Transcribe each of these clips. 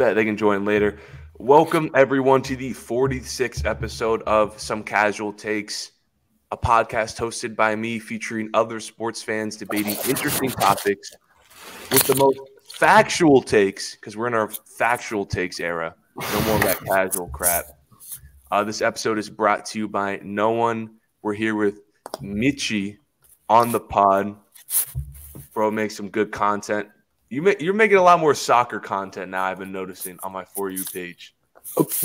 Bet they can join later. Welcome everyone to the 46th episode of Some Casual Takes, a podcast hosted by me featuring other sports fans debating interesting topics with the most factual takes because we're in our factual takes era. No more of that casual crap. Uh, this episode is brought to you by no one. We're here with Michi on the pod. Bro makes some good content. You make, you're making a lot more soccer content now. I've been noticing on my for you page,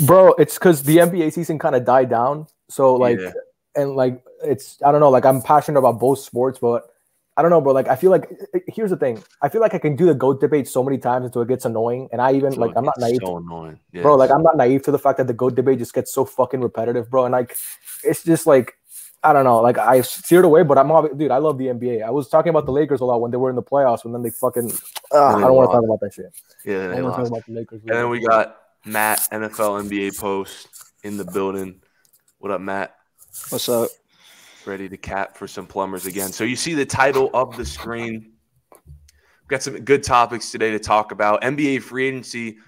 bro. It's because the NBA season kind of died down. So like, yeah. and like, it's I don't know. Like, I'm passionate about both sports, but I don't know, bro. Like, I feel like here's the thing. I feel like I can do the goat debate so many times until it gets annoying. And I even like I'm not naive. So annoying, yes. bro. Like, I'm not naive to the fact that the goat debate just gets so fucking repetitive, bro. And like, it's just like I don't know. Like I steered away, but I'm all, dude. I love the NBA. I was talking about the Lakers a lot when they were in the playoffs, and then they fucking. Uh, I don't want to talk about that shit. Yeah, they lost. The Lakers, and then we got Matt, NFL NBA post in the building. What up, Matt? What's up? Ready to cap for some plumbers again. So you see the title of the screen. We've got some good topics today to talk about. NBA free agency.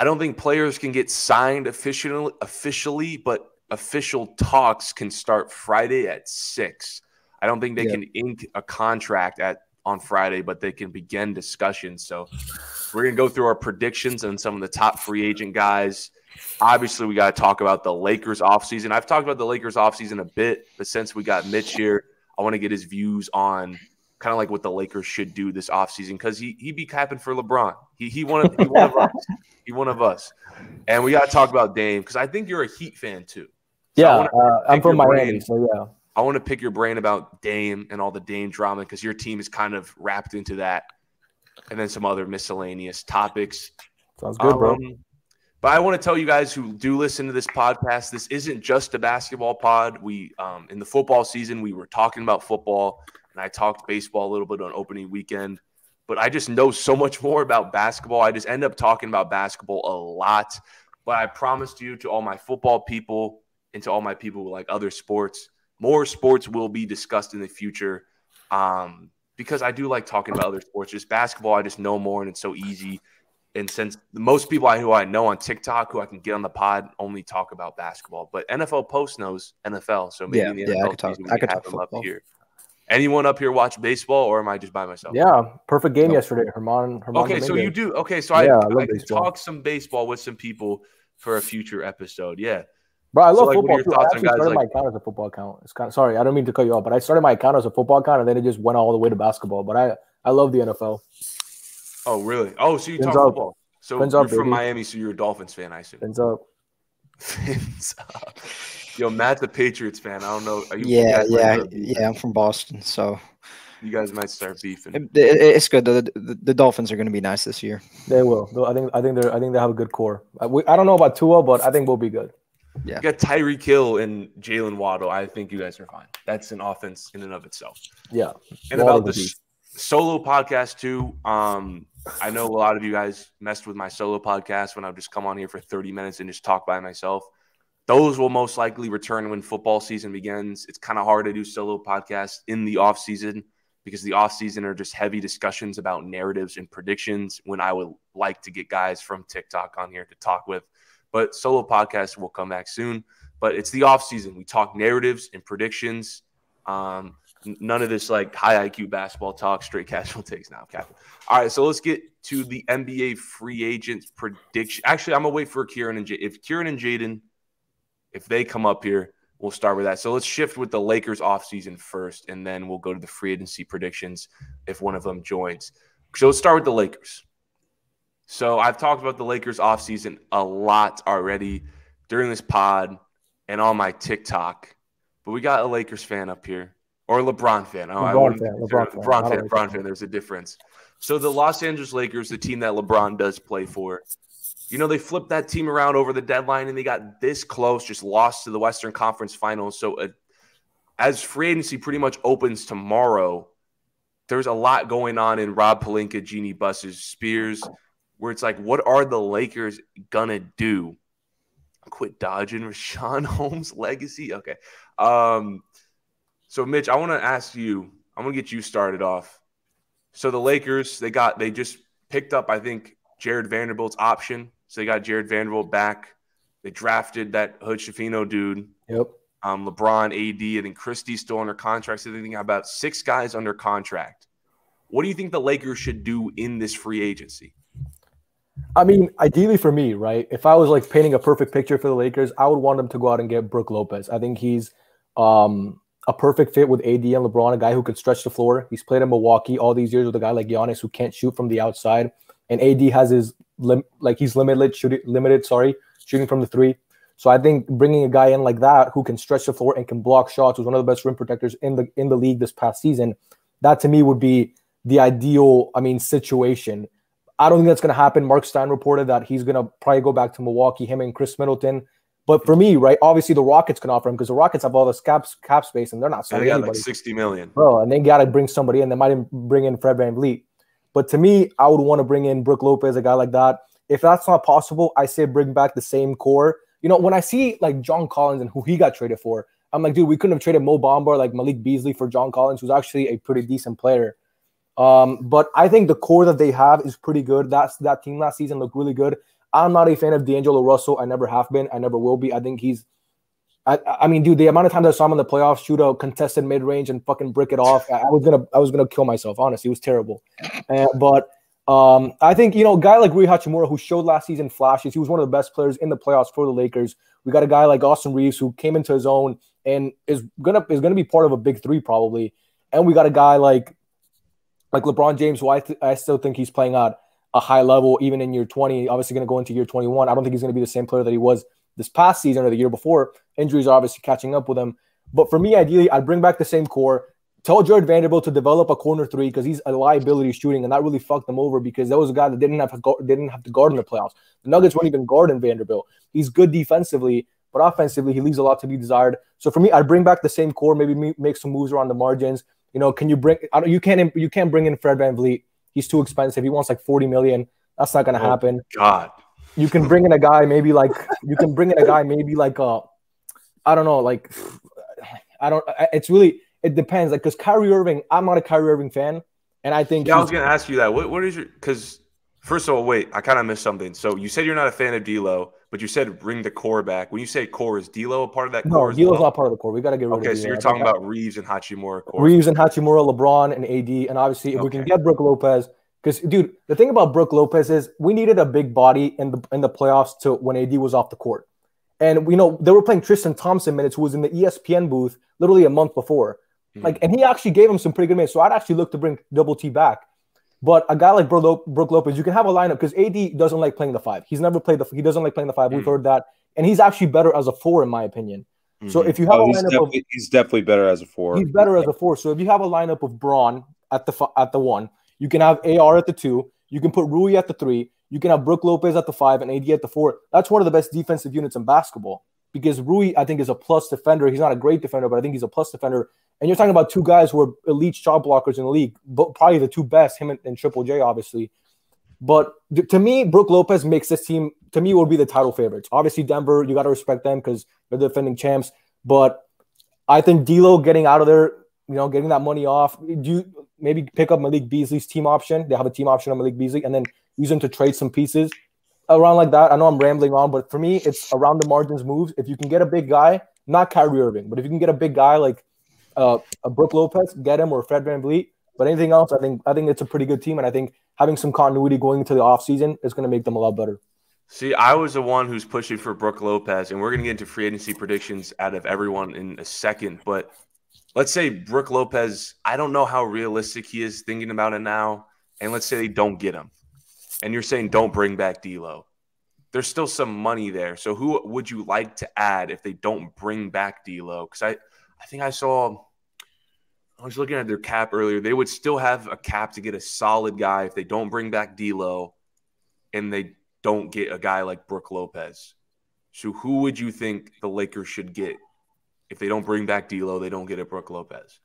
I don't think players can get signed officially, officially, but official talks can start Friday at six. I don't think they yeah. can ink a contract at on Friday, but they can begin discussions. So we're gonna go through our predictions on some of the top free agent guys. Obviously, we got to talk about the Lakers offseason. I've talked about the Lakers offseason a bit, but since we got Mitch here, I want to get his views on kind of like what the Lakers should do this offseason because he he be capping for LeBron. He he one of, he one of us. He one of us. And we got to talk about Dame because I think you're a Heat fan too. So yeah, uh, I'm from Miami, so yeah. I want to pick your brain about Dame and all the Dame drama because your team is kind of wrapped into that, and then some other miscellaneous topics. Sounds good, um, bro. But I want to tell you guys who do listen to this podcast, this isn't just a basketball pod. We um, in the football season, we were talking about football, and I talked baseball a little bit on opening weekend. But I just know so much more about basketball. I just end up talking about basketball a lot. But I promised you to all my football people and to all my people like other sports. More sports will be discussed in the future um, because I do like talking about other sports. Just basketball, I just know more and it's so easy. And since the most people I, who I know on TikTok who I can get on the pod only talk about basketball, but NFL Post knows NFL, so maybe yeah, the NFL yeah, I could talk. I could talk up here. Anyone up here watch baseball, or am I just by myself? Yeah, perfect game no. yesterday. Herman. Herman okay, Dominguez. so you do. Okay, so yeah, I, I, I talk some baseball with some people for a future episode. Yeah. Bro, I love so, like, football too. I actually started like... my account as a football account. It's kind of sorry, I don't mean to cut you off, but I started my account as a football account and then it just went all the way to basketball. But I I love the NFL. Oh really? Oh, so you talk up. football? So Fins you're up, from baby. Miami, so you're a Dolphins fan, I assume. Fins up. Fins up. Yo, Matt's a Patriots fan. I don't know. yeah, yeah, yeah. I'm from Boston, so you guys might start beefing. It, it, it's good. The, the, the Dolphins are going to be nice this year. They will. I think. I think they're. I think they have a good core. I, we, I don't know about Tua, but I think we'll be good. Yeah. You got Tyreek Hill and Jalen Waddle. I think you guys are fine. That's an offense in and of itself. Yeah. And about the solo podcast too. Um, I know a lot of you guys messed with my solo podcast when I would just come on here for 30 minutes and just talk by myself. Those will most likely return when football season begins. It's kind of hard to do solo podcasts in the off season because the off season are just heavy discussions about narratives and predictions when I would like to get guys from TikTok on here to talk with but solo podcast will come back soon. But it's the off season. We talk narratives and predictions. Um, none of this like high IQ basketball talk, straight casual takes now, Captain. All right, so let's get to the NBA free agents prediction. Actually, I'm gonna wait for Kieran and J- if Kieran and Jaden, if they come up here, we'll start with that. So let's shift with the Lakers offseason first, and then we'll go to the free agency predictions if one of them joins. So let's start with the Lakers. So I've talked about the Lakers offseason a lot already during this pod and on my TikTok. But we got a Lakers fan up here or a LeBron fan. Oh, LeBron, fan, LeBron, fan, LeBron fan, LeBron fan. There's a difference. So the Los Angeles Lakers, the team that LeBron does play for, you know, they flipped that team around over the deadline and they got this close, just lost to the Western Conference Finals. So uh, as free agency pretty much opens tomorrow, there's a lot going on in Rob Pelinka, Jeanie Buss's Spears where it's like, what are the Lakers gonna do? Quit dodging Richaun Holmes' legacy. Okay. Um, so Mitch, I want to ask you, I'm gonna get you started off. So the Lakers, they got they just picked up, I think, Jarred Vanderbilt's option. So they got Jarred Vanderbilt back. They drafted that Hood Schifino dude. Yep. Um, LeBron, AD, and then Christie's still under contract. So they think about six guys under contract. What do you think the Lakers should do in this free agency? I mean, ideally for me, right? If I was like painting a perfect picture for the Lakers, I would want them to go out and get Brook Lopez. I think he's um, a perfect fit with AD and LeBron, a guy who can stretch the floor. He's played in Milwaukee all these years with a guy like Giannis who can't shoot from the outside, and AD has his lim- like he's limited shooting, limited sorry, shooting from the three. So I think bringing a guy in like that who can stretch the floor and can block shots was one of the best rim protectors in the in the league this past season. That to me would be the ideal, I mean, situation. I don't think that's going to happen. Mark Stein reported that he's going to probably go back to Milwaukee, him and Khris Middleton. But for me, right, obviously the Rockets can offer him because the Rockets have all this cap cap space and they're not signing they got anybody. like sixty million. Bro, and they got to bring somebody in. They might even bring in Fred VanVleet. But to me, I would want to bring in Brook Lopez, a guy like that. If that's not possible, I say bring back the same core. You know, when I see like John Collins and who he got traded for, I'm like, dude, we couldn't have traded Mo Bamba like Malik Beasley for John Collins, who's actually a pretty decent player. Um, but I think the core that they have is pretty good. That's that team last season looked really good. I'm not a fan of D'Angelo Russell. I never have been. I never will be. I think he's. I, I mean, dude, the amount of times I saw him in the playoffs shoot a contested mid range and fucking brick it off, I, I, was gonna, I was gonna kill myself. Honestly, it was terrible. But um, I think you know, a guy like Rui Hachimura who showed last season flashes. He was one of the best players in the playoffs for the Lakers. We got a guy like Austin Reaves who came into his own and is gonna is gonna be part of a big three probably. And we got a guy like like LeBron James, who I, th- I still think he's playing at a high level, even in year 20, obviously going to go into year 21. I don't think he's going to be the same player that he was this past season or the year before. Injuries are obviously catching up with him. But for me, ideally, I'd bring back the same core. Tell Jarred Vanderbilt to develop a corner three because he's a liability shooting, and that really fucked them over because that was a guy that didn't have to go, didn't have to guard in the playoffs. The Nuggets weren't even guarding Vanderbilt. He's good defensively, but offensively, he leaves a lot to be desired. So for me, I'd bring back the same core, maybe make some moves around the margins. You know, can you bring? I don't, you can't. You can't bring in Fred VanVleet. He's too expensive. He wants like forty million. That's not going to oh, happen. God. You can bring in a guy maybe like you can bring in a guy maybe like uh I don't know like I don't. It's really it depends. Like because Kyrie Irving, I'm not a Kyrie Irving fan, and I think yeah. I was going to ask you that. What what is your because first of all, wait, I kind of missed something. So you said you're not a fan of D'Lo but you said bring the core back. When you say core, is D'Lo a part of that no, core? No, D'Lo's well? not part of the core. We got to get rid okay, of. Okay, so you're talking about Reaves and Hachimura. Core. Reaves and Hachimura, LeBron and AD, and obviously if okay. we can get Brook Lopez, because dude, the thing about Brook Lopez is we needed a big body in the in the playoffs to when AD was off the court, and we know they were playing Tristan Thompson minutes, who was in the ESPN booth literally a month before, mm-hmm. like, and he actually gave him some pretty good minutes. So I'd actually look to bring Double T back. But a guy like Brook Lopez, you can have a lineup because AD doesn't like playing the five. He's never played the. He doesn't like playing the 5 mm We've heard that and he's actually better as a four in my opinion. Mm-hmm. So if you have oh, a he's, definitely, of, he's definitely better as a four. He's better as a four. So if you have a lineup of Bron at the at the one, you can have AR at the two, you can put Rui at the three, you can have Brook Lopez at the five and AD at the four. That's one of the best defensive units in basketball because Rui I think is a plus defender. He's not a great defender, but I think he's a plus defender. And you're talking about two guys who are elite shot blockers in the league, but probably the two best, him and, and Triple J, obviously. But to me, Brook Lopez makes this team to me would be the title favorites. Obviously, Denver, you got to respect them because they're defending champs. But I think D'Lo getting out of there, you know, getting that money off. Do you maybe pick up Malik Beasley's team option? They have a team option on Malik Beasley, and then use him to trade some pieces around like that. I know I'm rambling on, but for me, it's around the margins moves. If you can get a big guy, not Kyrie Irving, but if you can get a big guy like uh, a Brook Lopez, get him or Fred Van VanVleet. But anything else, I think I think it's a pretty good team, and I think having some continuity going into the offseason is going to make them a lot better. See, I was the one who's pushing for Brook Lopez, and we're going to get into free agency predictions out of everyone in a second. But let's say Brook Lopez, I don't know how realistic he is thinking about it now. And let's say they don't get him. And you're saying don't bring back D'Lo. There's still some money there. So who would you like to add if they don't bring back D'Lo? Because I, I think I saw I was looking at their cap earlier. They would still have a cap to get a solid guy if they don't bring back D'Lo, and they don't get a guy like Brook Lopez. So who would you think the Lakers should get if they don't bring back D'Lo? They don't get a Brook Lopez.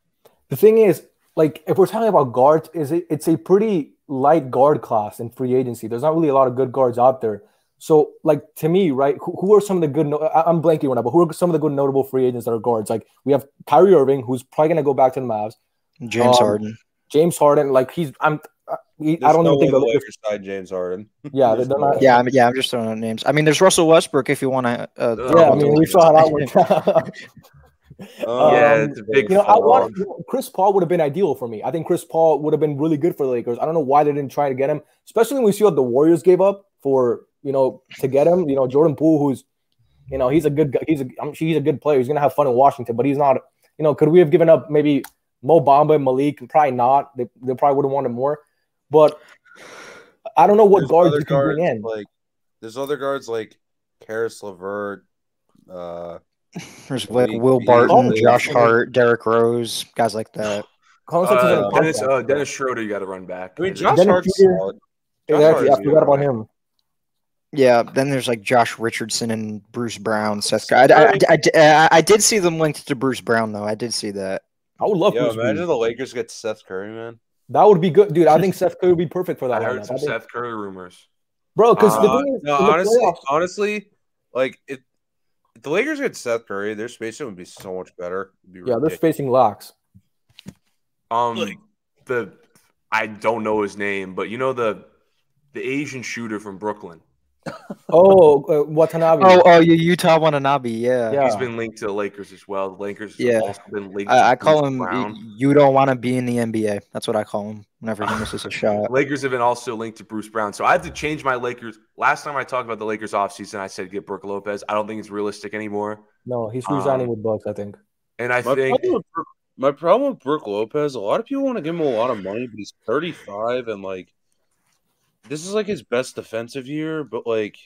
The thing is, like, if we're talking about guards, is it? It's a pretty light guard class in free agency. There's not really a lot of good guards out there. So, like to me, right? Who, who are some of the good? No- I'm blanking right now, but who are some of the good notable free agents that are guards? Like we have Kyrie Irving, who's probably going to go back to the Mavs. James um, Harden. James Harden, like he's I'm he- I don't no even think way the the Lakers. Lakers side James Harden. Yeah, There's they're no not. way. Yeah, I'm, yeah, I'm just throwing out names. I mean, there's Russell Westbrook if you want to. Uh, Yeah, Yeah, I mean, we saw how that worked out. Um, yeah, it's a big. You know, I want you know, Chris Paul would have been ideal for me. I think Chris Paul would have been really good for the Lakers. I don't know why they didn't try to get him, especially when we see what the Warriors gave up for you know to get him. You know, Jordan Poole, who's you know he's a good. He's a I'm sure he's a good player. He's gonna have fun in Washington, but he's not. You know, could we have given up maybe Mo Bamba and Malik? Probably not. They they probably would have wanted more, but I don't know what there's guards you can bring in. Like there's other guards like Caris LeVert. Uh, there's like Malik Will Barton, Oh, Josh. Hart, Derrick Rose, guys like that. Collin Sexton's on Uh, Dennis, contract. uh, Dennis Schroeder, you got to run back. I mean, Josh Dennis Hart's Schroeder- solid. Yeah, Josh actually, I forgot about him. Yeah, then there's like Josh Richardson and Bruce Brown, Seth. I, I, I, I, I did see them linked to Bruce Brown though. I did see that. I would love Yo, Bruce imagine Brown. the Lakers get Seth Curry, man. That would be good, dude. I think Seth Curry would be perfect for that. I heard lineup. some I Seth Curry rumors. bro. Because the Uh, thing is, no, the honestly, playoffs- honestly, like it, if the Lakers get Seth Curry, their spacing would be so much better. It'd be yeah, they're ridiculous. facing locks. Um, Like- the I don't know his name, but you know the the Asian shooter from Brooklyn. Oh, uh, Watanabe. Oh, oh, you Yuta Watanabe, yeah. Yeah. He's been linked to the Lakers as well. The Lakers Yeah. have also been linked. to I, I call Bruce him. Brown. You don't want to be in the NBA. That's what I call him. Whenever he misses a shot. Lakers have been also linked to Bruce Brown. So I have to change my Lakers. Last time I talked about the Lakers offseason, I said get Brook Lopez. I don't think it's realistic anymore. no, he's resigning Um, with Bucks. I think. And I My think problem, with, my problem with Brook Lopez, a lot of people want to give him a lot of money, but he's 35 and like this is like his best defensive year, but like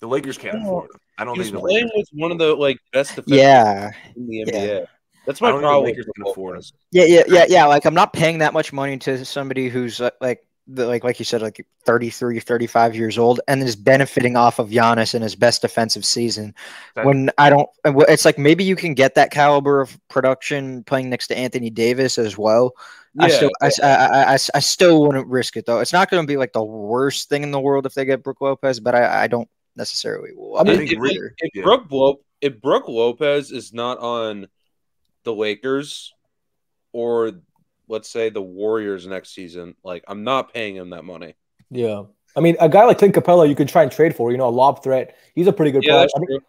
the Lakers can't afford him. I don't he think the playing Lakers. with one of the like best defensive Yeah, in the Yeah. NBA. That's my don't think the problem. Lakers can afford him. Yeah, yeah, yeah, yeah. Like I'm not paying that much money to somebody who's uh, like, the, like, like you said, like 33, 35 years old, and is benefiting off of Giannis in his best defensive season. That- when I don't, it's like maybe you can get that caliber of production playing next to Anthony Davis as well. I still, I, I, I, I, I still wouldn't risk it though. It's not going to be like the worst thing in the world if they get Brook Lopez, but I, I don't necessarily. I mean, I think if, Rick- if, if yeah. Brooke Lo- if Brook Lopez is not on the Lakers or let's say the Warriors next season, like I'm not paying him that money. Yeah, I mean, a guy like Clint Capela, you could try and trade for. You know, a lob threat. He's a pretty good Yeah, player. I think.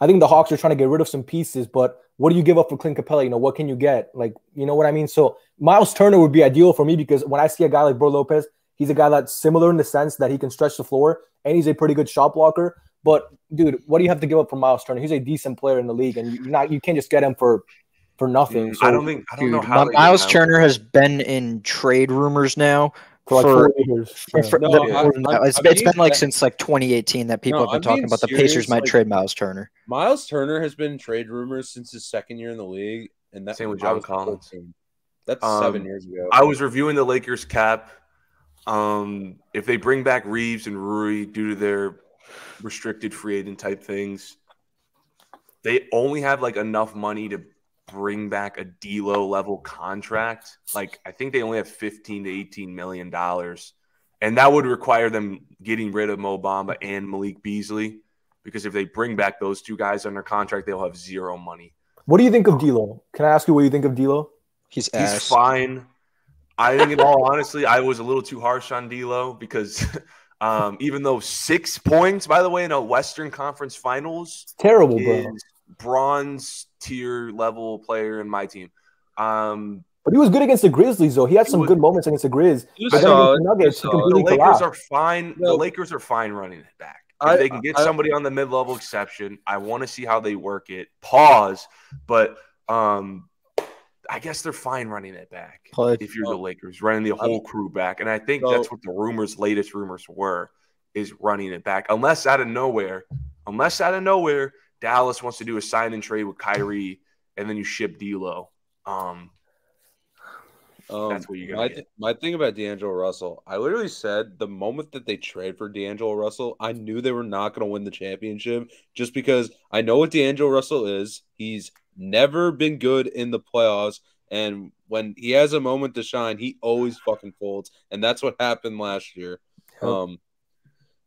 I think the Hawks are trying to get rid of some pieces, but what do you give up for Clint Capela? You know, what can you get? Like, you know what I mean? So Miles Turner would be ideal for me because when I see a guy like Bro Lopez, he's a guy that's similar in the sense that he can stretch the floor and he's a pretty good shot blocker. But dude, what do you have to give up for Miles Turner? He's a decent player in the league, and you're not you can't just get him for for nothing. So I don't think I don't Dude, know how Mi- they get Miles him. Turner has been in trade rumors now for like for- four years. For, Yeah. for- No, the- I- more than that. I'm- it's, I'm it's been being- like since like 2018 that people No, have been I'm talking being about the Pacers might like- trade Miles Turner. Miles Turner has been in trade rumors since his second year in the league, and that Same with John Collins. 14. That's Um, seven years ago. I was reviewing the Lakers cap. Um, if they bring back Reaves and Rui due to their restricted free agent type things, they only have like enough money to bring back a D'Lo level contract. Like I think they only have 15 to 18 million dollars, and that would require them getting rid of Mo Bamba and Malik Beasley. Because if they bring back those two guys under contract, they'll have zero money. What do you think of D'Lo? Can I ask you what you think of D'Lo? He's He's ass. fine. I think, in all honestly, I was a little too harsh on D'Lo because um, even though six points, by the way, in a Western Conference Finals Terrible, bro. bronze tier level player in my team. Um, But he was good against the Grizzlies, though. He had He some was- good moments against the Grizz. He was But then against the Nuggets, He he the Lakers collapsed. are fine. No. The Lakers are fine running it back. If I- they can get I- somebody on the mid level exception, I want to see how they work it. Pause, but um, I guess they're fine running it back. But if you're the Lakers, running the whole crew back. And I think So- that's what the rumors, latest rumors were, is running it back. Unless out of nowhere, unless out of nowhere, Dallas wants to do a sign and trade with Kyrie, and then you ship D'Lo. Um, Um, That's what you gotta my, th- my thing about D'Angelo Russell, I literally said the moment that they trade for D'Angelo Russell, I knew they were not going to win the championship just because I know what D'Angelo Russell is. He's never been good in the playoffs. And when he has a moment to shine, he always fucking folds. And that's what happened last year. Yep. Um,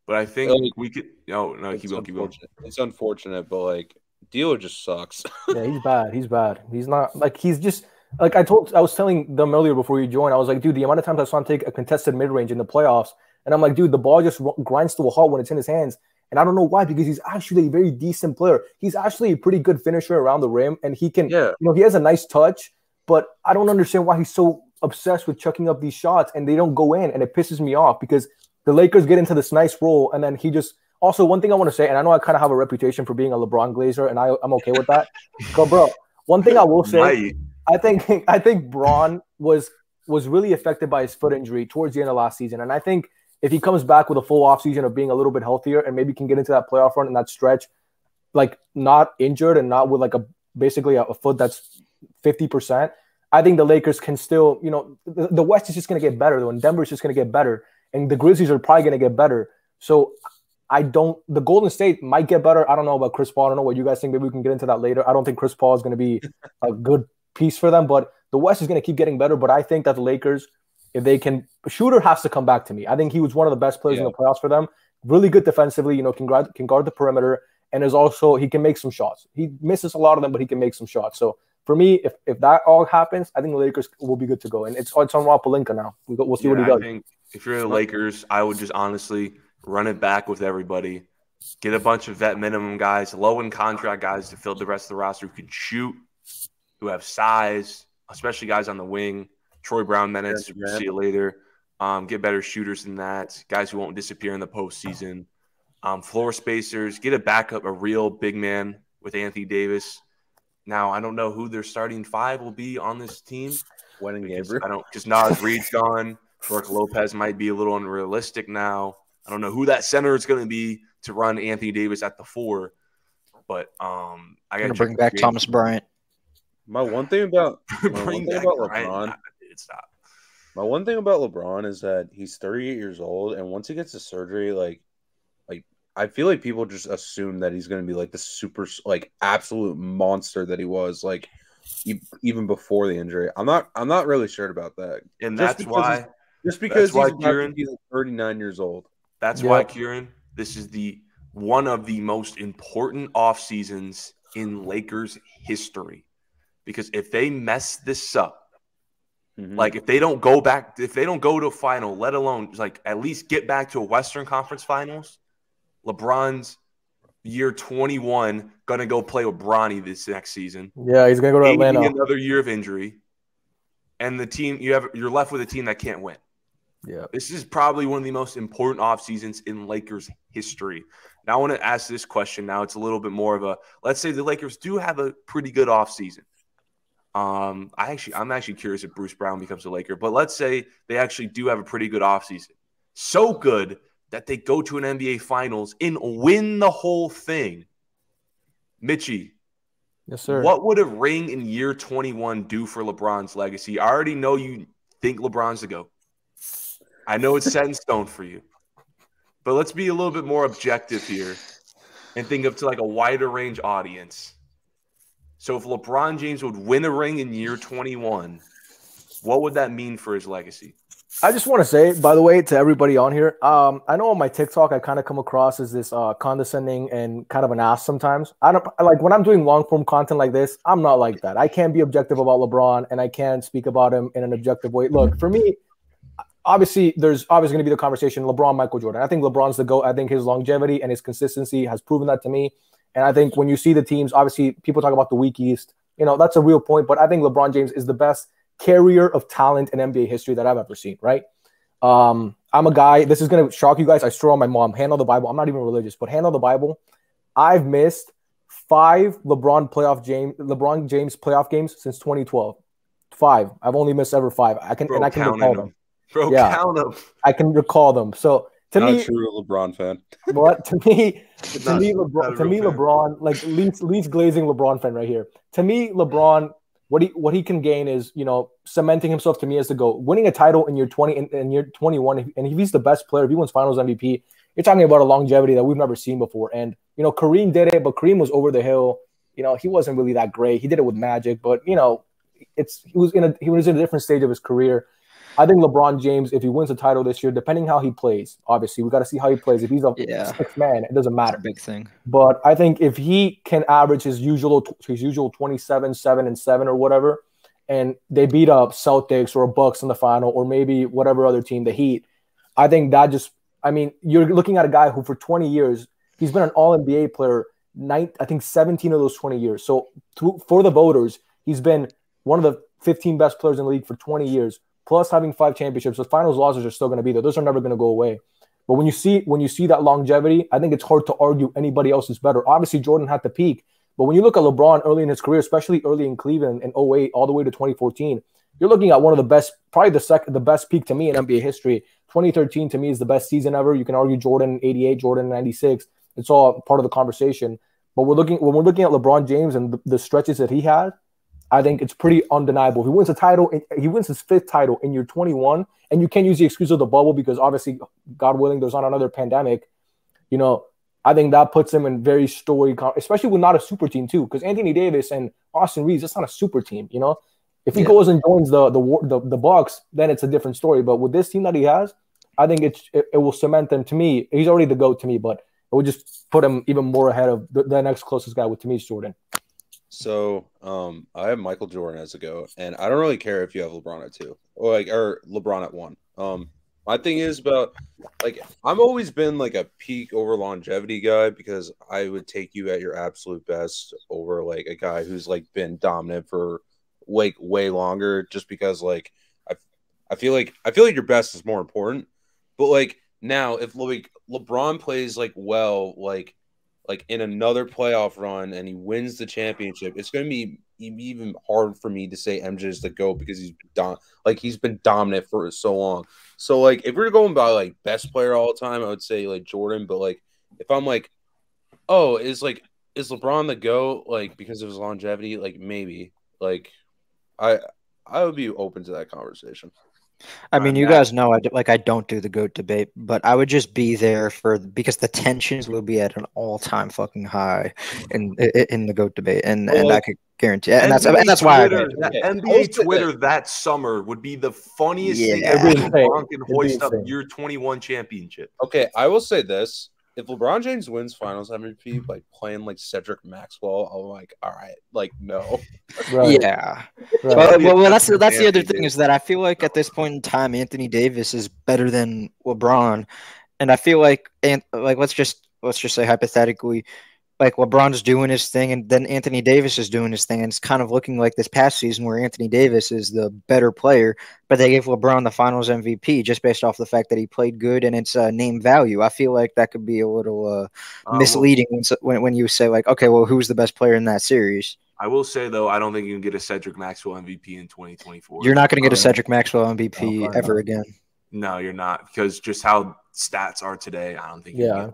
but I think Like- we could. No, no, it's, keep going, keep going. unfortunate. it's unfortunate, but like, D'Lo just sucks. Yeah, he's bad. He's bad. He's not like he's just like I told, I was telling them earlier before you joined, I was like, dude, the amount of times I saw him take a contested mid range in the playoffs, and I'm like, dude, the ball just grinds to a halt when it's in his hands. And I don't know why, because he's actually a very decent player. He's actually a pretty good finisher around the rim, and he can, yeah. you know, he has a nice touch. But I don't understand why he's so obsessed with chucking up these shots and they don't go in, and it pisses me off because the Lakers get into this nice role, and then he just. Also, one thing I want to say, and I know I kind of have a reputation for being a LeBron Glazer, and I, I'm okay with that. but bro, one thing I will say, I think I think Bron was was really affected by his foot injury towards the end of last season, and I think if he comes back with a full offseason of being a little bit healthier and maybe can get into that playoff run and that stretch, like not injured and not with like a basically a, a foot that's 50%, I think the Lakers can still, you know, the, the West is just going to get better though, and Denver's just going to get better, and the Grizzlies are probably going to get better. So I don't, the Golden State might get better. I don't know about Chris Paul. I don't know what you guys think. Maybe we can get into that later. I don't think Chris Paul is going to be a good piece for them, but the West is going to keep getting better. But I think that the Lakers if they can, Shooter has to come back to me. I think he was one of the best players yeah. in the playoffs for them. Really good defensively, you know, can guard, can guard the perimeter, and is also he can make some shots. He misses a lot of them, but he can make some shots. So for me, if, if that all happens, I think the Lakers will be good to go. And it's it's on Rob Pelinka now. We will see yeah, what he does. I think if you're the Lakers, I would just honestly run it back with everybody. Get a bunch of vet minimum guys, low in contract guys to fill the rest of the roster who can shoot, who have size, especially guys on the wing Troy Brown minutes. We'll see you later. Um, get better shooters than that. Guys who won't disappear in the postseason. Um, floor spacers. Get a backup, a real big man with Anthony Davis. Now I don't know who their starting five will be on this team. Wenyen Gabriel. I don't because Naz Reid's gone. Brook Lopez might be a little unrealistic now. I don't know who that center is going to be to run Anthony Davis at the four. But um, I got to bring back Thomas Bryant. My one thing about my one thing about LeBron stop. My one thing about LeBron is that he's 38 years old, and once he gets the surgery, like, like I feel like people just assume that he's going to be like the super, like, absolute monster that he was, like, even before the injury. I'm not, I'm not really sure about that, and that's why, just because why, he's, Kieran, he's 39 years old. That's why, Kieran, this is the one of the most important off seasons in Lakers history, because if they mess this up Mm-hmm. Like if they don't go back, if they don't go to a final, let alone like at least get back to a Western Conference Finals, LeBron's year 21 gonna go play with Bronny this next season. Yeah, he's gonna go to Atlanta. Another year of injury, and the team you have you're left with a team that can't win. Yeah, this is probably one of the most important off seasons in Lakers history. Now I want to ask this question. Now it's a little bit more of a let's say the Lakers do have a pretty good off season. Um, I actually, I'm actually curious if Bruce Brown becomes a Laker, but let's say they actually do have a pretty good off season. So good that they go to an NBA Finals and win the whole thing. Mitchy. Yes, sir. What would a ring in year 21 do for LeBron's legacy? I already know you think LeBron's the GOAT. I know it's set in stone for you. But let's be a little bit more objective here and think of to like a wider range audience. So if LeBron James would win a ring in year 21, what would that mean for his legacy? I just want to say, by the way, to everybody on here, um, I know on my TikTok I kind of come across as this uh, condescending and kind of an ass sometimes. I don't like when I'm doing long form content like this. I'm not like that. I can't be objective about LeBron, and I can't speak about him in an objective way. Look, for me, obviously, there's obviously going to be the conversation LeBron, Michael Jordan. I think LeBron's the go. I think his longevity and his consistency has proven that to me. And I think when you see the teams, obviously people talk about the weak East, you know, that's a real point. But I think LeBron James is the best carrier of talent in NBA history that I've ever seen, right? Um, I'm a guy, this is going to shock you guys. I swear on my mom, handle the Bible. I'm not even religious, but handle the Bible. I've missed five LeBron playoff James LeBron James playoff games since 2012. Five. I've only missed ever five. I can Bro, and I can recall them. them. Bro, yeah, count them. I can recall them. So to Not me, a true LeBron fan. What to me, to me, LeBron, to me, fan. LeBron, like least least glazing LeBron fan right here. To me, LeBron, what he what he can gain is you know cementing himself to me as the goal, winning a title in year twenty in, in year twenty one, and if he's the best player, if he wins Finals MVP, you're talking about a longevity that we've never seen before. And you know, Kareem did it, but Kareem was over the hill. You know, he wasn't really that great. He did it with Magic, but you know, it's he was in a he was in a different stage of his career. I think LeBron James, if he wins the title this year, depending how he plays, obviously we got to see how he plays. If he's a yeah. sixth man, it doesn't matter. big thing. But I think if he can average his usual his usual 27, 7, and 7 or whatever, and they beat up Celtics or Bucks in the final, or maybe whatever other team, the Heat. I think that just, I mean, you're looking at a guy who for 20 years he's been an All NBA player. Nine, I think 17 of those 20 years. So to, for the voters, he's been one of the 15 best players in the league for 20 years, plus having five championships. The finals losses are still going to be there. Those are never going to go away. But when you see when you see that longevity, I think it's hard to argue anybody else is better. Obviously, Jordan had the peak, but when you look at LeBron early in his career, especially early in Cleveland in 08 all the way to 2014, you're looking at one of the best, probably the second, the best peak to me in NBA history. 2013 to me is the best season ever. You can argue Jordan 88, Jordan 96. It's all part of the conversation. But we're looking when we're looking at LeBron James and the, the stretches that he had, I think it's pretty undeniable. He wins a title. He wins his fifth title in year 21, and you can't use the excuse of the bubble because obviously, God willing, there's not another pandemic. You know, I think that puts him in very story, especially with not a super team too. Because Anthony Davis and Austin Reaves, that's not a super team. You know, if he yeah. goes and joins the, the the the Bucks, then it's a different story. But with this team that he has, I think it's it, it will cement them to me. He's already the goat to me, but it would just put him even more ahead of the, the next closest guy, with to me is Jordan. So um, I have Michael Jordan as a go, and I don't really care if you have LeBron at two or like or LeBron at one. Um, my thing is about like I've always been like a peak over longevity guy because I would take you at your absolute best over like a guy who's like been dominant for like way longer just because like I I feel like I feel like your best is more important. But like now if like LeBron plays like well like like in another playoff run and he wins the championship, it's going to be even hard for me to say MJ is the GOAT because he's done like he's been dominant for so long. So like if we're going by like best player all the time, I would say like Jordan. But like if I'm like, oh, is like is LeBron the GOAT like because of his longevity? Like maybe. Like I I would be open to that conversation. I uh, mean, you that. guys know I do, like I don't do the goat debate, but I would just be there for because the tensions will be at an all time fucking high in in the goat debate, and well, and I could guarantee, and that's and that's why Twitter, I that, NBA Twitter that summer would be the funniest yeah. thing ever. LeBron can hoist up your twenty one championship. Okay, I will say this: if LeBron James wins Finals MVP like playing like Cedric Maxwell, I'm like, all right, like no. Right. Yeah. Right. Well, well, well, that's that's the other thing is that I feel like at this point in time, Anthony Davis is better than LeBron, and I feel like and like let's just let's just say hypothetically, like LeBron's doing his thing, and then Anthony Davis is doing his thing, and it's kind of looking like this past season where Anthony Davis is the better player, but they gave LeBron the Finals MVP just based off the fact that he played good and it's uh, name value. I feel like that could be a little uh, uh misleading when, when you say like, okay, well, who's the best player in that series? I will say though, I don't think you can get a Cedric Maxwell MVP in 2024. You're not going to get a Cedric Maxwell MVP oh, ever again. No, you're not because just how stats are today, I don't think. Yeah.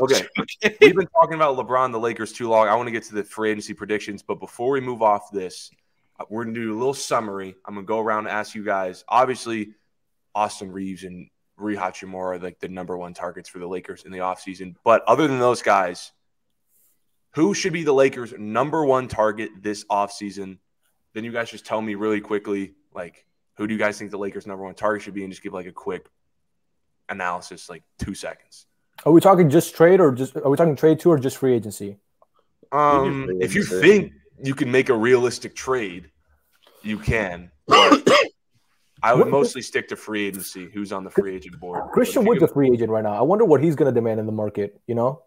Okay. We've been talking about LeBron, the Lakers, too long. I want to get to the free agency predictions, but before we move off this, uh, we're going to do a little summary. I'm going to go around and ask you guys. Obviously, Austin Reaves and Rui Hachimura are like the number one targets for the Lakers in the offseason. But other than those guys, who should be the Lakers' number one target this offseason? Then you guys just tell me really quickly, like, who do you guys think the Lakers' number one target should be? And just give like a quick analysis, like two seconds. Are we talking just trade or just are we talking trade too or just free agency? Um, if you think you can make a realistic trade, you can. I would mostly stick to free agency. Who's on the free agent board? Christian Wood's a free agent right now. I wonder what he's going to demand in the market. You know,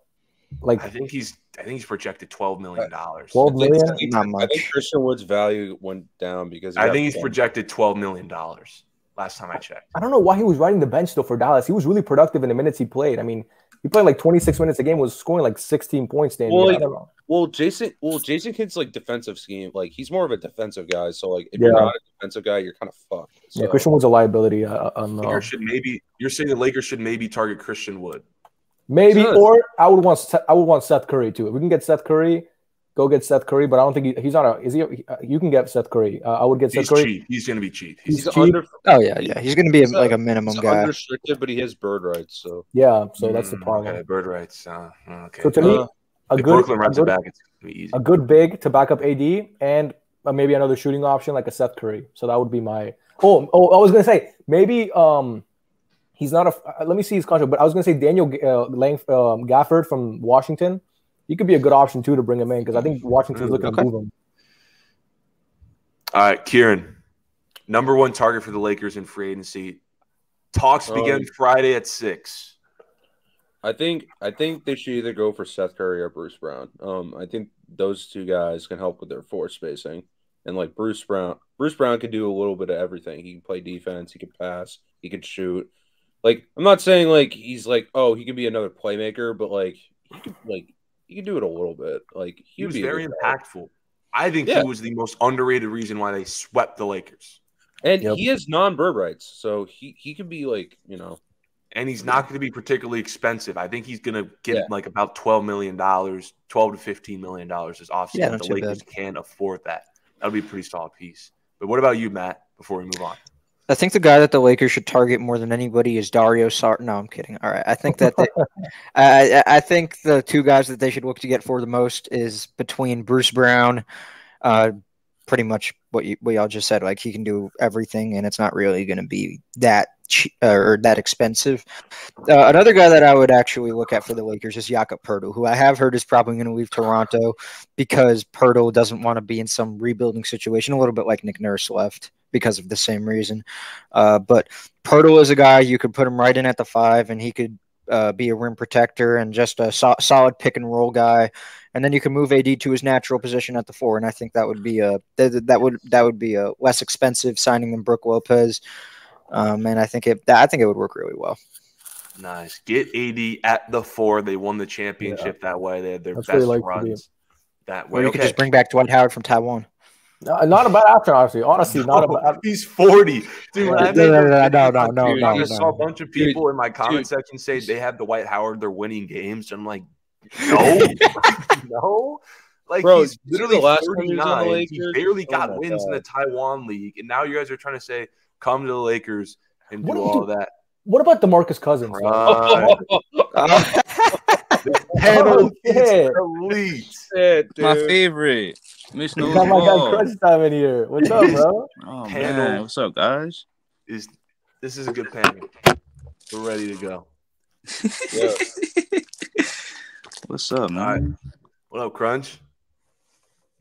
like I think he's I think he's projected twelve million dollars. Twelve million, not much. I think Christian Wood's value went down because I think he's projected twelve million dollars. Last time I checked, I don't know why he was riding the bench though for Dallas. He was really productive in the minutes he played. I mean, he played like 26 minutes a game, was scoring like 16 points. Danny. Well, like, well, Jason, well, Jason Kidd's like defensive scheme. Like he's more of a defensive guy. So like if yeah. you're not a defensive guy, you're kind of fucked. So. Yeah, Christian Wood's a liability. Uh, on, uh, Lakers should maybe you're saying the Lakers should maybe target Christian Wood. Maybe, or I would want I would want Seth Curry too. If we can get Seth Curry, go get Seth Curry. But I don't think he, he's on a. Is he? You can get Seth Curry. Uh, I would get he's Seth Curry. Cheap. He's going to be cheap. He's, he's cheap. Under, oh yeah, yeah. He's going to be a, like a minimum guy. Unrestricted, but he has bird rights. So yeah, so that's the mm, problem. Okay, bird rights. Uh, okay. So to me, uh, a good, Brooklyn runs a good, it back, it's gonna be easy. A good big to back up AD and uh, maybe another shooting option like a Seth Curry. So that would be my. Oh, oh, I was gonna say maybe um he's not a. Uh, let me see his contract, but I was gonna say Daniel uh, Lang, um, Gafford from Washington he could be a good option too to bring him in because I think Washington's looking okay. to move him. All right, Kieran, number one target for the Lakers in free agency. Talks begin um, Friday at six. I think I think they should either go for Seth Curry or Bruce Brown. Um, I think those two guys can help with their floor spacing, and like Bruce Brown, Bruce Brown can do a little bit of everything. He can play defense, he can pass, he can shoot. Like I'm not saying like he's like oh he can be another playmaker, but like he can like he can do it a little bit. Like he was very impactful. I think yeah. he was the most underrated reason why they swept the Lakers. And yep. he has non-bird rights, so he he can be like you know. And he's not going to be particularly expensive. I think he's going to get yeah. like about twelve million dollars, twelve to fifteen million dollars this offseason. Yeah, the Lakers bad. can afford that. That'll be a pretty solid piece. But what about you, Matt? Before we move on. I think the guy that the Lakers should target more than anybody is Dario Sar. No, I'm kidding. All right, I think that they, I, I think the two guys that they should look to get for the most is between Bruce Brown, uh, pretty much what you what y'all just said. Like he can do everything, and it's not really going to be that cheap, uh, or that expensive. Uh, another guy that I would actually look at for the Lakers is Jakob Poeltl, who I have heard is probably going to leave Toronto because Poeltl doesn't want to be in some rebuilding situation, a little bit like Nick Nurse left because of the same reason. Uh, but Poeltl is a guy you could put him right in at the five, and he could uh, be a rim protector and just a so- solid pick and roll guy. And then you can move AD to his natural position at the four, and I think that would be a that, that would that would be a less expensive signing than Brook Lopez. Um, and I think it I think it would work really well. Nice. Get AD at the four. They won the championship yeah. that way. They had their That's best like runs that way. Or you okay. could just bring back Dwight Howard from Taiwan. No, not a bad option, honestly. Honestly, not no, a bad. He's forty, dude. no, no, no, no, no, no, dude, no, I just saw a bunch of people dude, in my comment dude. section say they have the Dwight Howard. They're winning games. I'm like, no, no. Like Bro, he's literally the last 39. He barely oh got wins God. in the Taiwan League, and now you guys are trying to say come to the Lakers and do all that. What about Demarcus Cousins? Uh, panel yeah. elite. Yeah, My favorite. Miss no got my guy Crunch time in here. What's up, bro? oh man, what's up, guys? Is this is a good panel? We're ready to go. yeah. What's up, man? What up, Crunch?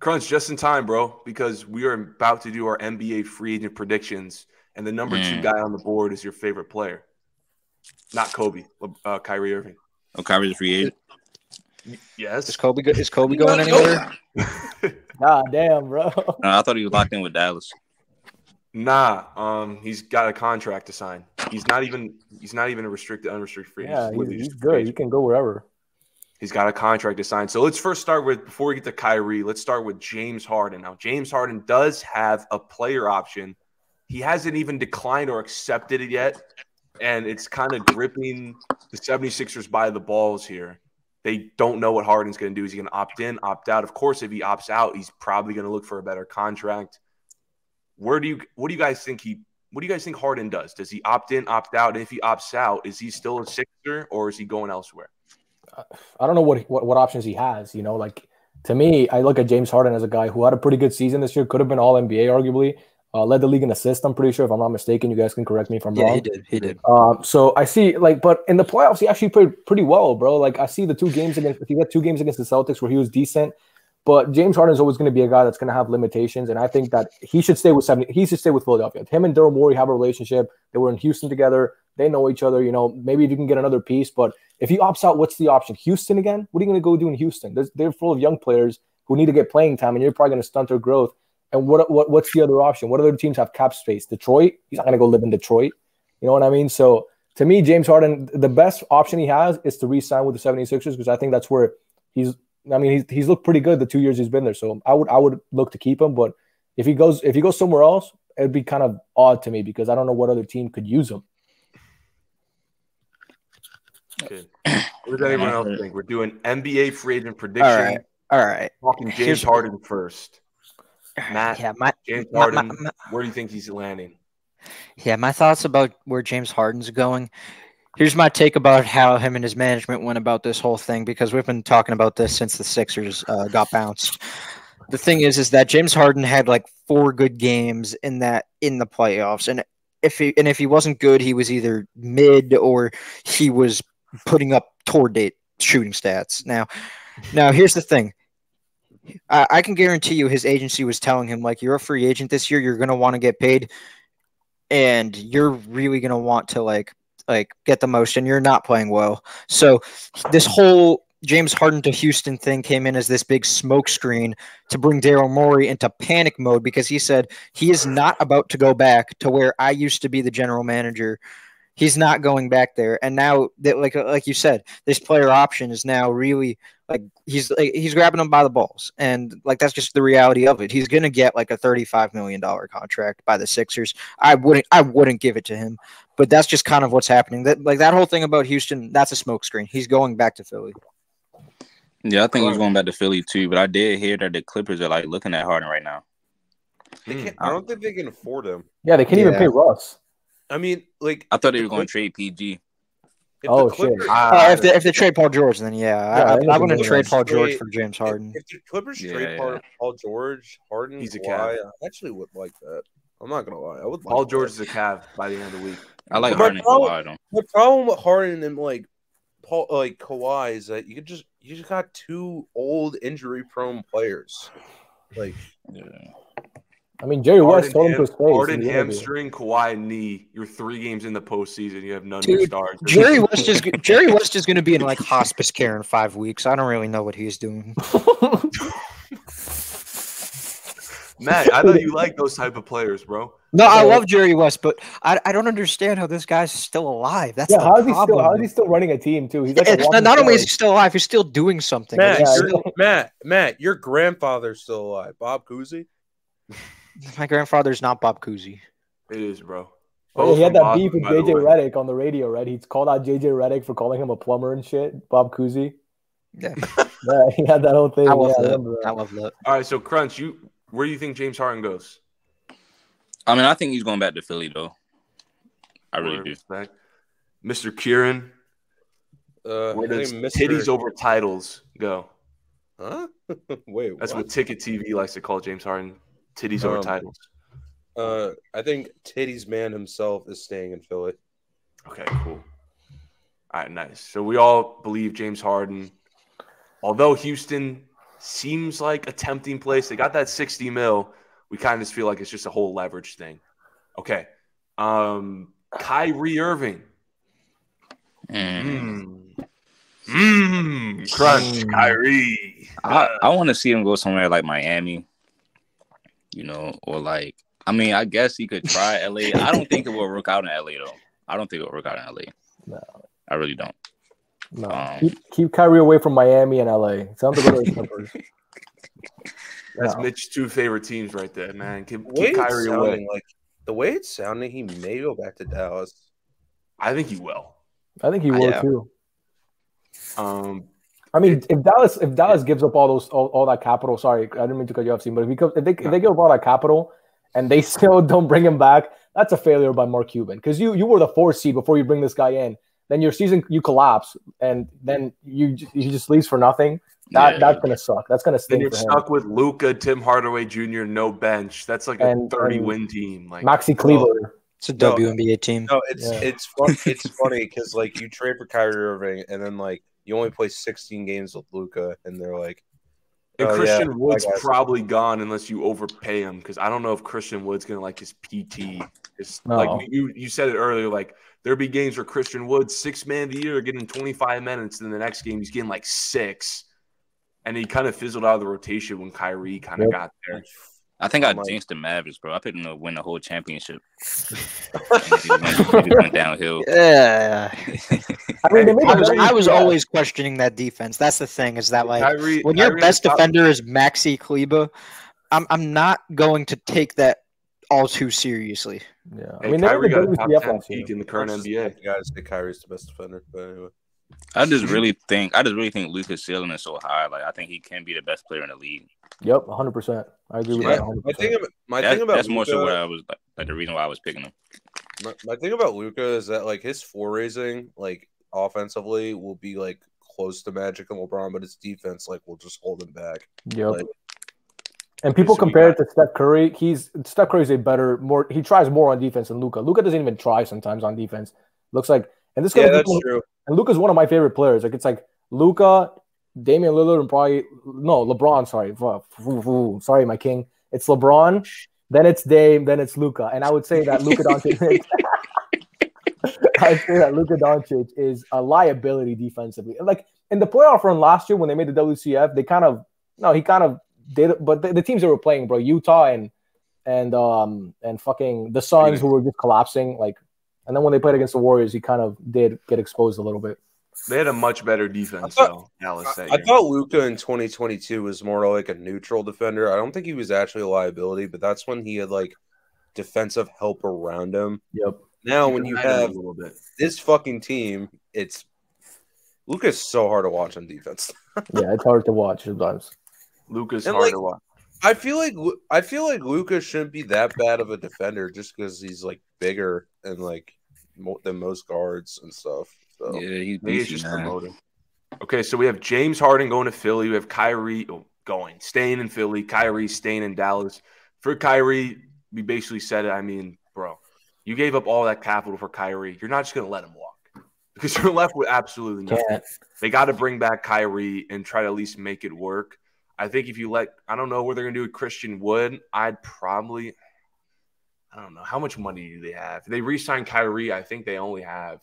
Crunch, just in time, bro, because we are about to do our NBA free agent predictions, and the number two guy on the board is your favorite player, not Kobe, uh, Kyrie Irving. Oh, Kyrie's a free agent. Yes. Is Kobe go- is Kobe going anywhere? God damn, bro. No, I thought he was locked in with Dallas. Nah, um, he's got a contract to sign. He's not even he's not even a restricted unrestricted free agent. Yeah, he's, he's good. He can go wherever. He's got a contract to sign. So let's first start with before we get to Kyrie, let's start with James Harden. Now, James Harden does have a player option. He hasn't even declined or accepted it yet. And it's kind of gripping the 76ers by the balls here. They don't know what Harden's going to do. Is he going to opt in, opt out? Of course, if he opts out, he's probably going to look for a better contract. Where do you what do you guys think he what do you guys think Harden does? Does he opt in, opt out? And if he opts out, is he still a Sixer or is he going elsewhere? I don't know what, what what options he has. You know, like to me, I look at James Harden as a guy who had a pretty good season this year. Could have been All NBA, arguably. Uh, led the league in assists. I'm pretty sure, if I'm not mistaken. You guys can correct me if I'm yeah, wrong. he did. He did. Um, so I see, like, but in the playoffs, he actually played pretty well, bro. Like, I see the two games against. He got two games against the Celtics where he was decent. But James Harden is always going to be a guy that's going to have limitations, and I think that he should stay with seventy. He should stay with Philadelphia. Him and Daryl Morey have a relationship. They were in Houston together. They know each other. You know, maybe if you can get another piece, but if he opts out, what's the option? Houston again? What are you going to go do in Houston? There's, they're full of young players who need to get playing time, and you're probably going to stunt their growth. And what, what what's the other option? What other teams have cap space? Detroit? He's not going to go live in Detroit. You know what I mean? So to me, James Harden, the best option he has is to re-sign with the 76ers because I think that's where he's I mean, he's, he's looked pretty good the two years he's been there. So I would I would look to keep him. But if he goes if he goes somewhere else, it'd be kind of odd to me because I don't know what other team could use him. Good. What does anyone else think? We're doing NBA free agent prediction. All right. All right. Talking James Here's Harden first. Matt, yeah, my, James Harden, my, my, where do you think he's landing? Yeah, my thoughts about where James Harden's going here's my take about how him and his management went about this whole thing because we've been talking about this since the Sixers uh, got bounced. The thing is, is that James Harden had like four good games in that in the playoffs, and if he and if he wasn't good, he was either mid or he was putting up tour date shooting stats. Now, now here's the thing: I, I can guarantee you his agency was telling him like you're a free agent this year, you're gonna want to get paid, and you're really gonna want to like like get the most, and you're not playing well. So this whole James Harden to Houston thing came in as this big smokescreen to bring Daryl Morey into panic mode because he said he is not about to go back to where I used to be the general manager. He's not going back there, and now that like like you said, this player option is now really like he's like, he's grabbing them by the balls, and like that's just the reality of it. He's gonna get like a thirty-five million dollar contract by the Sixers. I wouldn't I wouldn't give it to him, but that's just kind of what's happening. That like that whole thing about Houston, that's a smokescreen. He's going back to Philly. Yeah, I think he's going back to Philly too. But I did hear that the Clippers are like looking at Harden right now. They can't, hmm. I don't think they can afford him. Yeah, they can't even pay Russ. I mean, like I thought they were going to trade PG. if Oh, the shit. Clippers, Uh, if they if they trade Paul George, then yeah, I, Yeah, I, that I is wouldn't trade Paul George trade. for James Harden. if the Clippers trade Yeah. Paul, Paul George, Harden, He's a Kawhi, Cav. I actually would like that. I'm not gonna lie, I would. Like Paul that. George is a Cav by the end of the week. I like But my Harden and problem- Kawhi though. The problem with Harden and like Paul, like Kawhi, is that you could just you just got two old injury prone players. Like Yeah. I mean, Jerry West Harden, told him to ham- his face. Harden in hamstring, Kawhi knee. You're three games in the postseason. You have none of your stars. Jerry West is Jerry West is going to be in like hospice care in five weeks. I don't really know what he's doing. Matt, I thought you like those type of players, bro. No, I love Jerry West, but I, I don't understand how this guy's still alive. That's yeah, the how is he still? How is he still running a team too? He's like a It's not, not only is he still alive, he's still doing something. Matt, Yeah. your- Matt, Matt, your grandfather's still alive, Bob Cousy. My grandfather's not Bob Cousy. It is, bro. Oh, he had that Boston, beef with JJ way. Redick on the radio, right? He's called out JJ Redick for calling him a plumber and shit. Bob Cousy. Yeah, Yeah, he had that whole thing. I love yeah, I that. remember I love that. All right, so Crunch, you where do you think James Harden goes? I mean, I think he's going back to Philly though. I really do. respect. Mr. Kieran, Uh, where does Mr. titties over titles go? Huh? Wait, That's what? what Ticket TV likes to call James Harden. Titties over Um, titles. Uh, I think Titties man himself is staying in Philly. Okay, cool. All right, nice. So we all believe James Harden. Although Houston seems like a tempting place, they got that 60 mil. We kind of just feel like it's just a whole leverage thing. Okay. Um Kyrie Irving. Mm. Mm. Mm. Crunch, Mm. Kyrie. I, I want to see him go somewhere like Miami, you know, or like I mean, I guess he could try LA. I don't think it will work out in LA though. I don't think it will work out in LA. No. I really don't. No, Um, keep, keep Kyrie away from Miami and LA. Tell him to go to the Clippers. That's No. Mitch's two favorite teams right there, man. Keep, The keep Kyrie sounding, away. like the way it's sounding, he may go back to Dallas. I think he will. I think he will Yeah. too. Um, I mean, if Dallas if Dallas gives up all those all, all that capital, sorry, I didn't mean to cut you off, Steve, but if, he, co- if they if they give up all that capital and they still don't bring him back, that's a failure by Mark Cuban because you you were the fourth seed before you bring this guy in. Then your season you collapse, and then you j- he just leaves for nothing. That Yeah. that's gonna suck. That's gonna then stink you're for him. stuck with Luka, Tim Hardaway Jr., no bench. That's like a 30 win team. Like Maxi Kleber. It's a No. WNBA team. No, it's Yeah. it's fun. It's funny because like you trade for Kyrie Irving and then like you only play 16 games with Luka, and they're like, And Oh, Christian yeah. Wood's I got you. probably gone unless you overpay him because I don't know if Christian Wood's gonna like his PT. It's No. like you you said it earlier. Like there'll be games where Christian Wood six man of the year getting 25 minutes, and the next game he's getting like six, and he kind of fizzled out of the rotation when Kyrie kind of Yep. got there. I think I I'm like- jinxed the Mavericks, bro. I picked them to win the whole championship. it went, went downhill. Yeah, I mean, they made I a was I was always questioning that defense. That's the thing is that like Kyrie, when your Kyrie best defender is Maxi Kleber, I'm I'm not going to take that all too seriously. Yeah, I mean, they were Kyrie the got a top 10 peak in the current NBA. let guys say Kyrie's the best defender, but anyway. I just really think I just really think Luka's ceiling is so high. Like I think he can be the best player in the league. Yep, 100. percent I agree with Yeah. that. 100%. My thing, about, my That- thing about that's more so Luka- what I was like, like the reason why I was picking him. My, my thing about Luka is that like his floor raising, like offensively, will be like close to Magic and LeBron, but his defense like will just hold him back. Yep. Like- and people compare it to Steph Curry. He's Steph Curry's a better, more. He tries more on defense than Luka. Luka doesn't even try sometimes on defense. Looks like, and this Yeah, that's true. and Luka's one of my favorite players. Like it's like Luka, Damian Lillard and probably no LeBron. Sorry, sorry, my king. It's LeBron, then it's Dame, then it's Luka. and I would say that Luca Doncic. I'd say that Luka Doncic is a liability defensively. Like in the playoff run last year when they made the WCF, they kind of no, he kind of did, but the, the teams that were playing, bro, Utah and and um and fucking the Suns who were just collapsing, like, and then when they played against the Warriors, he kind of did get exposed a little bit. They had a much better defense, I thought, though. Dallas, I, I thought Luka in 2022 was more like a neutral defender. I don't think he was actually a liability, but that's when he had like defensive help around him. Yep. Now, when you have this fucking team, it's Luka's so hard to watch on defense. yeah, it's hard to watch sometimes. Luka's hard like, to watch. I feel like I feel like Luka shouldn't be that bad of a defender just because he's like bigger and like mo- than most guards and stuff. So. Yeah, he's, he's just promoting. Okay, so we have James Harden going to Philly. We have Kyrie oh, going, staying in Philly. Kyrie staying in Dallas. For Kyrie, we basically said it. I mean, bro, you gave up all that capital for Kyrie. You're not just going to let him walk because you're left with absolutely nothing. Can't. They got to bring back Kyrie and try to at least make it work. I think if you let, I don't know what they're going to do with Christian Wood. I'd probably, I don't know how much money do they have. They re-signed Kyrie. I think they only have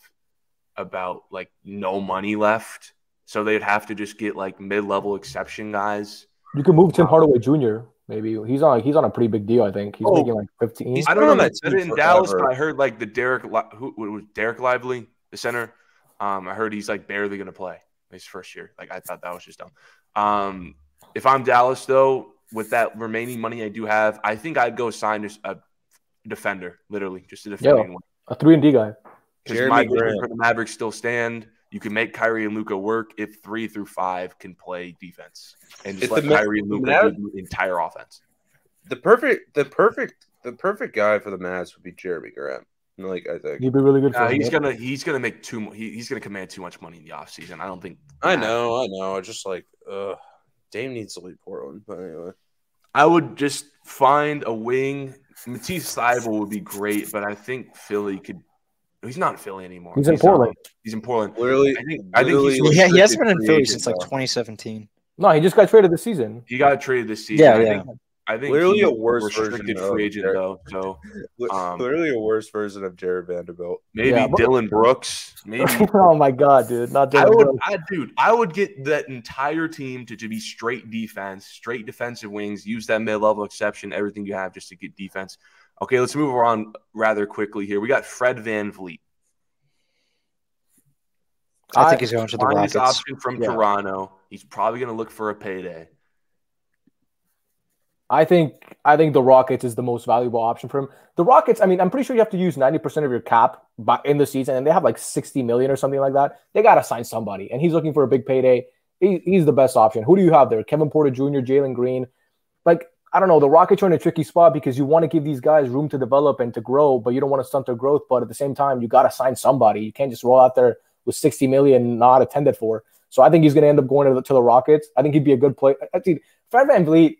about like no money left, so they'd have to just get like mid-level exception guys. You could move Tim Hardaway Jr. Maybe he's on he's on a pretty big deal. I think he's oh, making like fifteen. I don't know that in Dallas, but I heard like the Derek who was Dereck Lively, the center. Um, I heard he's like barely going to play his first year. Like I thought that was just dumb. Um, if I'm Dallas though, with that remaining money I do have, I think I'd go sign a defender, literally just a defending yeah, one. A three and D guy. Because my vision for the Mavericks still stand. You can make Kyrie and Luka work if three through five can play defense, and just if let the, Kyrie and Luka do the entire offense. The perfect, the perfect, the perfect guy for the Mavs would be Jerami Grant. Like I think he'd be really good. Uh, he's gonna he's gonna make too he, he's gonna command too much money in the offseason. I don't think. I know, I know. It's just like, uh, Dame needs to leave Portland. But anyway, I would just find a wing. Matisse Thybulle would be great, but I think Philly could He's not in Philly anymore. He's, in Portland. he's in Portland. Literally, I think. I think he's yeah, he hasn't been in Philly since like 2017. No, he just got traded this season. He got traded this season. Yeah, I yeah. Think, I think literally a worse restricted version free agent though. So um, literally a worse version of Jarred Vanderbilt. Maybe yeah, Dillon Brooks. Maybe. oh my god, dude! Not Dillon I would, Brooks. I, dude. I would get that entire team to, to be straight defense, straight defensive wings. Use that mid level exception, everything you have just to get defense. Okay, let's move on rather quickly here. We got Fred Van VanVleet. I, think he's going to the Rockets. option from yeah. Toronto. He's probably going to look for a payday. I think I think the Rockets is the most valuable option for him. The Rockets, I mean, I'm pretty sure you have to use 90% of your cap by, in the season, and they have like 60 million or something like that. They got to sign somebody, and he's looking for a big payday. He, he's the best option. Who do you have there? Kevin Porter Jr., Jalen Green. Like, I don't know. The Rockets are in a tricky spot because you want to give these guys room to develop and to grow, but you don't want to stunt their growth. But at the same time, you got to sign somebody. You can't just roll out there with 60 million not attended for. So I think he's going to end up going to the, to the Rockets. I think he'd be a good player. Actually, Fred VanVleet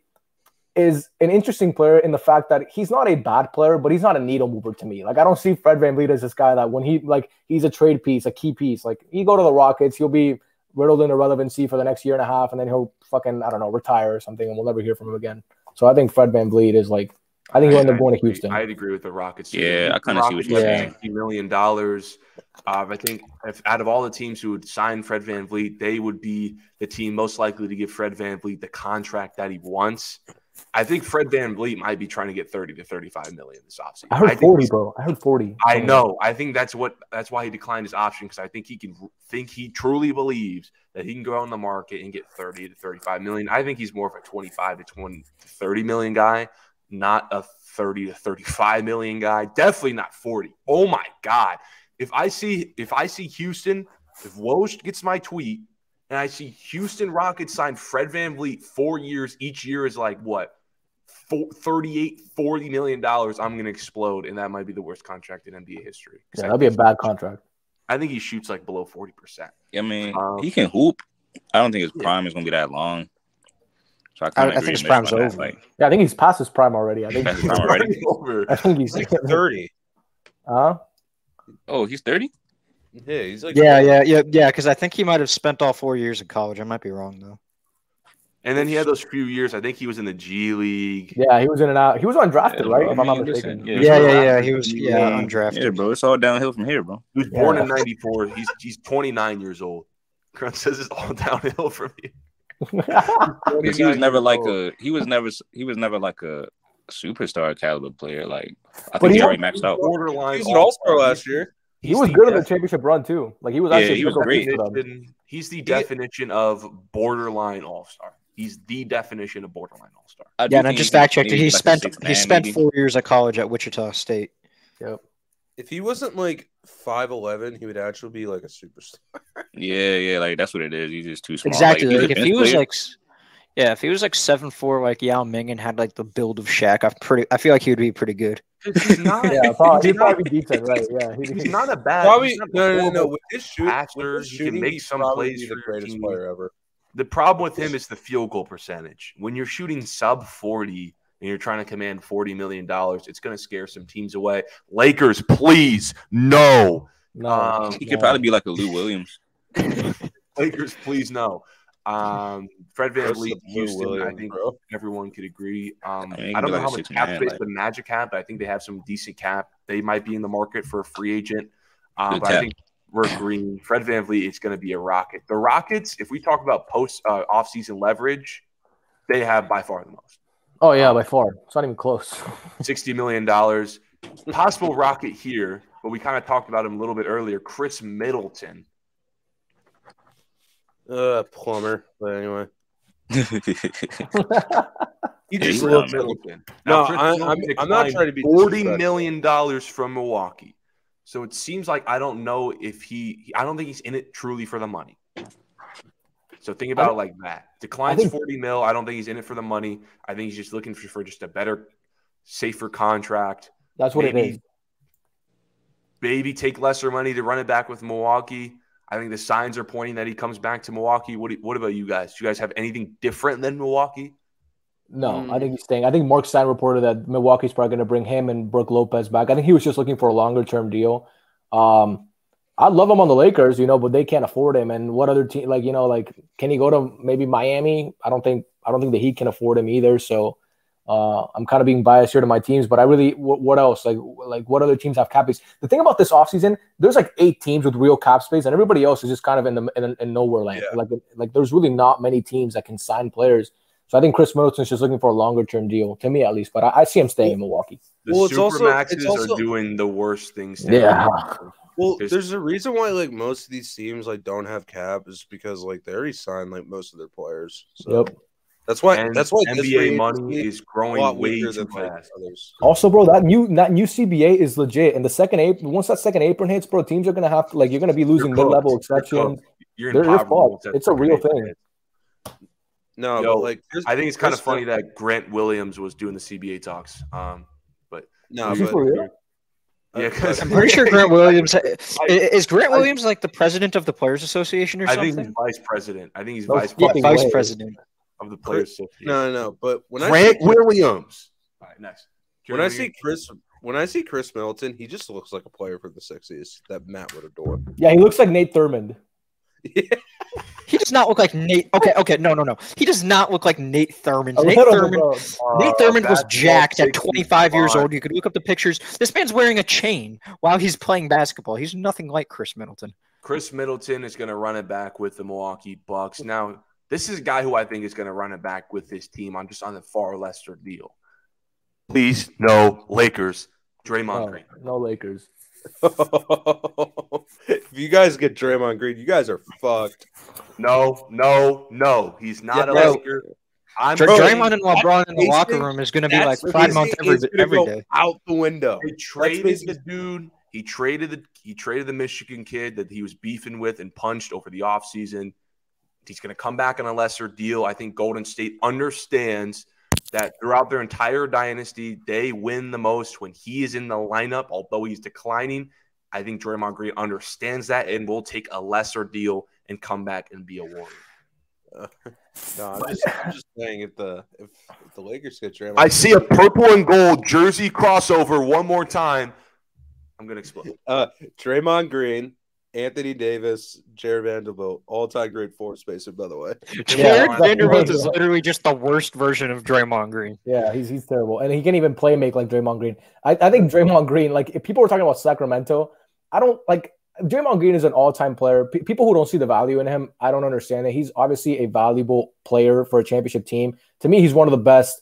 is an interesting player in the fact that he's not a bad player, but he's not a needle mover to me. Like I don't see Fred Van VanVleet as this guy that when he like he's a trade piece, a key piece. Like he go to the Rockets, he'll be riddled in irrelevancy for the next year and a half, and then he'll fucking I don't know retire or something, and we'll never hear from him again. So I think Fred Van VanVleet is like I think he'll end up going to Houston. I'd agree with the Rockets. Yeah, I kind of see what you're saying. Fifty million dollars. Uh, I think if out of all the teams who would sign Fred Van VanVleet, they would be the team most likely to give Fred Van VanVleet the contract that he wants. I think Fred Van VanVleet might be trying to get 30 to 35 million this offseason. I heard I 40, bro. I heard 40. I know. I think that's what that's why he declined his option because I think he can think he truly believes that he can go on the market and get 30 to 35 million. I think he's more of a 25 to 20 to 30 million guy not a 30 to 35 million guy. Definitely not 40. Oh my God. If I see if I see Houston, if Woj gets my tweet and I see Houston Rockets sign Fred Van VanVleet four years, each year is like what? 38 40 million dollars i'm going to explode and that might be the worst contract in nba history yeah that'd be a bad contract i think he shoots like below 40% i mean um, he can hoop i don't think his prime yeah. is going to be that long so I, I, I think his prime's over. Like, yeah, I think he's past his prime already. I think he's already over. I think he's like thirty. Huh? Oh, he's thirty. Yeah, he's like Yeah, yeah, yeah, yeah. Because I think he might have spent all four years in college. I might be wrong though. And then he had those few years. I think he was in the G League. Yeah, he was in and out. He was undrafted, Yeah, right? bro, if I'm not I mean, listen, mistaken. yeah. Yeah, yeah, yeah. He was G yeah undrafted. Yeah, bro. It's all downhill from here, bro. He was born in '94. He's he's 29 years old. Grunt says it's all downhill from here. He was never like a he was never he was never like a superstar caliber player. Like I But think he he already maxed out. Borderline. He was an all-star last year. He was good in the championship run too. Like he was Yeah, actually he was great. for them. definition- He's the definition of borderline all star. He's the definition of borderline all star. Yeah, and I just fact checked it. He spent he spent maybe. four years at college at Wichita State. Yep. If he wasn't like five eleven, he would actually be like a superstar. Yeah, yeah, like that's what it is. He's just too small. Exactly. Like, Like, if he was player. like, s- yeah, if he was like seven four like Yao Ming and had like the build of Shaq, I pretty I feel like he would be pretty good. He's not. Yeah, probably, he's he'd not, probably be decent, right? Yeah, he, he's not a bad. Probably he's not a no, no, no, no. With his shoot, with passer. his He can make some plays be the greatest team. player ever. The problem with him is the field goal percentage. When you're shooting sub 40 and you're trying to command 40 million dollars, it's going to scare some teams away. Lakers, please, no. no, Um, he no. could probably be like a Lou Williams. Lakers, please, no. Um, Fred Van Versus Vliet, Lou Houston, I think bro. everyone could agree. Um, I mean, I don't know be how much cap space like- the Magic have, but I think they have some decent cap. They might be in the market for a free agent. Um, Good but I think we're agreeing. Fred VanVleet is going to be a rocket. The Rockets, if we talk about post uh, offseason leverage, they have by far the most. Oh yeah, by far. It's not even close. $60 million. Possible rocket here, but we kind of talked about him a little bit earlier. Khris Middleton. Uh, plumber. But anyway, He just he's looks dumb. No, Khris I- Middleton I'm- I'm not trying to be forty million dollars from Milwaukee. So it seems like I don't know if he. I don't think he's in it truly for the money. So think about it like that. Declines think- forty mil. I don't think he's in it for the money. I think he's just looking for, for just a better, safer contract. That's what it Maybe- is. Maybe take lesser money to run it back with Milwaukee. I think the signs are pointing that he comes back to Milwaukee. What, do, what about you guys? Do you guys have anything different than Milwaukee? No, I Mm. think he's staying. I think Marc Stein reported that Milwaukee's probably going to bring him and Brook Lopez back. I think he was just looking for a longer term deal. Um, I'd love him on the Lakers, you know, but they can't afford him. And what other team? Like, you know, like can he go to maybe Miami? I don't think. I don't think the Heat can afford him either. So uh, I'm kind of being biased here to my teams, but I really. What, what else? Like, like what other teams have cap space? The thing about this offseason, there's like eight teams with real cap space, and everybody else is just kind of in the in, in nowhere land. Yeah. Like, like there's really not many teams that can sign players. So I think Khris Middleton's just looking for a longer term deal, to me at least. But I, I see him staying in Milwaukee. The Well, it's also- Supermaxes it's also- are doing the worst things. to Yeah. everyone. Well, There's- there's a reason why like most of these teams like don't have cap is because like they already signed like most of their players. So Yep. That's why And that's why this NBA free money agency is growing lot way weaker too than like fast. Also, bro, that new that new CBA is legit. And the second apron, once that second apron hits, bro, teams are gonna have to like you're gonna be losing You're mid level cooked. You're exceptions. cooked. You're in They're- they're poverty fucked. It's a real thing. hits. No, Yo, but like Chris- I think it's kind of Chris- funny that Grant Williams was doing the CBA talks. Um, No, Is but for real? yeah, uh, uh, because I'm pretty sure Grant Williams uh, is Grant Williams like the president of the Players Association or I something. think he's vice president. I think he's No vice yeah, vice way. president. Of the Players Association. no, no, no. But when I Grant see, Williams. All right, next. when I see Khris when I see Khris Middleton, he just looks like a player for the Sixties that Matt would adore. Yeah, he looks like Nate Thurmond. He does not look like Nate. Okay, okay, no, no, no. He does not look like Nate Thurmond. Nate Thurmond, bit, Thurman. bro. Nate Uh, Thurman was jacked at 25 years old. You could look up the pictures. This man's wearing a chain while he's playing basketball. He's nothing like Khris Middleton. Khris Middleton is going to run it back with the Milwaukee Bucks. Now, this is a guy who I think is going to run it back with his team on just on the far lesser deal. Please, no Lakers. Draymond No, Green. no Lakers. if you guys get Draymond Green, you guys are fucked. No, no, no. He's not Yeah, a bro. Laker. I'm Dr- Bro, Draymond and LeBron in the locker room is going to be like five months every, is gonna every go day. out the window. They traded the dude. He traded the he traded the Michigan kid that he was beefing with and punched over the offseason. He's going to come back on a lesser deal. I think Golden State understands that throughout their entire dynasty, they win the most when he is in the lineup, although he's declining. I think Draymond Green understands that and will take a lesser deal and come back and be a warrior. No, I'm just, I'm just saying if the if, if the Lakers get Draymond, I see a purple and gold jersey crossover one more time. I'm going to explode. uh, Draymond Green Anthony Davis, Jarred Vanderbilt, all time great four spacer, by the way. Jarred yeah, Vanderbilt is literally just the worst version of Draymond Green. Yeah, he's he's terrible. And he can't even play make like Draymond Green. I, I think Draymond Green, like if people were talking about Sacramento, I don't like Draymond Green is an all-time player. P- people who don't see the value in him, I don't understand it. He's obviously a valuable player for a championship team. To me, he's one of the best,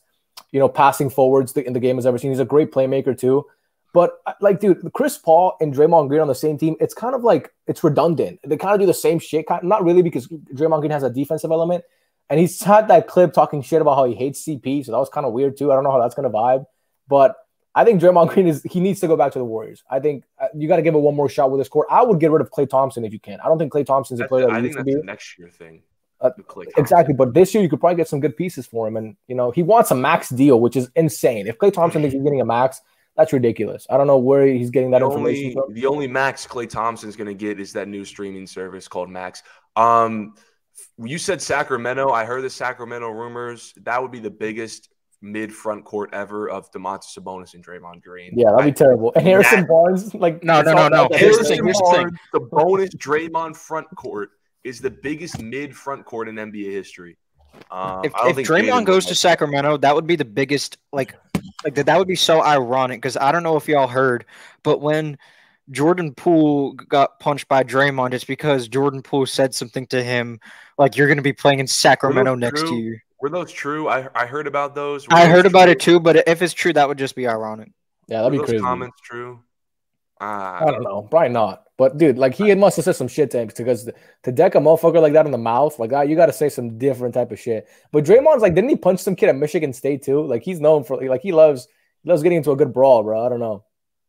you know, passing forwards in the game has ever seen. He's a great playmaker too. But uh, like, dude, Chris Paul and Draymond Green on the same team, it's kind of like it's redundant. They kind of do the same shit. Not really because Draymond Green has a defensive element, and he's had that clip talking shit about how he hates CP. So that was kind of weird too. I don't know how that's gonna vibe, but I think Draymond Green is he needs to go back to the Warriors. I think uh, you got to give it one more shot with this core. I would get rid of Klay Thompson if you can. I don't think Klay Thompson's a player that I needs to be. the next year thing. Uh, exactly, but this year you could probably get some good pieces for him, and you know he wants a max deal, which is insane. If Klay Thompson thinks he's getting a max, that's ridiculous. I don't know where he's getting that the information only, from. The only max Klay Thompson's going to get is that new streaming service called Max. Um, you said Sacramento. I heard the Sacramento rumors. That would be the biggest mid front court ever of Domantas Sabonis and Draymond Green. Yeah, that'd be I, terrible. And Harrison that, Barnes, like no, no, no, no. Harrison Barnes, Sabonis Draymond front court is the biggest mid front court in NBA history. Um, if, if Draymond goes to Sacramento, that would be the biggest like like that. That would be so ironic because I don't know if y'all heard, but when Jordan Poole got punched by Draymond, it's because Jordan Poole said something to him like you're going to be playing in Sacramento next true? year. Were those true? I I heard about those. Were I those heard about true? it too, but if it's true, that would just be ironic. Yeah, that'd Were be those crazy. Comments true. Uh, I don't know, probably not. But dude, like he must have said some shit to him because to deck a motherfucker like that in the mouth, like ah, you got to say some different type of shit. But Draymond's like, didn't he punch some kid at Michigan State too? Like he's known for like he loves he loves getting into a good brawl, bro. I don't know.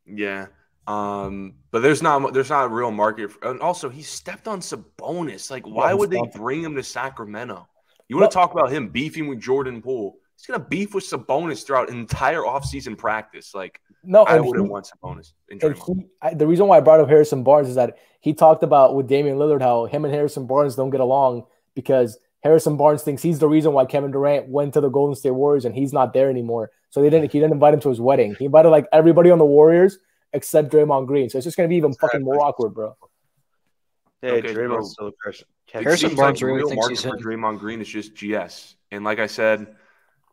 Yeah. Um, but there's not there's not a real market. For, and also, he stepped on Sabonis. Like, why would they bring him to Sacramento? You want to talk about him beefing with Jordan Poole? He's gonna beef with Sabonis throughout entire offseason practice. Like, No, I wouldn't he- want Sabonis. And And he, I, the reason why I brought up Harrison Barnes is that he talked about with Damian Lillard how him and Harrison Barnes don't get along because Harrison Barnes thinks he's the reason why Kevin Durant went to the Golden State Warriors and he's not there anymore. So they didn't he didn't invite him to his wedding. He invited like everybody on the Warriors except Draymond Green. So it's just gonna be even fucking more awkward, bro. Hey, Okay, Draymond's bro. still a Harrison Barnes the really thinks he's him. Draymond Green is just GS. And like I said,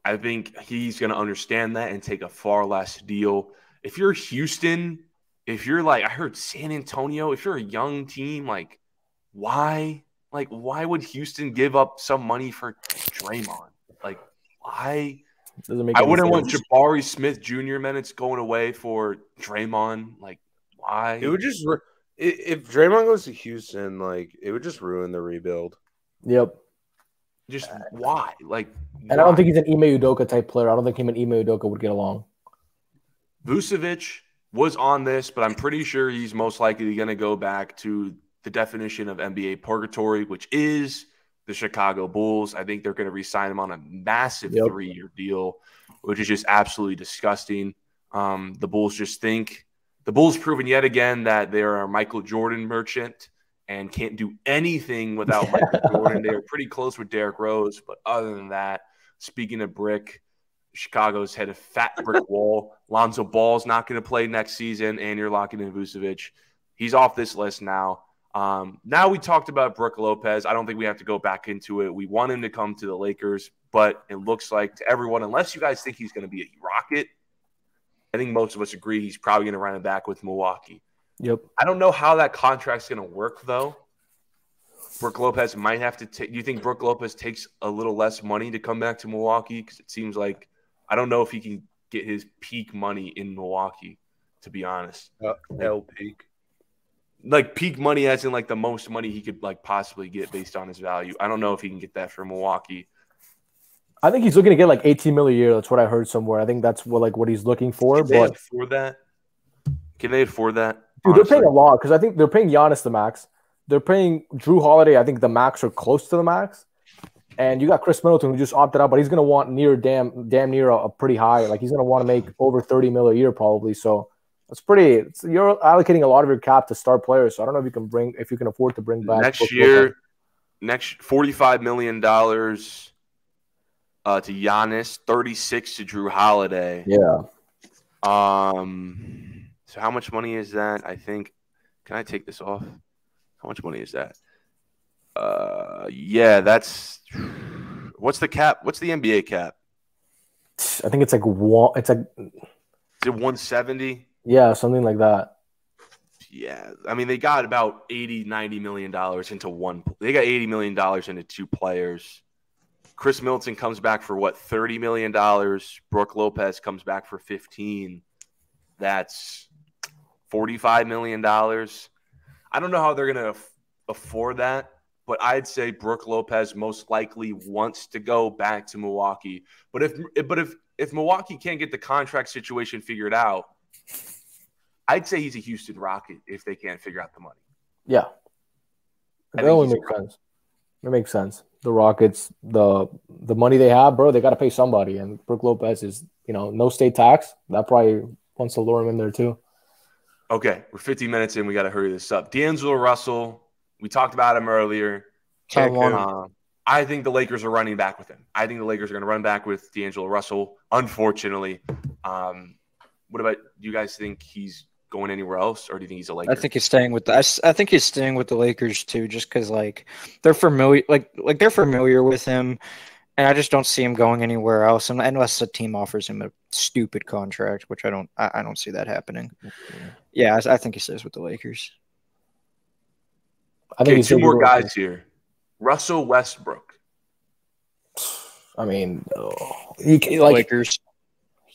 I think he's going to understand that and take a far less deal. If you're Houston, if you're like I heard San Antonio, if you're a young team, like why, like why would Houston give up some money for Draymond? Like why? Doesn't make I wouldn't want. Jabari Smith Jr. minutes going away for Draymond. Like why? It would just if Draymond goes to Houston, like it would just ruin the rebuild. Yep. Just why? Like And I don't think he's an Ime Udoka type player. I don't think him and Ime Udoka would get along. Vucevic was on this, but I'm pretty sure he's most likely going to go back to the definition of NBA purgatory, which is the Chicago Bulls. I think they're going to re-sign him on a massive Yep. three-year deal, which is just absolutely disgusting. Um, the Bulls just think the Bulls proven yet again that they are a Michael Jordan merchant and can't do anything without Michael Jordan. They were pretty close with Derrick Rose, but other than that, speaking of brick, Chicago's had a fat brick wall. Lonzo Ball's not going to play next season, and you're locking in Vucevic. He's off this list now. Um, now we talked about Brook Lopez. I don't think we have to go back into it. We want him to come to the Lakers, but it looks like to everyone, unless you guys think he's going to be a Rocket, I think most of us agree he's probably going to run it back with Milwaukee. Yep. I don't know how that contract's going to work though. Brook Lopez might have to take. Do you think Brook Lopez takes a little less money to come back to Milwaukee? Because it seems like I don't know if he can get his peak money in Milwaukee. To be honest, Uh, L peak. like peak money, as in like the most money he could like possibly get based on his value. I don't know if he can get that for Milwaukee. I think he's looking to get like 18 million a year. That's what I heard somewhere. I think that's what like what he's looking for. Can they But afford that? Can they afford that? Dude, they're paying a lot because I think they're paying Giannis the max. They're paying Jrue Holiday, I think the max or close to the max. And you got Khris Middleton who just opted out, but he's gonna want near damn damn near a, a pretty high. Like he's gonna want to make over 30 mil a year probably. So it's pretty. It's, you're allocating a lot of your cap to star players. So I don't know if you can bring if you can afford to bring back next year, Lopez. next forty-five million dollars uh, to Giannis, thirty-six to Jrue Holiday. Yeah, Um, so how much money is that? I think. Can I take this off? How much money is that? Uh, yeah, that's what's the cap? What's the NBA cap? I think it's like one. It's like Is it 170? yeah, something like that. Yeah, I mean they got about 80, 90 million dollars into one. They got 80 million dollars into two players. Khris Milton comes back for what 30 million dollars. Brook Lopez comes back for 15. That's 45 million dollars. I don't know how they're gonna aff- afford that, but I'd say Brook Lopez most likely wants to go back to Milwaukee. But if but if if Milwaukee can't get the contract situation figured out, I'd say he's a Houston Rocket if they can't figure out the money. Yeah, I that only makes sense. It makes sense. The Rockets, the the money they have, bro, they got to pay somebody, and Brook Lopez is, you know, no state tax. That probably wants to lure him in there too. Okay, we're 50 minutes in. We got to hurry this up. D'Angelo Russell, we talked about him earlier. I. Uh, I think the Lakers are running back with him. I think the Lakers are going to run back with D'Angelo Russell. Unfortunately, um, what about do you guys think he's going anywhere else, or do you think he's a Laker? I think he's staying with the. I think he's staying with the Lakers too, just because like they're familiar, like like they're familiar with him, and I just don't see him going anywhere else, unless a team offers him a stupid contract, which I don't. I, I don't see that happening. Yeah, I, I think he stays with the Lakers. I think okay, two more be- guys here. Russell Westbrook. I mean, oh, he can- like Lakers.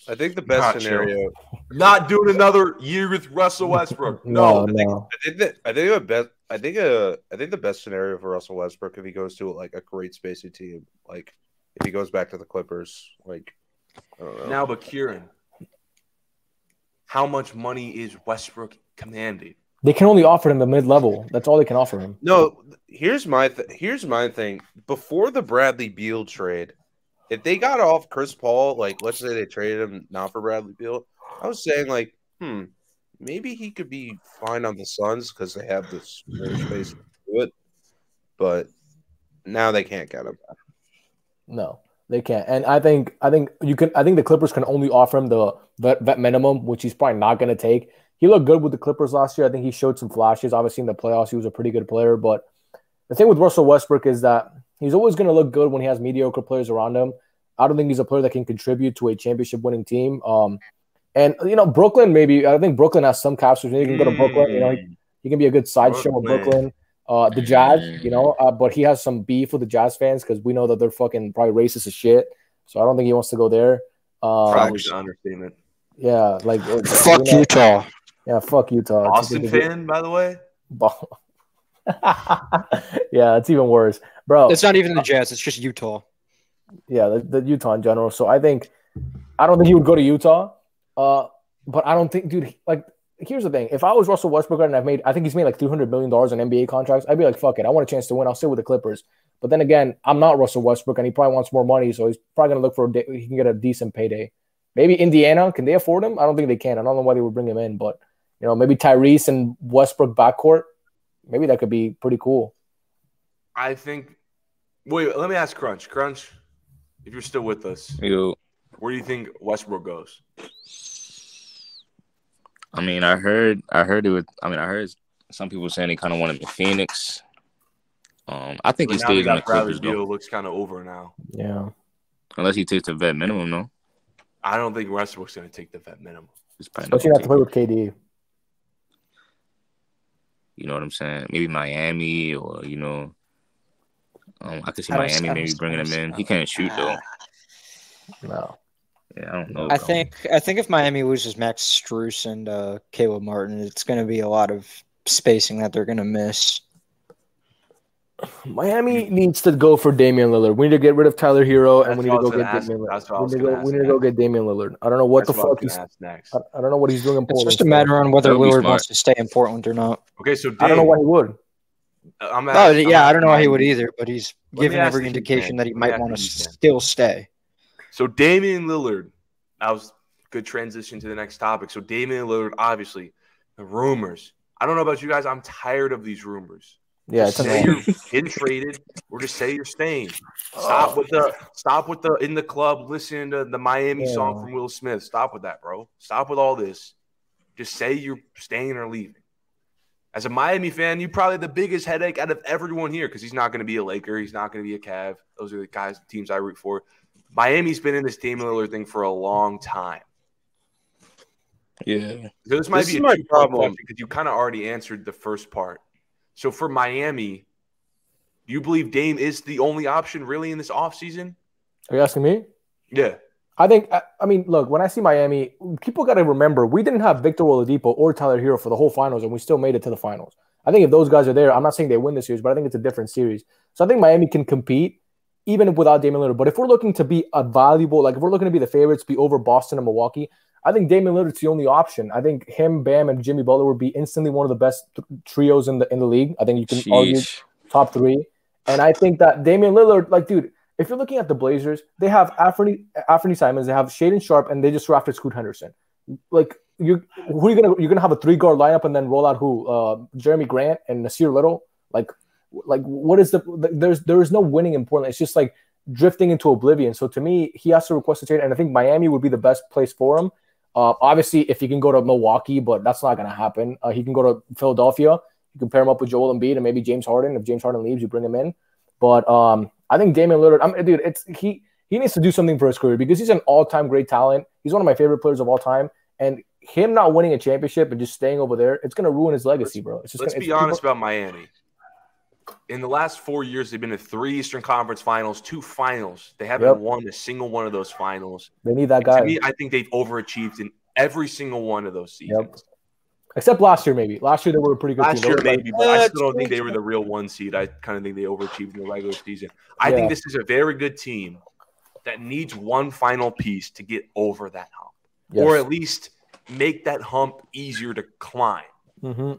I think the best Not scenario. Not doing another year with Russell Westbrook. No, no, no. I think that I think the best. I think uh I think the best scenario for Russell Westbrook if he goes to like a great spacey team, like if he goes back to the Clippers, like I don't know. Now, but Kieran, how much money is Westbrook commanding? They can only offer him the mid level. That's all they can offer him. No, here's my th- here's my thing. Before the Bradley Beal trade, if they got off Chris Paul, like let's say they traded him not for Bradley Beal, I was saying like, hmm, maybe he could be fine on the Suns because they have this space to do it. But now they can't get him. No, they can't. And I think I think you can. I think the Clippers can only offer him the vet, vet minimum, which he's probably not going to take. He looked good with the Clippers last year. I think he showed some flashes. Obviously, in the playoffs, he was a pretty good player. But the thing with Russell Westbrook is that he's always going to look good when he has mediocre players around him. I don't think he's a player that can contribute to a championship winning team. Um, and you know, Brooklyn maybe I think Brooklyn has some caps. Maybe he can go to Brooklyn. You know, he, he can be a good sideshow with Brooklyn. Brooklyn. Uh, the Jazz, you know, uh, but he has some beef with the Jazz fans because we know that they're fucking probably racist as shit. So I don't think he wants to go there. Um, Probably understatement. yeah, like uh, Fuck you know, Utah. Yeah, fuck Utah. Austin just a fan, by the way. yeah, it's even worse, bro. It's not even the Jazz. It's just Utah. yeah, the, the Utah in general. So I think I don't think he would go to Utah. Uh, but I don't think, dude. Like, here's the thing: if I was Russell Westbrook and I've made, I think he's made like three hundred million dollars in NBA contracts, I'd be like, fuck it, I want a chance to win. I'll stay with the Clippers. But then again, I'm not Russell Westbrook, and he probably wants more money, so he's probably gonna look for a day, he can get a decent payday. Maybe Indiana can they afford him? I don't think they can. I don't know why they would bring him in, but you know, maybe Tyrese and Westbrook backcourt, maybe that could be pretty cool. I think. Wait, let me ask Crunch. Crunch, if you're still with us, You, where do you think Westbrook goes? I mean, I heard, I heard it with. I mean, I heard some people saying they kind of wanted him in Phoenix. Um, I think he But now they stays in the got Bradley Clippers though, looks kind of over now. Yeah. unless he takes the vet minimum. No, I don't think Westbrook's going to take the vet minimum. He's probably not Especially not to gonna play with. KD. You know what I'm saying? Maybe Miami or you know, um, I could see I Miami maybe bringing him in. He can't shoot though. No. Yeah, I don't know. I bro. think I think if Miami loses Max Strus and uh, Caleb Martin, it's going to be a lot of spacing that they're going to miss. Miami needs to go for Damian Lillard. We need to get rid of Tyler Herro and That's we need to go get gonna ask- Damian Lillard. I We need, go, we need to go get Damian Lillard. I don't know what That's the what fuck was he's. next. I, I don't know what he's doing in It's just a matter on whether That would be Lillard smart. wants to stay in Portland or not. Okay, so Dave, I don't know why he would. I'm Oh, yeah, I'm I don't know why he would either, but he's Let giving every indication that he might want to if you still stay. So Damian Lillard, that was good transition to the next topic. So Damian Lillard, obviously, the rumors. I don't know about you guys. I'm tired of these rumors. Yeah, Just it's say you're getting traded, or just say you're staying. Stop oh. with the stop with the in the club listening to the Miami song from Will Smith. Stop with that, bro. Stop with all this. Just say you're staying or leaving. as a Miami fan, you probably the biggest headache out of everyone here because he's not going to be a Laker. He's not going to be a Cav. Those are the guys, teams I root for. Miami's been in this Damian Lillard thing for a long time. Yeah. So this might This be a my problem. because you kind of already answered the first part. So for Miami, do you believe Dame is the only option really in this offseason? Are you asking me? Yeah. I think I, I mean, look, when I see Miami, people got to remember we didn't have Victor Oladipo or Tyler Herro for the whole finals, and we still made it to the finals. I think if those guys are there, I'm not saying they win the series, but I think it's a different series. So I think Miami can compete even without Damian Lillard. But if we're looking to be a valuable, like if we're looking to be the favorites, be over Boston and Milwaukee, I think Damian Lillard's the only option. I think him, Bam, and Jimmy Butler would be instantly one of the best th- trios in the in the league. I think you can argue Sheesh. top three. And I think that Damian Lillard, like, dude, if you're looking at the Blazers, they have Anthony Anthony Simons, they have Shaedon Sharpe, and they just drafted Scoot Henderson. Like, you who are you gonna you're gonna have a three guard lineup and then roll out who? Uh, Jerami Grant and Nassir Little. Like, like what is the? There's there is no winning in Portland. It's just like drifting into oblivion. So to me, he has to request a trade, and I think Miami would be the best place for him. Uh, obviously, if he can go to Milwaukee, but that's not going to happen. Uh, he can go to Philadelphia. You can pair him up with Joel Embiid and maybe James Harden. If James Harden leaves, you bring him in. But um, I think Damian Lillard, I'm, dude, it's he he needs to do something for his career because he's an all-time great talent. He's one of my favorite players of all time, and him not winning a championship and just staying over there, it's going to ruin his legacy, bro. It's just Let's gonna, be honest about Miami. In the last four years, they've been to three Eastern Conference finals, two finals. They haven't Yep. won a single one of those finals. They need that And guy, To me, I think they've overachieved in every single one of those seasons. except last year, maybe. Last year they were a pretty good Last team. year, They were like- maybe, but I still don't think they were the real one seed. I kind of think they overachieved in the regular season. I Yeah. think this is a very good team that needs one final piece to get over that hump, Yes. or at least make that hump easier to climb. Mhm.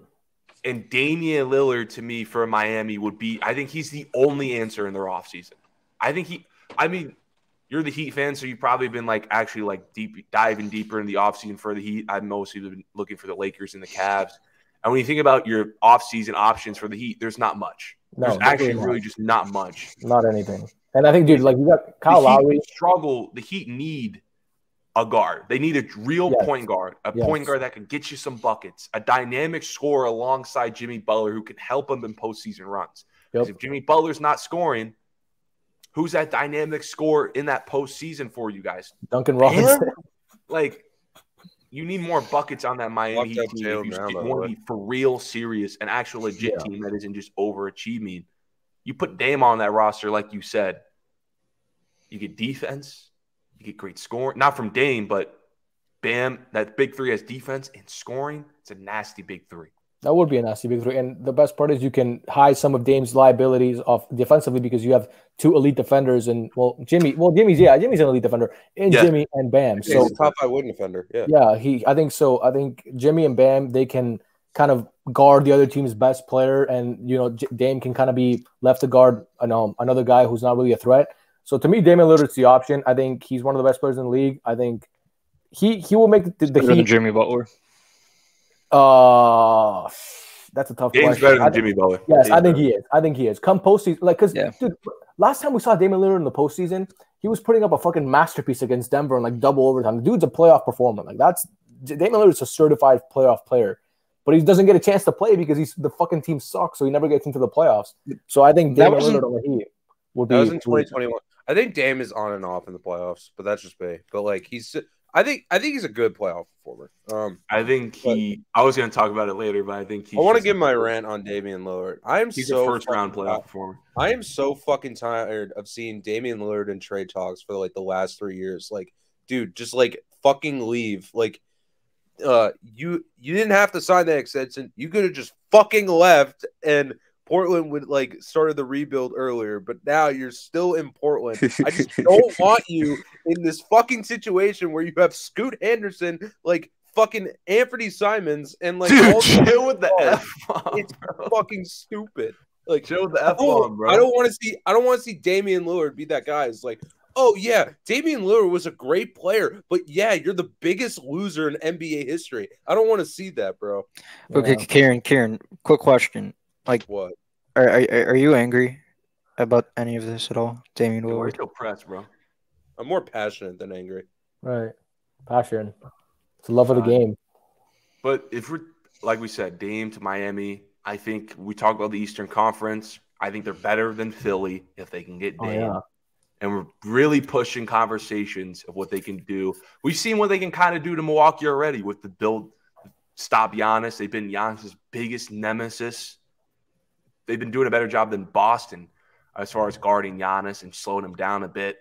And Damian Lillard to me for Miami would be, I think he's the only answer in their offseason. I think he, I mean, you're the Heat fan, so you've probably been like actually like deep diving deeper in the offseason for the Heat. I've mostly been looking for the Lakers and the Cavs. And when you think about your offseason options for the Heat, there's not much. No, there's actually definitely really just not much. not anything. And I think, dude, like you got Kyle the Lowry. struggle. The Heat need a guard. They need a real Yes. point guard, a Yes. point guard that can get you some buckets, a dynamic scorer alongside Jimmy Butler who can help them in postseason runs. 'Cause Yep. if Jimmy Butler's not scoring, who's that dynamic scorer in that postseason for you guys? Duncan Robinson. Like, you need more buckets on that Miami Locked Heat team Jalen if you Brown, by the want to be for real serious, an actual legit Yeah. team that isn't just overachieving. You put Dame on that roster, like you said, you get defense, you get great scoring. Not from Dame, but Bam. That big three has defense and scoring. It's a nasty big three. That would be a nasty big three. And the best part is you can hide some of Dame's liabilities off defensively because you have two elite defenders and well, Jimmy. Well, Jimmy's yeah, Jimmy's an elite defender, and Yeah. Jimmy and Bam. He's So a top five wooden defender. Yeah. yeah, he. I think so. I think Jimmy and Bam they can kind of guard the other team's best player, and you know J- Dame can kind of be left to guard. You know, another guy who's not really a threat. So to me, Damian Lillard's the option. I think he's one of the best players in the league. I think he he will make the, the Better than Heat. Jimmy Butler. Uh, that's a tough Dame's question. better than think- Jimmy Butler. Yes, Dame's I think better. he is. I think he is. Come postseason, like, because Yeah. dude, last time we saw Damian Lillard in the postseason, he was putting up a fucking masterpiece against Denver in like double overtime. The dude's a playoff performer. Like that's Damian Lillard's a certified playoff player, but he doesn't get a chance to play because he's the fucking team sucks, so he never gets into the playoffs. So I think Damian Lillard on the Heat would be. That was in 2021. I think Dame is on and off in the playoffs, but that's just me. But like he's, I think I think he's a good playoff performer. Um, I think he. I was going to talk about it later, but I think he. I want to give my rant on Damian Lillard. I am He's so a first round playoff performer. I am so fucking tired of seeing Damian Lillard in trade talks for like the last three years. Like, dude, just like fucking leave. Like, uh, you you didn't have to sign that extension. You could have just fucking left, and Portland would like started the rebuild earlier. But now you're still in Portland. I just don't want you in this fucking situation where you have Scoot Henderson, like fucking Anthony Simons, and like all Dude, these- chill with the Oh, f bomb, it's fucking stupid. Like Chill with the I f oh, bomb, bro. I don't want to see. I don't want to see Damian Lillard be that guy. It's like, oh yeah, Damian Lillard was a great player, but yeah, you're the biggest loser in NBA history. I don't want to see that, bro. Okay, Yeah. Kieran, Kieran, quick question. Like what? Are, are are you angry about any of this at all, Damian Dude, We're Lillard? still pressed, bro. I'm more passionate than angry. right, passion. It's the love of the game. But if we're like we said, Dame to Miami, I think we talk about the Eastern Conference. I think they're better than Philly if they can get oh, Dame. Oh, yeah. And we're really pushing conversations of what they can do. We've seen what they can kind of do to Milwaukee already with the build stop Giannis. They've been Giannis's biggest nemesis. They've been doing a better job than Boston as far as guarding Giannis and slowing him down a bit.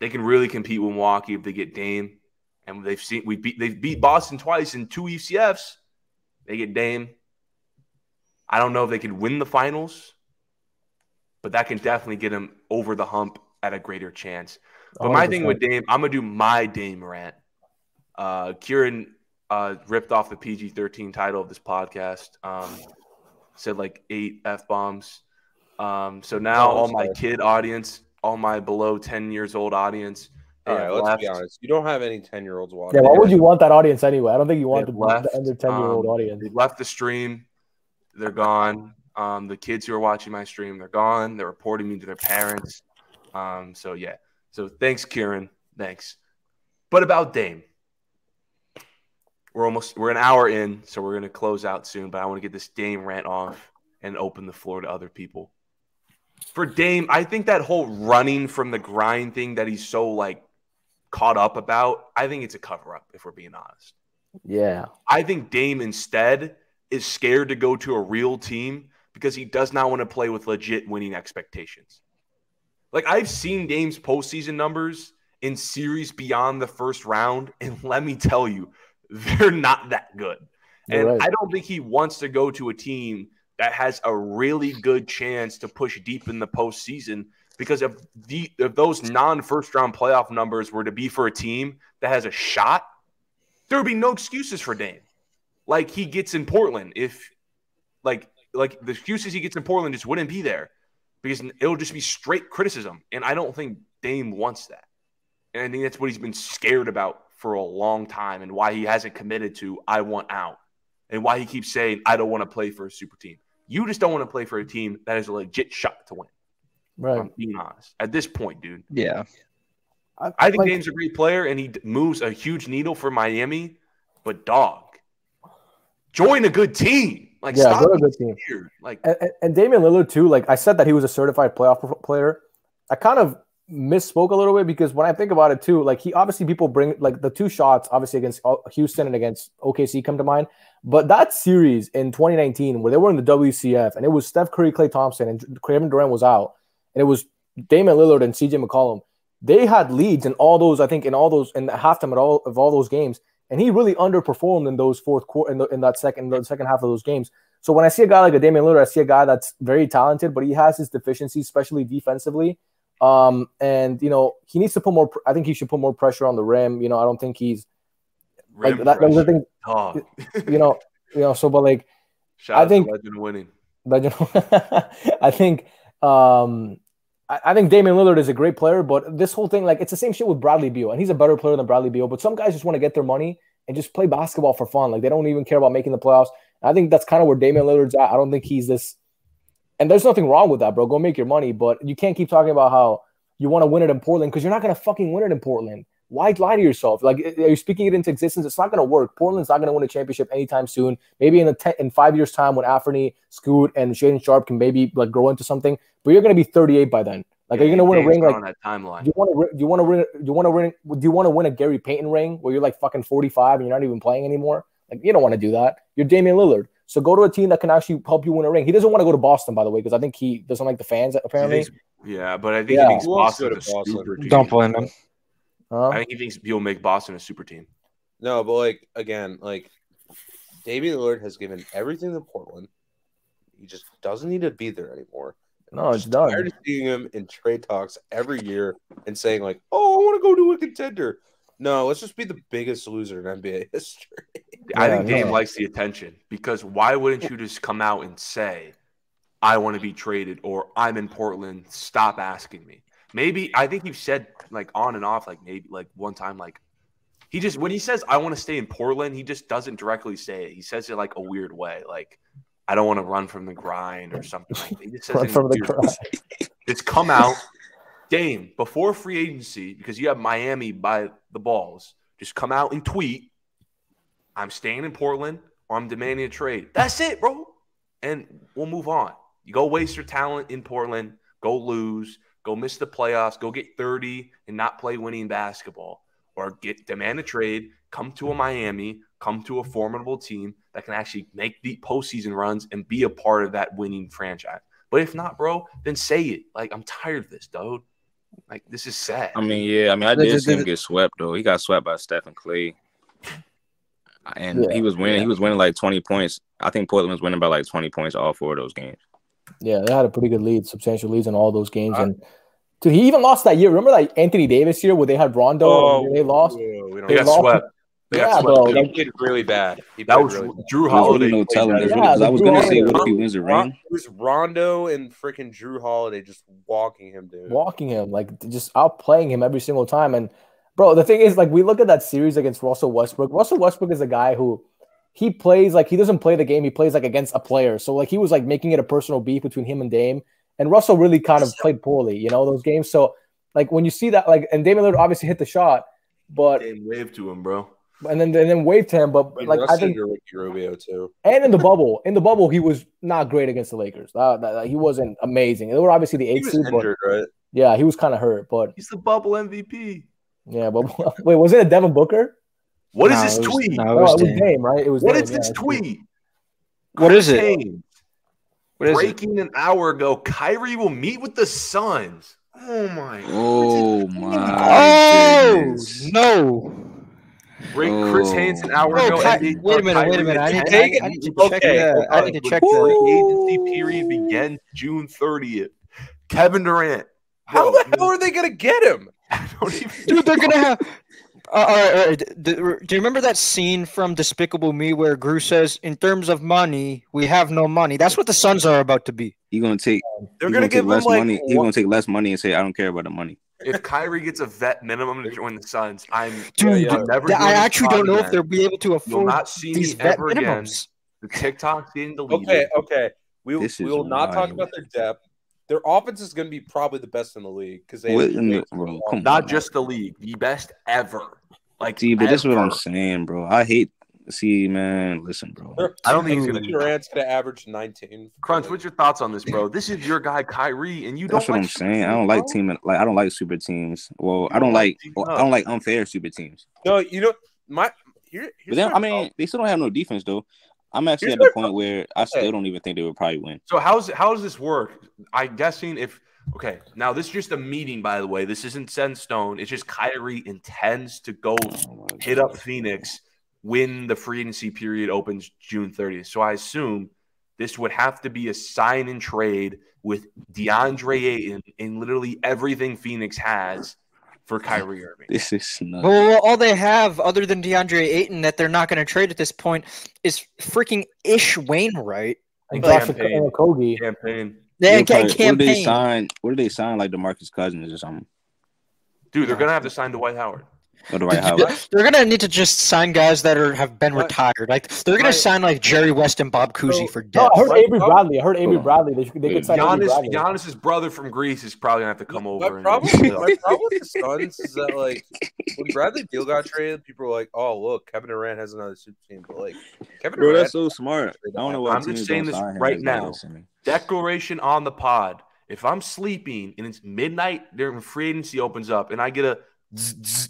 They can really compete with Milwaukee if they get Dame. And they've seen we beat they've beat Boston twice in two ECFs. They get Dame. I don't know if they could win the finals, but that can definitely get them over the hump at a greater chance. But 100%. my thing with Dame, I'm gonna do my Dame rant. Uh, Kieran uh, ripped off the PG-13 title of this podcast. Um, said like eight f bombs. Um, so now all my kid audience, all my below 10 years old audience. All right, let's left. be honest. You don't have any 10 year olds watching. Yeah, why would you want that audience anyway? I don't think you want the, left, the under 10 year old um, audience. They left the stream. They're gone. Um, the kids who are watching my stream, they're gone. They're reporting me to their parents. Um, so yeah. So thanks, Kieran. Thanks. But about Dame, we're almost we're an hour in, so we're gonna close out soon. But I want to get this Dame rant off and open the floor to other people. For Dame, I think that whole running from the grind thing that he's so like caught up about, I think it's a cover up. If we're being honest. Yeah. I think Dame instead is scared to go to a real team because he does not want to play with legit winning expectations. Like I've seen Dame's postseason numbers in series beyond the first round, and let me tell you, they're not that good. and right. I don't think he wants to go to a team that has a really good chance to push deep in the postseason. Because if the if those non first round playoff numbers were to be for a team that has a shot, there would be no excuses for Dame like he gets in Portland. If like like the excuses he gets in Portland just wouldn't be there because it'll just be straight criticism. And I don't think Dame wants that. And I think that's what he's been scared about for a long time and why he hasn't committed to I want out and why he keeps saying I don't want to play for a super team. You just don't want to play for a team that has a legit shot to win. Right. I'm being honest. At this point, dude. Yeah. I, I think like, Dame's a great player and he moves a huge needle for Miami, but dog, join a good team. Like, yeah, stop a good team. Weird. Like, and, and Damian Lillard too. Like I said that he was a certified playoff player. I kind of misspoke a little bit because when I think about it too, like he obviously people bring like the two shots obviously against uh, Houston and against OKC come to mind, but that series in 2019 where they were in the WCF and it was Steph Curry, Klay Thompson, and Kevin Durant was out, and it was Damian Lillard and CJ McCollum. They had leads in all those, I think, in all those in the halftime at all of all those games and he really underperformed in those fourth quarter in, in that second the second half of those games. So when I see a guy like a Damian Lillard, I see a guy that's very talented, but he has his deficiencies, especially defensively. Um, and you know he needs to put more. I think he should put more pressure on the rim. You know, I don't think he's rim like that. That's the thing. Oh. you know, you know. So, but like, Shout I think legend winning. Legend. I think um, I, think Damian Lillard is a great player, but this whole thing, like, it's the same shit with Bradley Beal, and he's a better player than Bradley Beal. But some guys just want to get their money and just play basketball for fun. Like, they don't even care about making the playoffs. I think that's kind of where Damian Lillard's at. I don't think he's this, and there's nothing wrong with that, bro. Go make your money, but you can't keep talking about how you want to win it in Portland because you're not gonna fucking win it in Portland. Why lie to yourself? Like, are you speaking it into existence? It's not going to work. Portland's not going to win a championship anytime soon. Maybe in a ten, in five years' time, when Anthony, Scoot, and Shaedon Sharpe can maybe like grow into something, but you're going to be 38 by then. Like, are you gonna win a ring? Like, on that timeline. Do you want to? Do you want to win? Do you want to win? Do you want to win a Gary Payton ring where you're like fucking 45 and you're not even playing anymore? Like, you don't want to do that. You're Damian Lillard. So go to a team that can actually help you win a ring. He doesn't want to go to Boston, by the way, because I think he doesn't like the fans. Apparently, yeah, but I think yeah. he thinks Boston is a Boston. super team. Don't blame him. Huh? I think he thinks he'll make Boston a super team. No, but like again, like Damian Lillard has given everything to Portland. He just doesn't need to be there anymore. No, it's done. Tired of seeing him in trade talks every year and saying like, "Oh, I want to go to a contender." No, let's just be the biggest loser in NBA history. I think Dame no. likes the attention because why wouldn't you just come out and say, "I want to be traded" or "I'm in Portland"? Stop asking me. Maybe I think you've said like on and off, like maybe like one time, like he just when he says I want to stay in Portland, he just doesn't directly say it. He says it like a weird way, like I don't want to run from the grind or something. Like run from the grind. It's come out, Dame, before free agency, because you have Miami by the balls. Just come out and tweet, I'm staying in Portland or I'm demanding a trade. That's it, bro. and we'll move on. You go waste your talent in Portland, go lose, go miss the playoffs, go get 30 and not play winning basketball, or get demand a trade, come to a Miami, come to a formidable team that can actually make deep postseason runs and be a part of that winning franchise. But if not, bro, then say it. Like I'm tired of this, dude. Like this is sad. I mean, yeah. I mean, I did see him get swept though. He got swept by Stephen Klay, and Yeah. he was winning. Yeah. He was winning like twenty points. I think Portland was winning by like twenty points all four of those games. Yeah, they had a pretty good lead, substantial leads in all those games. I- and dude, he even lost that year. Remember like Anthony Davis year where they had Rondo Oh, and they lost? we don't they They got lost- swept. They got Yeah, swept. bro, dude. like- He played really bad. He that was really Jrue There was Holiday. really no played telling. Yeah, really- 'cause I was Jrue gonna say, Holiday- what if he wins a Ron- ring? it was Rondo and freaking Jrue Holiday just walking him, dude. walking him, like just outplaying him every single time. And bro, the thing is, like, we look at that series against Russell Westbrook. Russell Westbrook is a guy who he plays like he doesn't play the game, he plays like against a player. So like he was like making it a personal beef between him and Dame. And Russell really kind of played poorly, you know, those games. So like when you see that, like, and Damian Lillard obviously hit the shot, but Game wave to him, bro. and then and then waved to him. But I mean, like Russ I did think to Ricky Rubio too. and in the bubble, in the bubble, he was not great against the Lakers. That- that- that- he wasn't amazing. They were obviously the He eighth seed, right? yeah, he was kind of hurt. But He's the bubble MVP. Yeah, but wait, was it a Devin Booker? What is No, this it was- tweet? no, Oh, it was it was Dame. Dame, right? It was. What Dame, is yeah, this it's true. tweet? What is it? Haynes, What is it? breaking an hour ago, Kyrie will meet with the Suns. Oh my! Oh my Oh goodness. no! Break Chris Oh. Haynes an hour Bro, ago. Ky- NBA wait a minute, wait a minute. I need, attends- I, I need to check Okay, that. I need to The check free that. agency period begins June 30th. Kevin Durant. How Bro, the hell are they gonna get him? I don't even Dude, they're gonna have. Uh, all right, all right. d- d- Do you remember that scene from Despicable Me where Gru says, "In terms of money, we have no money." That's what the Suns are about to be. He gonna take. They're he gonna give him less like money. He one- gonna take less money and say, "I don't care about the money." if Kyrie gets a vet minimum to join the Suns, I'm Dude, I'm never I actually don't know if they'll be able to You'll afford not see these vet ever again. minimums. The TikTok's getting deleted. Okay, okay. We we will not talk about their depth. Their offense is going to be probably the best in the league because they. What the- bro, come Not on. just the league, the best ever. Like, See, but this is what I'm saying, bro. I hate. See, man, listen, bro. I don't think he's gonna- Durant's going to average 19. Crunch, what's your thoughts on this, bro? This is your guy Kyrie, and you don't. That's what like I'm saying. I don't like bro? team like I don't like super teams. Well, I don't don't like like I don't like unfair super teams. No, you know my. Here, But then my I mean, they still don't have no defense though. I'm actually Here's at the point where I still don't even think they would probably win. So how's how does this work? I'm guessing if okay, now this is just a meeting, by the way. This isn't set in stone. It's just Kyrie intends to go Oh hit up Phoenix when the free agency period opens June 30th. So I assume this would have to be a sign and trade with DeAndre Ayton and literally everything Phoenix has for Kyrie Irving. This is nuts. Well, well, all they have other than DeAndre Ayton that they're not going to trade at this point is freaking Ish Wainwright. And Like Josh Cam Payne. Okogie. Cam Payne. They What can part- What did they sign? What did they sign? Like DeMarcus Cousins or something? Dude, they're gonna have to sign Dwight Howard. Or the right house? They're gonna need to just sign guys that are have been What? retired. Like they're gonna Right. sign like Jerry West and Bob Cousy for No, depth. I heard My Avery Bradley. I heard Avery Hold. Bradley. They, should, they could sign Avery Giannis, Bradley. Giannis's brother from Greece is probably gonna have to come My over. and- problem, my problem with the Suns is that like when Bradley Beal got traded, people were like, "Oh, look, Kevin Durant has another super team." But like, Kevin Bro, Durant, that's so smart. I don't know why I'm just saying this right now. declaration on the pod. If I'm sleeping and it's midnight during free agency opens up and I get a zzz, zzz,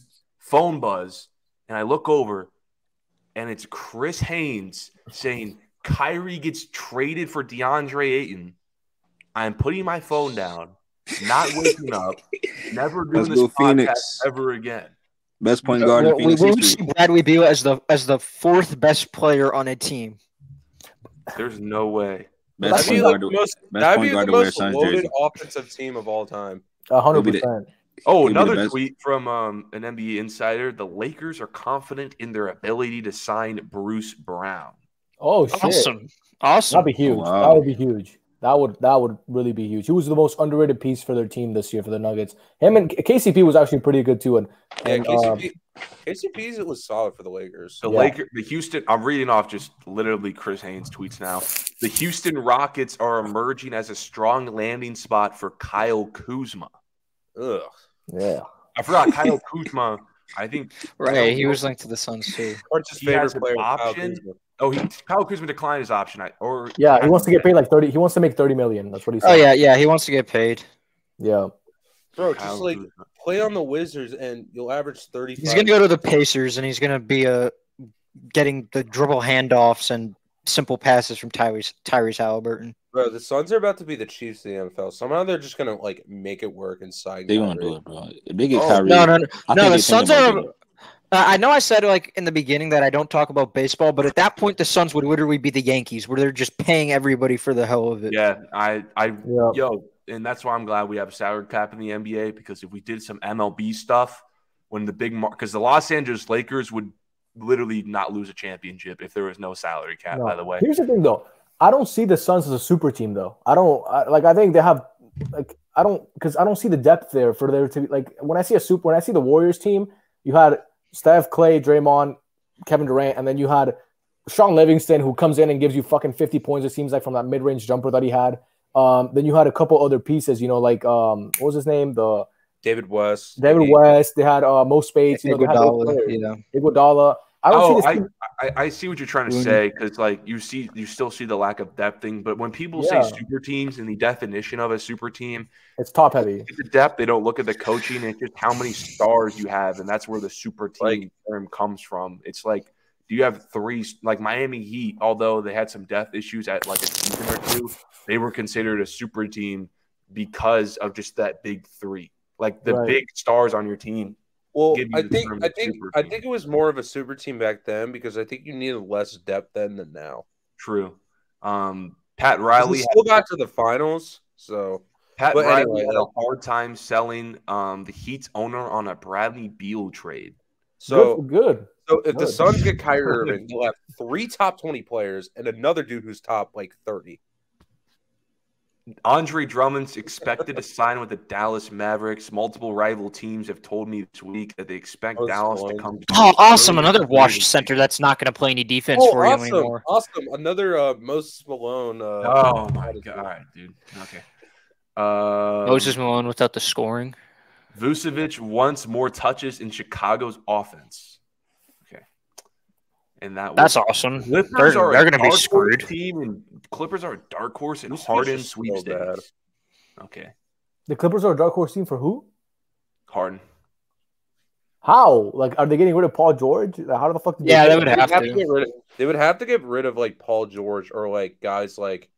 phone buzz and I look over and it's Chris Haynes saying Kyrie gets traded for DeAndre Ayton, I'm putting my phone down, not waking up, never doing Let's this podcast Phoenix. ever again. Best point uh, guard Well, in we, Phoenix we would history. see Bradley Beal as the as the fourth best player on a team. There's no way. Best that'd point like guard. the most, best that'd point be guard the to most Suns loaded jersey. offensive team of all time. A hundred It'll be the- percent. Oh, He'll be the another tweet from um, an NBA insider. The Lakers are confident in their ability to sign Bruce Brown. Oh shit, Awesome, awesome. that'd be huge. wow. That would be huge. That would that would really be huge. He was the most underrated piece for their team this year for the Nuggets. Him and KCP was actually pretty good too. And, Yeah, and um, KCP, KCP was solid for the Lakers. The Yeah. Laker, the Houston. I'm reading off just literally Chris Haynes tweets now. The Houston Rockets are emerging as a strong landing spot for Kyle Kuzma. Ugh. Yeah, I forgot Kyle Kuzma. I think Right, he was linked to the Suns too. Arch's He favorite has an player. Option. Oh, he Kyle Kuzma declined his option. I, or Yeah, he wants to get paid like thirty. He wants to make thirty million. That's what he said. Oh yeah, yeah. He wants to get paid. yeah. Bro, Kyle just like Kuzma. play on the Wizards and you'll average thirty. He's gonna go to the Pacers, and he's gonna be uh, getting the dribble handoffs and simple passes from Tyrese Tyrese Halliburton. Bro, the Suns are about to be the Chiefs of the NFL. Somehow they're just gonna like make it work and sign. They gonna do it, bro. If they get Oh, Kyrie, No, no, no. I No, the they Suns are- might do it. Uh, I know I said like in the beginning that I don't talk about baseball, but at that point the Suns would literally be the Yankees, where they're just paying everybody for the hell of it. Yeah, I, I, Yeah. yo, and that's why I'm glad we have a salary cap in the NBA because if we did some MLB stuff, when the big because the Los Angeles Lakers would literally not lose a championship if there was no salary cap. No. By the way, Here's the thing, though. I don't see the Suns as a super team, though. I don't I, like. I think they have like I don't because I don't see the depth there for there to be like when I see a super when I see the Warriors team, you had Steph, Klay, Draymond, Kevin Durant, and then you had Shaun Livingston who comes in and gives you fucking 50 points. It seems like from that mid range jumper that he had. Um, then you had a couple other pieces, you know, like um, what was his name? The David West. David Iggy. West. They had uh, Mo Speights. You know, they had those Iguodala, players. yeah. Iguodala. I don't oh, see this I, team. I, I see what you're trying to say because like you see, you still see the lack of depth thing. But when people Yeah. say super teams and the definition of a super team, It's top heavy. it's the depth. They don't look at the coaching. It's just how many stars you have, and that's where the super team Like- term comes from. It's like, do you have three? Like Miami Heat, although they had some depth issues at like a season or two, they were considered a super team because of just that big three, like the Right. big stars on your team. Well, I think I think I think it was more of a super team back then because I think you needed less depth then than now. True. Um, Pat 'Cause Riley. We still got to the finals, so Pat But Riley anyway, had a hard time selling um, the Heat's owner on a Bradley Beal trade. so good, good. so if the Suns get Kyrie Irving, they'll have three top twenty players and another dude who's top like thirty. Andre Drummond's expected to sign with the Dallas Mavericks. Multiple rival teams have told me this week that they expect Oh, Dallas to come. to Oh, awesome! Another washed center that's not going to play any defense Oh, for you awesome, anymore. awesome! Another uh, Moses Malone. Uh, Oh my god, All right, dude. Okay. Uh, Moses Malone without the scoring. Vucevic wants more touches in Chicago's offense. Okay, and that That's was awesome. Clippers They're- are they're gonna be screwed. Team and Clippers are a dark horse and Vucevic Harden is so okay, The Clippers are a dark horse team for who? Harden. How? Like, are they getting rid of Paul George? How the fuck? Did Yeah, they they would him? have to to. get rid of. They would have to get rid of like Paul George or like guys like.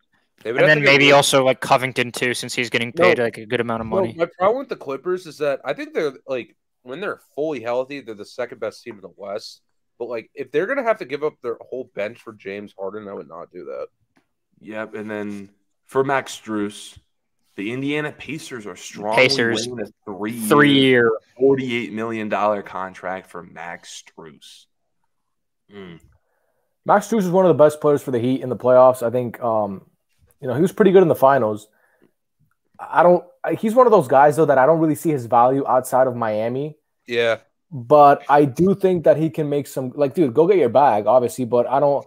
They would And have then to maybe rid- also like Covington too, since he's getting paid No. like a good amount of No, money. my problem with the Clippers is that I think they're like when they're fully healthy, they're the second best team in the West. But like if they're gonna have to give up their whole bench for James Harden, I would not do that. Yep, and then for Max Strus, the Indiana Pacers are strongly Pacers. winning a three Three year. forty-eight million dollar contract for Max Strus. Mm. Max Strus is one of the best players for the Heat in the playoffs. I think, um, you know, he was pretty good in the finals. I don't. He's one of those guys though that I don't really see his value outside of Miami. Yeah. But I do think that he can make some. Like, dude, go get your bag, obviously. But I don't.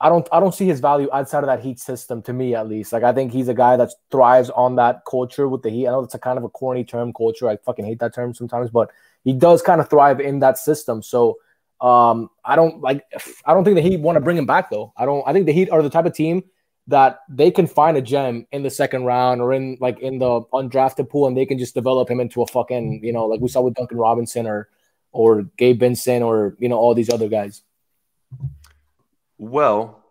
I don't. I don't see his value outside of that Heat system. To me, at least, like I think he's a guy that thrives on that culture with the Heat. I know it's a kind of a corny term, culture. I fucking hate that term sometimes, but he does kind of thrive in that system. So um, I don't like. I don't think the Heat want to bring him back though. I don't. I think the Heat are the type of team that they can find a gem in the second round or in like in the undrafted pool, and they can just develop him into a fucking you know like we saw with Duncan Robinson or or Gabe Vincent or you know all these other guys. Well,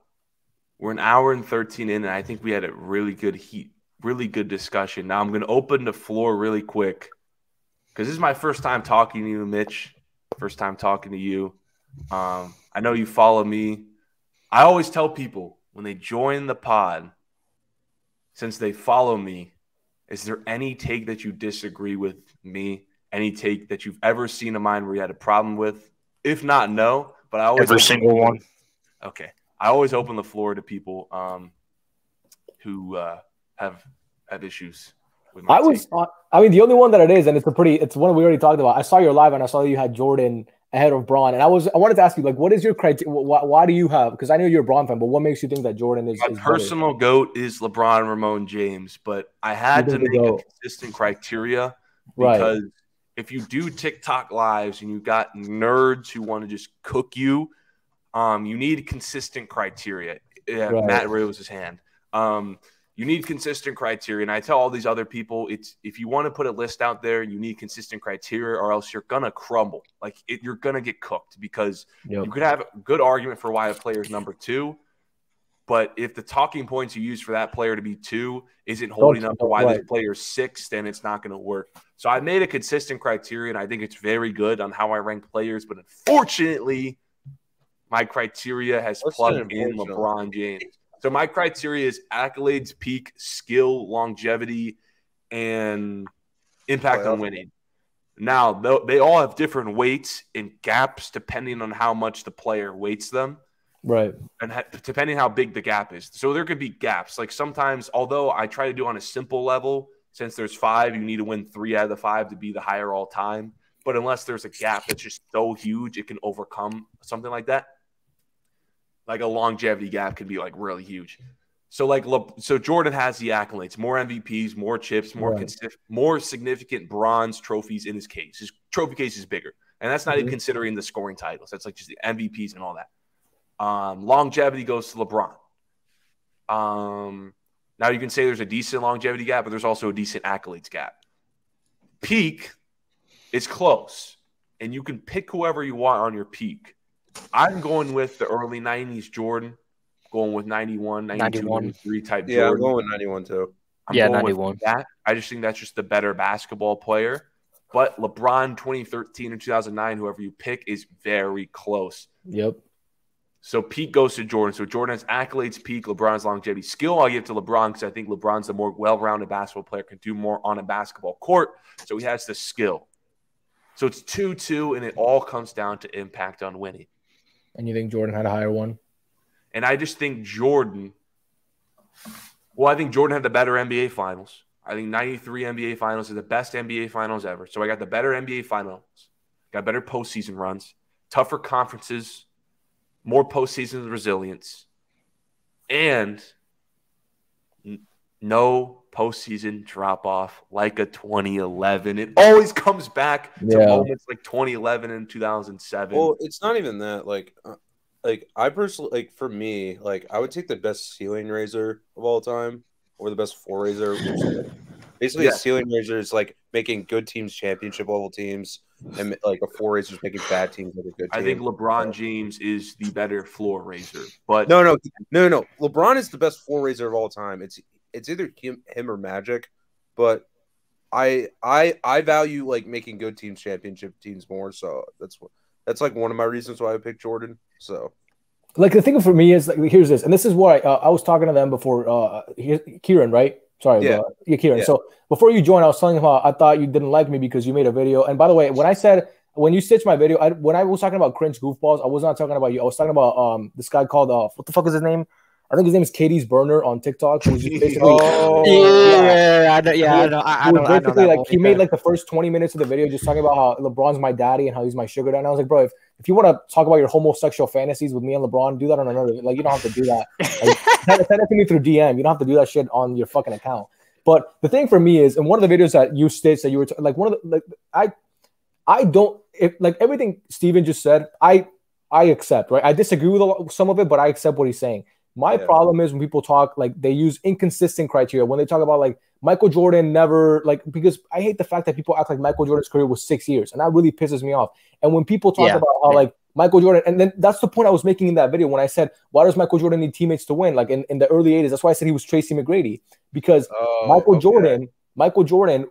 we're an hour and 13 in, and I think we had a really good heat, really good discussion. Now I'm going to open the floor really quick because this is my first time talking to you, Mitch. First time talking to you. Um, I know you follow me. I always tell people when they join the pod, since they follow me, is there any take that you disagree with me? Any take that you've ever seen of mine where you had a problem with? If not, no. But I always Every single one. Okay. I always open the floor to people um, who uh, have have issues with my I was, take. uh, I mean, the only one that it is, and it's a pretty, it's one we already talked about. I saw your live, and I saw you had Jordan ahead of Bron, and I was, I wanted to ask you, like, what is your criteria? Why, why do you have? Because I know you're a Bron fan, but what makes you think that Jordan is? My is better? personal goat is LeBron Raymone James, but I had to make a consistent criteria Right. because if you do TikTok lives and you got nerds who want to just cook you Um, you need consistent criteria. Yeah, Right. Matt rose his hand. Um, you need consistent criteria, and I tell all these other people, it's if you want to put a list out there, you need consistent criteria, or else you're gonna crumble. Like it, you're gonna get cooked because Yep. you could have a good argument for why a player is number two, but if the talking points you use for that player to be two isn't holding up to why this right. player is six, then it's not going to work. So I made a consistent criteria, and I think it's very good on how I rank players. But unfortunately, my criteria has What's plugged in? LeBron James. So my criteria is accolades, peak, skill, longevity, and impact on winning. Now, they all have different weights and gaps depending on how much the player weights them Right. and ha- depending how big the gap is. So there could be gaps. Like sometimes, although I try to do on a simple level, since there's five, you need to win three out of the five to be the higher all time. But unless there's a gap that's just so huge, it can overcome something like that. Like a longevity gap can be like really huge. So like so Jordan has the accolades, more MVPs, more chips, more Right. consi- more significant bronze trophies in his case. His trophy case is bigger. And that's not even Mhm. considering the scoring titles. That's like just the MVPs and all that. Um, longevity goes to LeBron. Um, now you can say there's a decent longevity gap, but there's also a decent accolades gap. Peak is close, and you can pick whoever you want on your peak. I'm going with the early 90s Jordan, going with 91, 92, 91. 93 type Yeah, I'm going with 91 too. I'm Yeah, 91. That I just think that's just the better basketball player. But LeBron 2013 and 2009, whoever you pick, is very close. Yep. So Pete goes to Jordan. So Jordan has accolades, peak, LeBron's longevity. Skill, I'll give to LeBron because I think LeBron's the more well-rounded basketball player, can do more on a basketball court. So he has the skill. So it's 2-2, and it all comes down to impact on winning. And you think Jordan had a higher one? And I just think Jordan, well, I think Jordan had the better NBA finals. I think 93 NBA finals is the best NBA finals ever. So I got the better NBA finals, got better postseason runs, tougher conferences, more postseason resilience, and no postseason drop off like a 2011. It always comes back to Yeah. moments like 2011 and 2007. Well, it's not even that. Like, uh, like I personally, like for me, like I would take the best ceiling raiser of all time or the best floor raiser. Which basically, Yeah. a ceiling raiser is like making good teams championship level teams, and like a floor raiser is making bad teams like a good. I think LeBron James is the better floor raiser, but No, no, no, no. LeBron is the best floor raiser of all time. It's it's either him, him or Magic, but I I I value like making good teams championship teams more. So that's what that's like one of my reasons why I picked Jordan. So Like the thing for me is like here's this, and this is why uh, I was talking to them before. Uh, Kieran, right? Sorry, Yeah. uh, yeah, Kieran. Yeah. So before you joined, I was telling him how I thought you didn't like me because you made a video. And by the way, when I said when you stitched my video, I, when I was talking about cringe goofballs, I was not talking about you. I was talking about um this guy called uh what the fuck is his name? I think his name is Katie's Burner on TikTok. Who's just basically Oh, Yeah, I know. Yeah, I know. I, I He know. was I know basically like he made like the first 20 minutes of the video just talking about how LeBron's my daddy and how he's my sugar daddy. And I was like, bro, if, if you want to talk about your homosexual fantasies with me and LeBron, do that on another. Like you don't have to do that. Like, send, send it to me through DM. You don't have to do that shit on your fucking account. But the thing for me is, in one of the videos that you stitched that you were t- like one of the like I I don't if like everything Steven just said, I I accept, right? I disagree with a lot, some of it, but I accept what he's saying. My Yeah. problem is when people talk like they use inconsistent criteria when they talk about like Michael Jordan never like because I hate the fact that people act like Michael Jordan's career was six years, and that really pisses me off. And when people talk Yeah. about how like Michael Jordan, and then that's the point I was making in that video when I said, why does Michael Jordan need teammates to win? Like in, in the early 80s, that's why I said he was Tracy McGrady because Oh, Michael okay. Jordan, Michael Jordan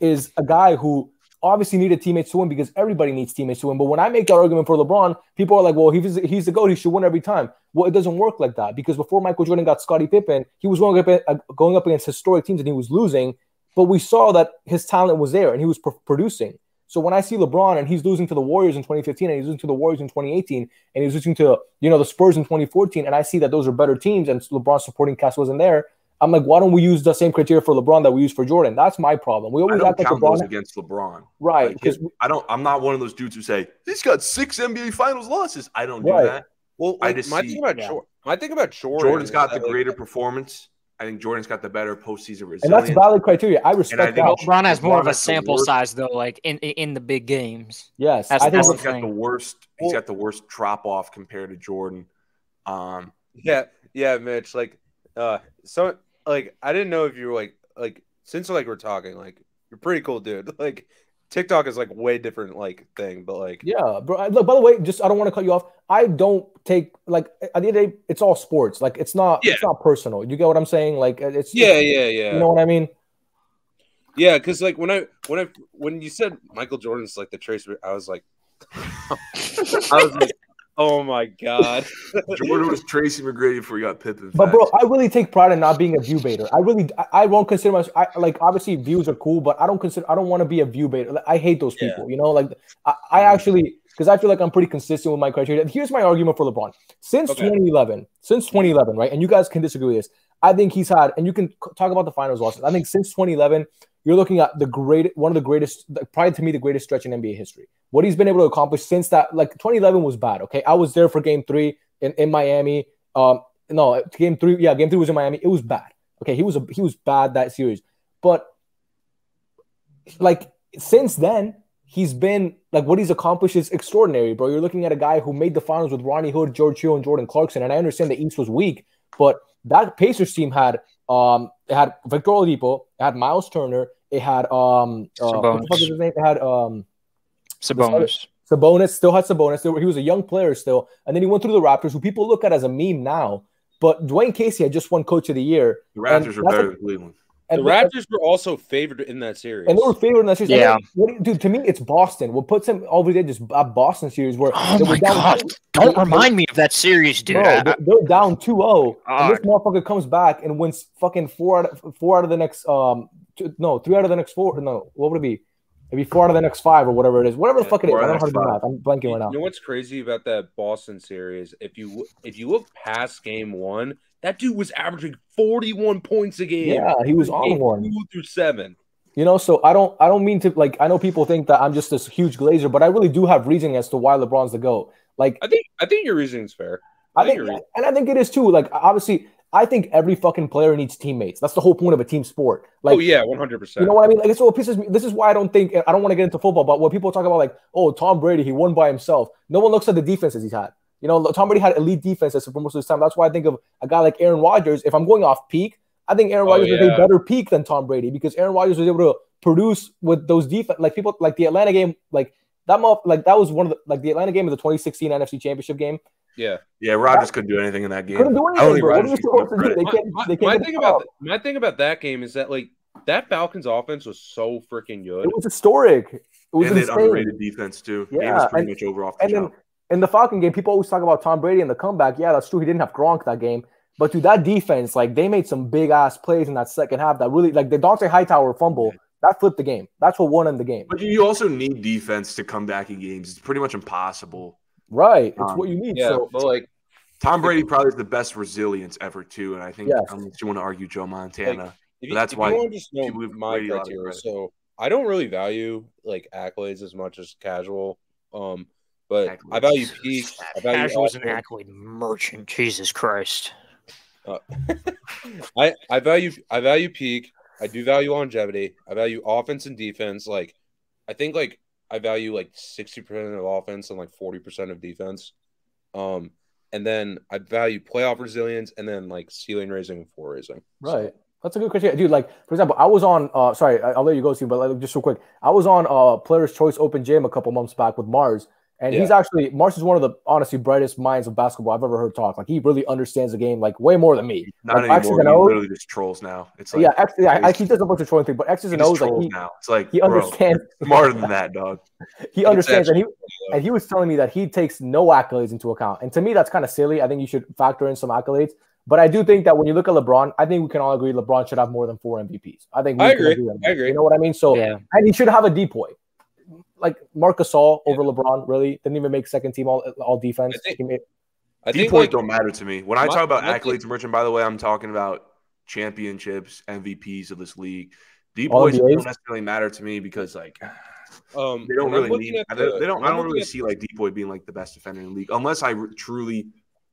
is a guy who obviously needed teammates to win because everybody needs teammates to win. But when I make that argument for LeBron, people are like, well, he's, he's the GOAT. He should win every time. Well, it doesn't work like that because before Michael Jordan got Scottie Pippen, he was going up, going up against historic teams and he was losing. But we saw that his talent was there and he was pr- producing. So when I see LeBron and he's losing to the Warriors in 2015 and he's losing to the Warriors in 2018 and he's losing to you know the Spurs in 2014 and I see that those are better teams and LeBron's supporting cast wasn't there, I'm like, why don't we use the same criteria for LeBron that we use for Jordan? That's my problem. We I always don't act like count those LeBron, against LeBron. right? Like, Because I don't. I'm not one of those dudes who say he's got six NBA Finals losses. I don't do that. Well, I like, just my see- thing about yeah. Jordan, my thing about Jordan, Jordan's is got the that, like, greater performance. I think Jordan's got the better postseason resilience. And that's valid criteria. I respect I think that. LeBron has more LeBron of a sample worst- size though, like in in in the big games. Yes, That's- I think he's got the worst. He's got the worst drop off compared to Jordan. Um, Yeah, yeah, Mitch. Like, uh, so like I didn't know if you were like like since like we're talking like you're pretty cool, dude. Like TikTok is like way different like thing, but like Yeah, bro. I- Look, by the way, just I don't want to cut you off. I don't take like at the end of the day, it's all sports. Like it's not it's not personal. You get what I'm saying? Like it's yeah, it's- yeah, yeah, You know what I mean? yeah. Because like when I when I when you said Michael Jordan's like the trace, I was like, I was like, oh my god. Jordan was Tracy McGrady before he got Pippen. But bro. I really take pride in not being a view baiter. I really, I, I won't consider myself. I, like obviously views are cool, but I don't consider. I don't want to be a view baiter. Like, I hate those Yeah. people. You know, like I, I actually because I feel like I'm pretty consistent with my criteria. Here's my argument for LeBron. Since Okay. 2011, since 2011, right? And you guys can disagree with this. I think he's had, and you can talk about the finals losses. I think since 2011, you're looking at the great, one of the greatest, probably to me, the greatest stretch in NBA history. What he's been able to accomplish since that, like 2011 was bad. Okay, I was there for Game Three in, in Miami. Um, no, Game Three, yeah, Game Three was in Miami. It was bad. Okay, he was a, he was bad that series, but like since then, he's been like what he's accomplished is extraordinary, bro. You're looking at a guy who made the finals with Rodney Hood, George Hill, and Jordan Clarkson. And I understand the East was weak, but that Pacers team had um had Victor Oladipo, it had Miles Turner, it had um uh, what the fuck his name? It had um Sabonis. Sabonis, still had Sabonis. Still, he was a young player still, and then he went through the Raptors, who people look at as a meme now. But Dwane Casey had just won Coach of the Year, the Raptors and are that's better a- than Cleveland. The and Raptors were also favored in that series. and they were favored in that series. Yeah. then what do you- dude. To me, it's Boston. What puts him over there? Just a Boston series where Oh my down god! two- Don't they- remind me of that series, dude. Bro, they're, they're down 2-0, and this God. motherfucker comes back and wins fucking four out of four out of the next um two, no three out of the next four no what would it be? It'd four out of the next five or whatever it is. Whatever the Yeah, fuck it is. I don't of know how to do next math. I'm blanking right now. You know what's crazy about that Boston series? If you if you look past game one, that dude was averaging 41 points a game. Yeah, he was on one. two through seven. You know, so I don't I don't mean to like I know people think that I'm just this huge glazer, but I really do have reason as to why LeBron's the GOAT. Like I think I think your reasoning's fair. I I think think, and I think it is too. Like obviously, I think every fucking player needs teammates. That's the whole point of a team sport. Oh, like oh yeah, 100. percent You know what I mean? Like it's what pisses me. This is why I don't think I don't want to get into football. But when people talk about like, oh, Tom Brady, he won by himself. No one looks at the defenses he's had. You know, Tom Brady had elite defenses for most of his time. That's why I think of a guy like Aaron Rodgers. If I'm going off peak, I think Aaron Oh, Rodgers was yeah. a better peak than Tom Brady because Aaron Rodgers was able to produce with those defense. Like people, like the Atlanta game, like that. mo- Like that was one of the like the Atlanta game of the 2016 NFC Championship game. Yeah. Yeah, Rodgers couldn't do anything in that game. Couldn't do I don't anything, think bro. What are you supposed to do? They can't. My, They can't get thing about ball. my thing about that game is that like that Falcons offense was so freaking good. It was historic. It was and they had insane. underrated defense too. Yeah, Yeah, was pretty and- much over off the And then jump. In the Falcon game, people always talk about Tom Brady and the comeback. Yeah, that's true. He didn't have Gronk that game. But dude, that defense, like they made some big ass plays in that second half that really like the Dont'a Hightower fumble, that flipped the game. That's what won in the game. But you also need defense to come back in games. It's pretty much impossible. Right. It's Um, what you need. Yeah, So but like Tom Brady probably has the best resilience ever too, and I think Yes. unless you want to argue Joe Montana, if But that's if why you just know my Brady a lot of criteria. So I don't really value like accolades as much as casual. Um, but I value peak. I value Casual was an offense. accolade merchant. Jesus Christ. I I value I value peak. I do value longevity. I value offense and defense. Like I think like I value like sixty percent of offense and like forty percent of defense. Um, and then I value playoff resilience and then like ceiling raising and floor raising. right. That's a good criteria, dude. Like for example, I was on. Uh, sorry, I- I'll let you go, Steve. But like, just real quick, I was on uh Players Choice Open Gym a couple months back with Mars, and he's actually Mars is one of the honestly brightest minds of basketball I've ever heard talk. Like he really understands the game like way more than me. not Like, X's anymore. and He O's- literally just trolls now. It's like yeah, X, yeah, I, he does a bunch of trolling things, but X's he and O's like he, now. It's like he bro, understands smarter than that, dog. he understands and he actually- and he was telling me that he takes no accolades into account. And to me, that's kind of silly. I think you should factor in some accolades. But I do think that when you look at LeBron, I think we can all agree LeBron should have more than four MVPs. I think we I can agree. I agree. You know what I mean? So Yeah. and he should have a DPOY. Like Marcus Gasol over LeBron, really didn't even make second team all all defense. I think- made- I Deep think points like don't matter to me. When I talk about my thing- accolades, merchant. By the way, I'm talking about championships, MVPs of this league. Deep All points don't necessarily matter to me because like um they don't really need. they, the- they don't. I don't really see like DPOY being like the best defender in the league unless I re- truly.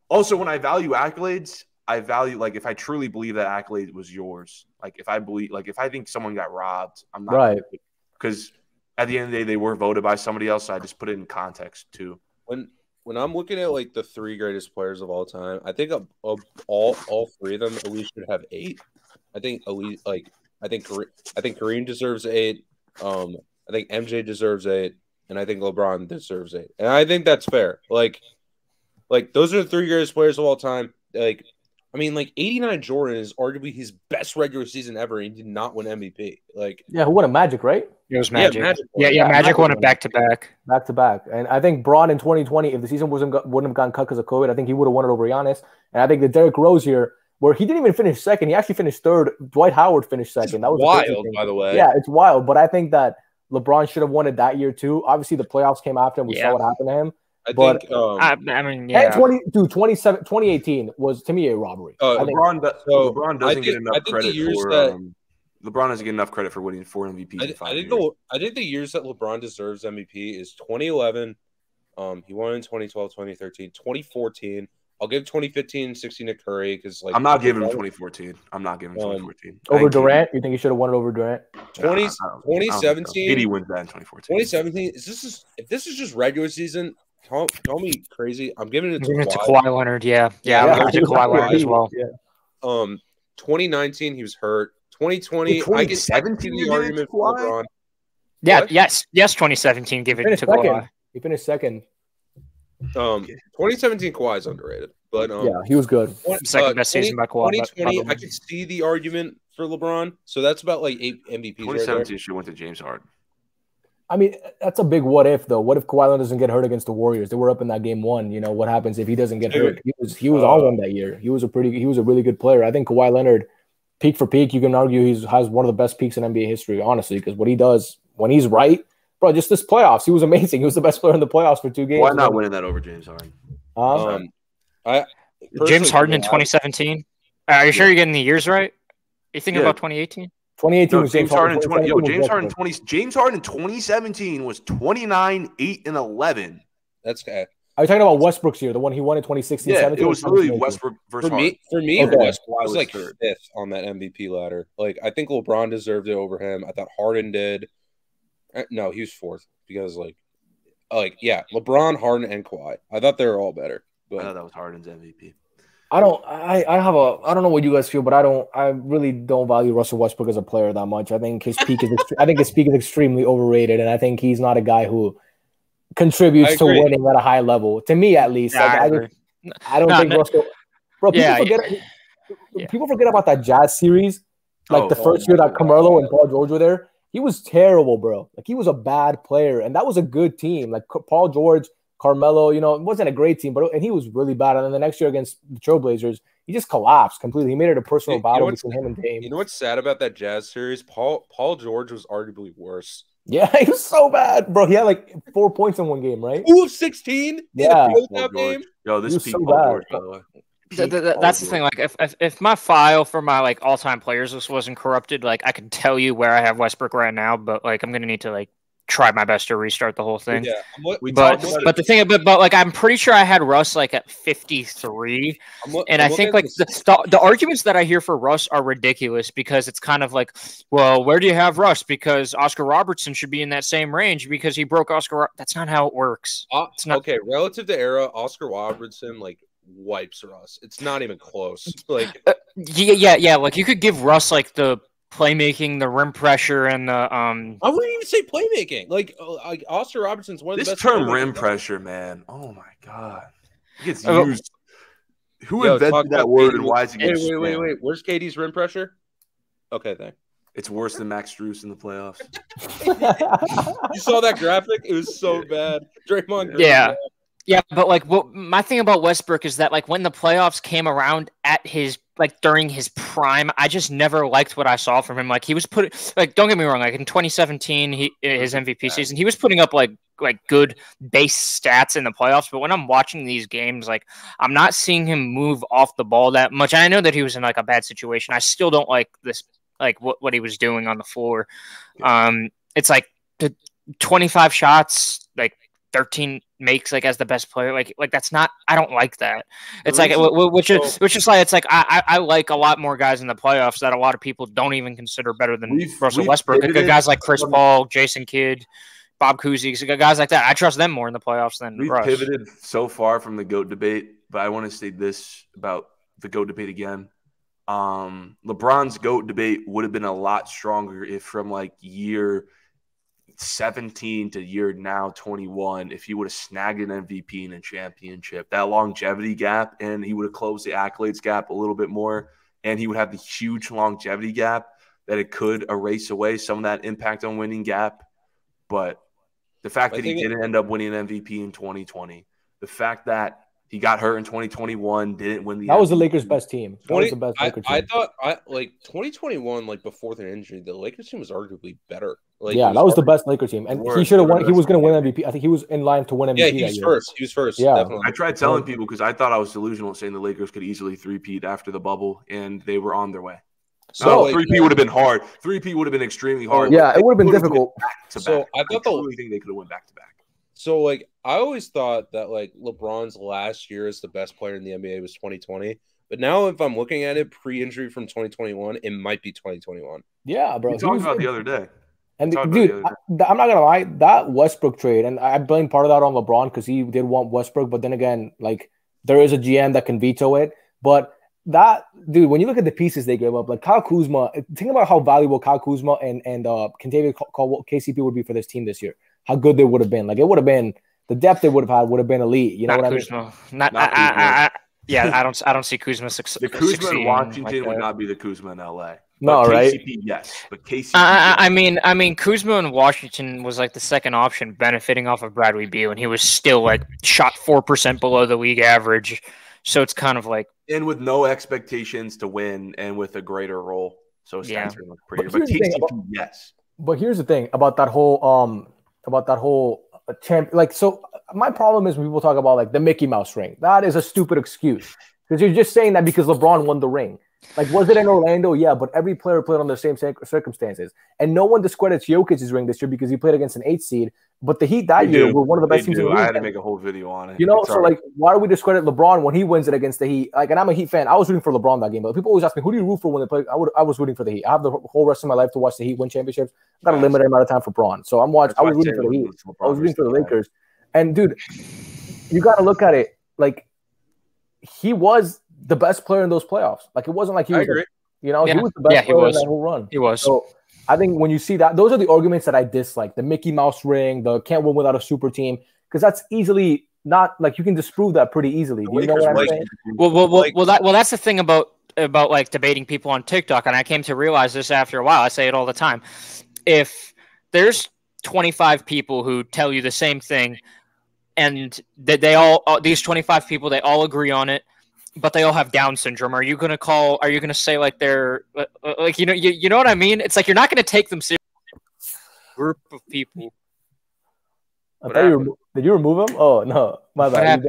Also, when I value accolades, I value like if I truly believe that accolade was yours. Like if I believe, like if I think someone got robbed, I'm not Right. because at the end of the day they were voted by somebody else. So I just put it in context too. when when I'm looking at like the three greatest players of all time, I think of, of all all three of them at least should have eight. I think at least like I think I think Kareem deserves eight. Um, I think MJ deserves eight, and I think LeBron deserves eight, and I think that's fair. Like, like those are the three greatest players of all time. Like, I mean, like '89 Jordan is arguably his best regular season ever, and he did not win MVP. Like, Yeah, who won a Magic, right? It was Yeah, Magic. Magic Yeah, won. yeah, Yeah, Magic Magic won it back to back. Back to back. And I think Bron in 2020, if the season wasn't go- wouldn't have gotten cut because of COVID, I think he would have won it over Giannis. And I think the Derrick Rose here, where he didn't even finish second, he actually finished third. Dwight Howard finished it's second. That was wild, by the way. Yeah, it's wild. But I think that LeBron should have won it that year too. Obviously, the playoffs came after, and we Yeah. saw what happened to him. I but- think. Um, I, I mean, yeah. 20, dude, 27, 2018 was to me a robbery. Uh, I think, LeBron, do- So, LeBron I doesn't get think- enough I think the credit for. that- um, LeBron doesn't get enough credit for winning four MVPs I, in five I think years. the I think the years that LeBron deserves MVP is 2011. Um, he won in 2012, 2013, 2014. I'll give 2015 16 to Curry because like I'm not giving him 2014. I'm not giving him Um, 2014. I over think Durant, you think he should have won it over Durant? KD 20 I don't- I don't think so. 2017 KD wins that in 2014. 2017. Is this is if this is just regular season? Call, call me crazy. I'm giving it to giving it to Kawhi. Kawhi Leonard. Yeah, yeah, Yeah, I'm to Kawhi Leonard as well. Yeah. Um, 2019 he was hurt. 2020 I get I can 2017 the you're giving it to argument for LeBron. Yeah, What? yes, yes. 2017, give it to second. Kawhi. He finished second. Um, 2017 Kawhi is underrated, but um, yeah, he was good. Second best season by Kawhi, by- by 2020, I way. can see the argument for LeBron. So that's about like eight MVPs right there. 2017 should went to James Harden. I mean, that's a big what if though. What if Kawhi Leonard doesn't get hurt against the Warriors? They were up in that game one. You know what happens if he doesn't get Dude. hurt? He was he was Uh, on one that year. He was a pretty he was a really good player. I think Kawhi Leonard, peak for peak, you can argue he has one of the best peaks in NBA history. Honestly, because what he does when he's right, bro, just this playoffs, he was amazing. He was the best player in the playoffs for two games. Why not winning that over James Harden? Huh? Um, I James personally, Harden in 2017. Are you sure you're getting the years right? You thinking Yeah. about 2018? 2018 No, was James Harden in 20, yo, James Harden 20 James Harden in 2017 was 29, 8, and 11. That's okay. Are you talking about Westbrook's year, the one he won in 2016? Yeah, 17, it was or literally 2018? Westbrook versus For me, for me, Okay. Westbrook Kawhi was was like third. fifth on that MVP ladder. Like I think LeBron deserved it over him. I thought Harden did. Uh, No, he was fourth because like, like yeah, LeBron, Harden, and Kawhi. I thought they were all better. I But thought that was Harden's MVP. I don't. I. I have a. I don't know what you guys feel, but I don't. I really don't value Russell Westbrook as a player that much. I think his peak is. I think his peak is extremely overrated, and I think he's not a guy who contributes to winning at a high level. To me, at least, Yeah, like, I I, just, I don't No, think no. Russell. Bro, people Yeah, forget. Yeah. People forget about that Jazz series, like Oh, the oh first my year that. Carmelo and Paul George were there. He was terrible, bro. Like he was a bad player, and that was a good team. Like Paul George, Carmelo, you know, it wasn't a great team, but and he was really bad. And then the next year against the Trailblazers, he just collapsed completely. He made it a personal You- you know battle what's- between him and Dame. you know what's sad about that Jazz series? Paul Paul George was arguably worse. yeah, he was so bad, bro. He had like four points in one game, right? Two of sixteen. Yeah. Paul Closeout George. game. Yo, this was peak so Paul bad. George, by the way. Th- th- th- that's the thing. Like, if, if if my file for my like all time players list wasn't corrupted, like I could tell you where I have Westbrook right now. But like, I'm gonna need to like try my best to restart the whole thing. Yeah. I'm, We But about but the thing, but but like I'm pretty sure I had Russ like at 53, I'm, and I'm think like the, the the arguments that I hear for Russ are ridiculous because it's kind of like, well, where do you have Russ? Because Oscar Robertson should be in that same range because he broke Oscar. Ro- That's not how it works. Uh, It's not- okay, relative to era, Oscar Robertson like wipes Russ. It's not even close. Like Uh, yeah, yeah, yeah. Like you could give Russ like the playmaking, the rim pressure, and the um. I wouldn't even say playmaking. Like, uh, like Oscar Robertson's one of the This best. term rim ever. pressure, man. Oh my god. It gets Uh, used. Who Yo, invented that word KD. and why is it Wait, wait, wait, wait. Where's KD's rim pressure? Okay, thank. It's worse than Max Strus in the playoffs. You saw that graphic? It was so bad. Draymond. Green. Yeah. Yeah, but like what my thing about Westbrook is that like when the playoffs came around at his like during his prime, I just never liked what I saw from him. Like he was putting like don't get me wrong, like in 2017, he his MVP season, he was putting up like like good base stats in the playoffs. But when I'm watching these games, like I'm not seeing him move off the ball that much. I know that he was in like a bad situation. I still don't like this like what, what he was doing on the floor. Um it's like the 25 shots, 13 makes like as the best player. Like like that's not. I don't like that. It's like which is which is like it's like I, I like a lot more guys in the playoffs that a lot of people don't even consider better than we've, Russell we've Westbrook. Guys like Chris Paul, Jason Kidd. Bob Cousy, guys like that. I trust them more in the playoffs than we've Russ. pivoted so far from the goat debate, but I want to say this about the goat debate again. Um, LeBron's GOAT debate would have been a lot stronger if from like year 17 to year now 21, if he would have snagged an MVP and a championship, that longevity gap, and he would have closed the accolades gap a little bit more, and he would have the huge longevity gap that it could erase away some of that impact on winning gap. But the fact that he didn't end up winning an MVP in 2020, the fact that he got hurt in 2021. Didn't win the. That was the Lakers' best team. That 20, was the best I, Lakers team. I thought, I like 2021, like before the injury, the Lakers team was arguably better. Like, yeah, was that was the best Lakers team, and he should have won. He was going to win MVP. I think he was in line to win MVP. Yeah, he was first. He was first. Yeah, definitely. I tried telling people because I thought I was delusional, saying the Lakers could easily three-peat after the bubble, and they were on their way. So like, three P would have been hard. Three P would have been extremely hard. Yeah, it would have been difficult. so I thought the only thing they could have went back to back. So like I always thought that like LeBron's last year as the best player in the NBA was 2020. But now if I'm looking at it pre-injury from 2021, it might be 2021. Yeah, bro. We talked about the other day. And dude, I, am not gonna lie, that Westbrook trade, and I blame part of that on LeBron because he did want Westbrook, but then again, like there is a GM that can veto it. But that dude, when you look at the pieces they gave up, like Kyle Kuzma, think about how valuable Kyle Kuzma and and uh Kentavious KCP would be for this team this year how good they would have been. Like it would have been the depth they would have had would have been elite. You know not what Kuzma. I mean? Not, not I, I, I, yeah, I don't I don't see Kuzma succeed. The Kuzma in Washington like would not be the Kuzma in LA. No, but right? KCP, yes, but KCP. I, I mean, I mean, Kuzma in Washington was like the second option, benefiting off of Bradley Beal, and he was still like shot four percent below the league average. So it's kind of like and with no expectations to win, and with a greater role. So stats yeah. look prettier. But, but KCP, about, yes. But here's the thing about that whole um about that whole uh, champ. Like, so my problem is when people talk about like the Mickey Mouse ring. That is a stupid excuse because you're just saying that because LeBron won the ring. Like, was it in Orlando? Yeah, but every player played under the same circumstances, and no one discredits Jokic's ring this year because he played against an eight seed. But the Heat that they year do. were one of the best they teams. Do. In the I had to make a whole video on it. You know, it's so hard. like, why do we discredit LeBron when he wins it against the Heat? Like, and I'm a Heat fan. I was rooting for LeBron that game, but people always ask me, "Who do you root for when they play?" I would, I was rooting for the Heat. I have the whole rest of my life to watch the Heat win championships. I've got a limited amount of time for Bron, so I'm watching. I was rooting for the Heat. I was rooting for the Lakers, and dude, you got to look at it like he was the best player in those playoffs. Like it wasn't like he was. Like, you know, yeah. he was the best yeah, player was. in that whole run. He was. So I think when you see that, those are the arguments that I dislike: the Mickey Mouse ring, the can't win without a super team, because that's easily not like you can disprove that pretty easily. Do you know what I'm saying? Well, well, well, well, that well, that's the thing about about like debating people on TikTok, and I came to realize this after a while. I say it all the time. If there's 25 people who tell you the same thing, and that they all uh, these 25 people they all agree on it but they all have Down syndrome. Are you gonna call? Are you gonna say like they're uh, uh, like you know you, you know what I mean? It's like you're not gonna take them seriously. Group of people. I thought you did you remove him? Oh no, my bad.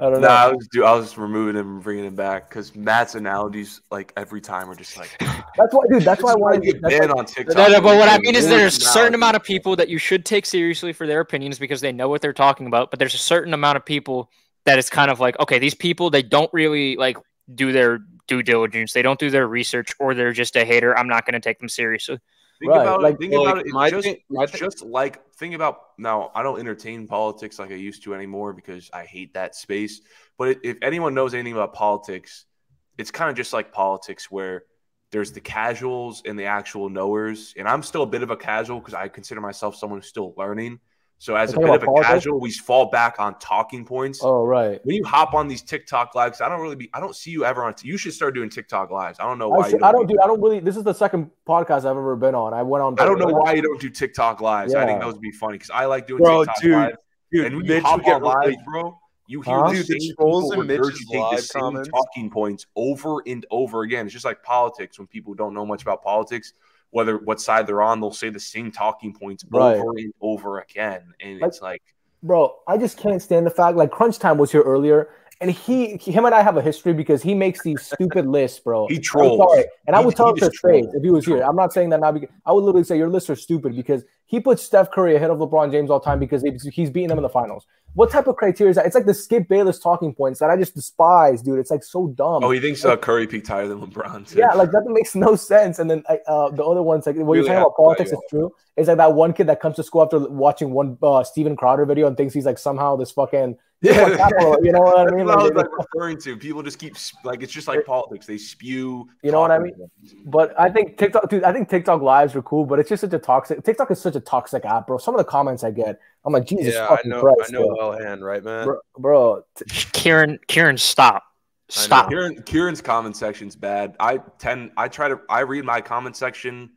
I don't know. Nah, I was do I was removing him and bringing him back because Matt's analogies like every time are just like. that's why, dude. That's why I wanted to get banned on TikTok. No, no, but what I mean is there's a certain amount of people that you should take seriously for their opinions because they know what they're talking about. But there's a certain amount of people that it's kind of like okay these people they don't really like do their due diligence. They don't do their research or they're just a hater. I'm not going to take them seriously. Think right. about like, it think about it. It's just, thing, it's just like think about now i don't entertain politics like i used to anymore because i hate that space. But if anyone knows anything about politics it's kind of just like politics where there's the casuals and the actual knowers. And i'm still a bit of a casual because i consider myself someone who's still learning so as a bit of a politics? casual, we fall back on talking points. Oh, right. When you hop on these TikTok lives, I don't really be. I don't see you ever on. you should start doing TikTok lives. I don't know why. I, should, don't I don't do. I don't really. This is the second podcast I've ever been on. I went on. I don't know why you don't do TikTok lives. Yeah. I think those would be funny because I like doing bro, TikTok dude, lives. Dude, and when Mitch you hop on live, bro, you hear huh? dude, the trolls and Mitch's live the same comments. talking points over and over again. It's just like politics when people don't know much about politics whether what side they're on, they'll say the same talking points right. over and over again. And like, it's like, bro, I just can't stand the fact like Crunch Time was here earlier. And he, him and I have a history because he makes these stupid lists, bro. He trolls. And he, I would tell him to trade if he was here. I'm not saying that now because I would literally say your lists are stupid because he puts Steph Curry ahead of LeBron James all the time because he's beating them in the finals. What type of criteria is that? It's like the Skip Bayless talking points that I just despise, dude. It's like so dumb. Oh, he thinks uh, Curry peaked higher than LeBron. Too. Yeah, like that makes no sense. And then uh, the other ones, like what really you're talking about politics, is true. It's like that one kid that comes to school after watching one uh, Steven Crowder video and thinks he's like somehow this fucking yeah, you know what I mean? Like, I was like referring to. People just keep like it's just like politics. They spew. You know what I mean? But I think TikTok, dude. I think TikTok lives are cool, but it's just such a toxic. TikTok is such a toxic app, bro. Some of the comments I get, I'm like, Jesus yeah, fucking I know, Christ, I know well hand, right, man? Bro, bro. Kieran, Kieran, stop. Stop. Kieran, Kieran's comment section's bad. I tend, I try to, I read my comment section.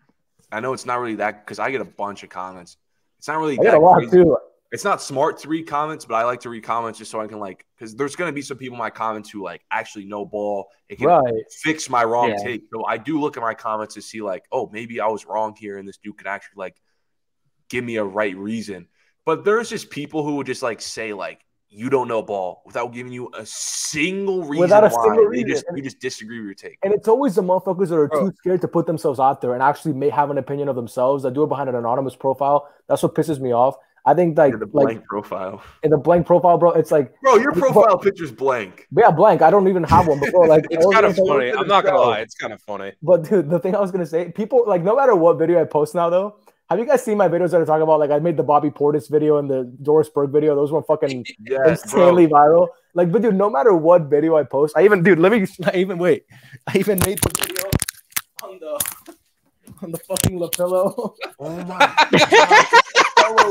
I know it's not really that because I get a bunch of comments. It's not really I that a lot crazy. too it's not smart to read comments, but I like to read comments just so I can like because there's gonna be some people in my comments who like actually know ball. It can right. fix my wrong yeah. take. So I do look at my comments to see like, oh, maybe I was wrong here, and this dude can actually like give me a right reason. But there's just people who would just like say like you don't know ball without giving you a single reason without a why. Single reason. They just you just disagree with your take. And it's always the motherfuckers that are too scared to put themselves out there and actually may have an opinion of themselves that do it behind an anonymous profile. That's what pisses me off. I think like the blank like, profile. In the blank profile, bro, it's like bro, your profile picture's blank. Yeah, blank. I don't even have one. But bro, like it's kind of funny. I'm not gonna lie, it's kind of funny. But dude, the thing I was gonna say, people like no matter what video I post now though. Have you guys seen my videos that are talking about like I made the Bobby Portis video and the Doris Burke video? Those were fucking yes, insanely bro. viral. Like, but dude, no matter what video I post, I even dude, let me I even wait. I even made the video on the on the fucking lapillo. Oh my god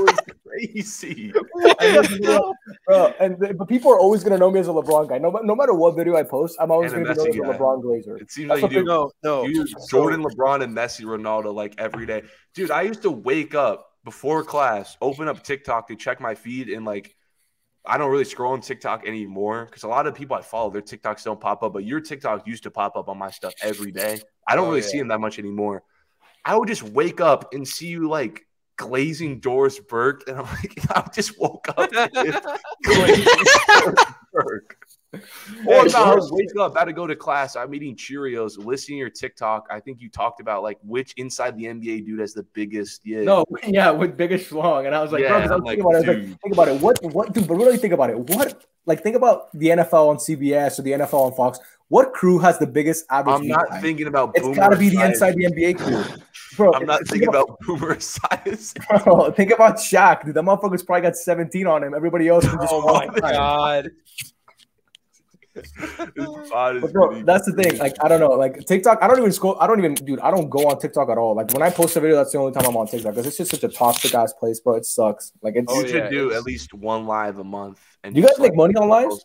is crazy. Bro, and but people are always gonna know me as a LeBron guy. No, no matter what video I post, I'm always gonna be known as a LeBron Glazer. It seems That's like you do. No, no. You Jordan, LeBron, and Messi, Ronaldo like every day, dude. I used to wake up before class, open up TikTok to check my feed, and like I don't really scroll on TikTok anymore because a lot of people I follow, their TikToks don't pop up, but your TikTok used to pop up on my stuff every day. I don't oh, really yeah. see them that much anymore. I would just wake up and see you like glazing Doris Burke, and I'm like, I just woke up glazing Doris Burke. Or no, I wake up, about to go to class. I'm eating Cheerios, listening to your TikTok. I think you talked about like which inside the NBA dude has the biggest. Yeah, no, yeah, with biggest schlong. And I was like, yeah, bro, like, about it. Like, think about it. What, what, dude? But really think about it. What, like, think about the NFL on CBS or the NFL on Fox. What crew has the biggest average? I'm not thinking about. It's got to be the inside the NBA crew. Bro, I'm not thinking about, about Boomer size. Bro, think about Shaq, dude. That motherfucker's probably got 17 on him. Everybody else can just. oh my god. bro, that's the thing. Like, I don't know. Like TikTok, I don't even scroll. I don't even, dude. I don't go on TikTok at all. Like when I post a video, that's the only time I'm on TikTok because it's just such a toxic ass place, bro. It sucks. Like it's. Oh, you should do at least one live a month. And you guys make money on lives?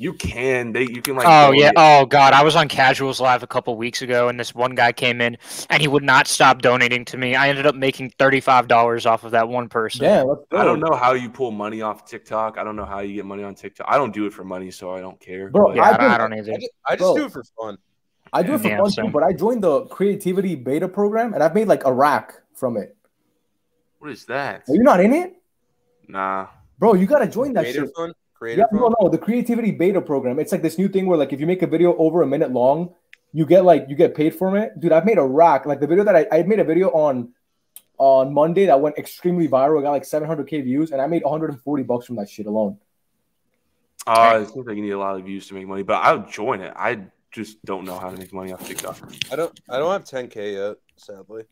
You can. They you can like. Oh yeah. Oh god, I was on Casuals Live a couple weeks ago, and this one guy came in, and he would not stop donating to me. I ended up making thirty five dollars off of that one person. Yeah. I don't know how you pull money off TikTok. I don't know how you get money on TikTok. I don't do it for money, so I don't care. Bro, yeah, I, I, don't either. I just, I just do it for fun. I do it for yeah, fun too, but I joined the creativity beta program, and I've made like a rack from it. What is that? Are you not in it? Nah. Bro, you gotta join that shit. Fun? Creative yeah, no, no, the creativity beta program. It's like this new thing where like if you make a video over a minute long, you get like you get paid for it. Dude, I've made a rack. Like the video that I, I made a video on on Monday that went extremely viral, got like 700k views, and I made 140 bucks from that shit alone. Uh, it seems like you need a lot of views to make money, but I would join it. I just don't know how to make money off TikTok. I don't. I don't have 10k yet, sadly.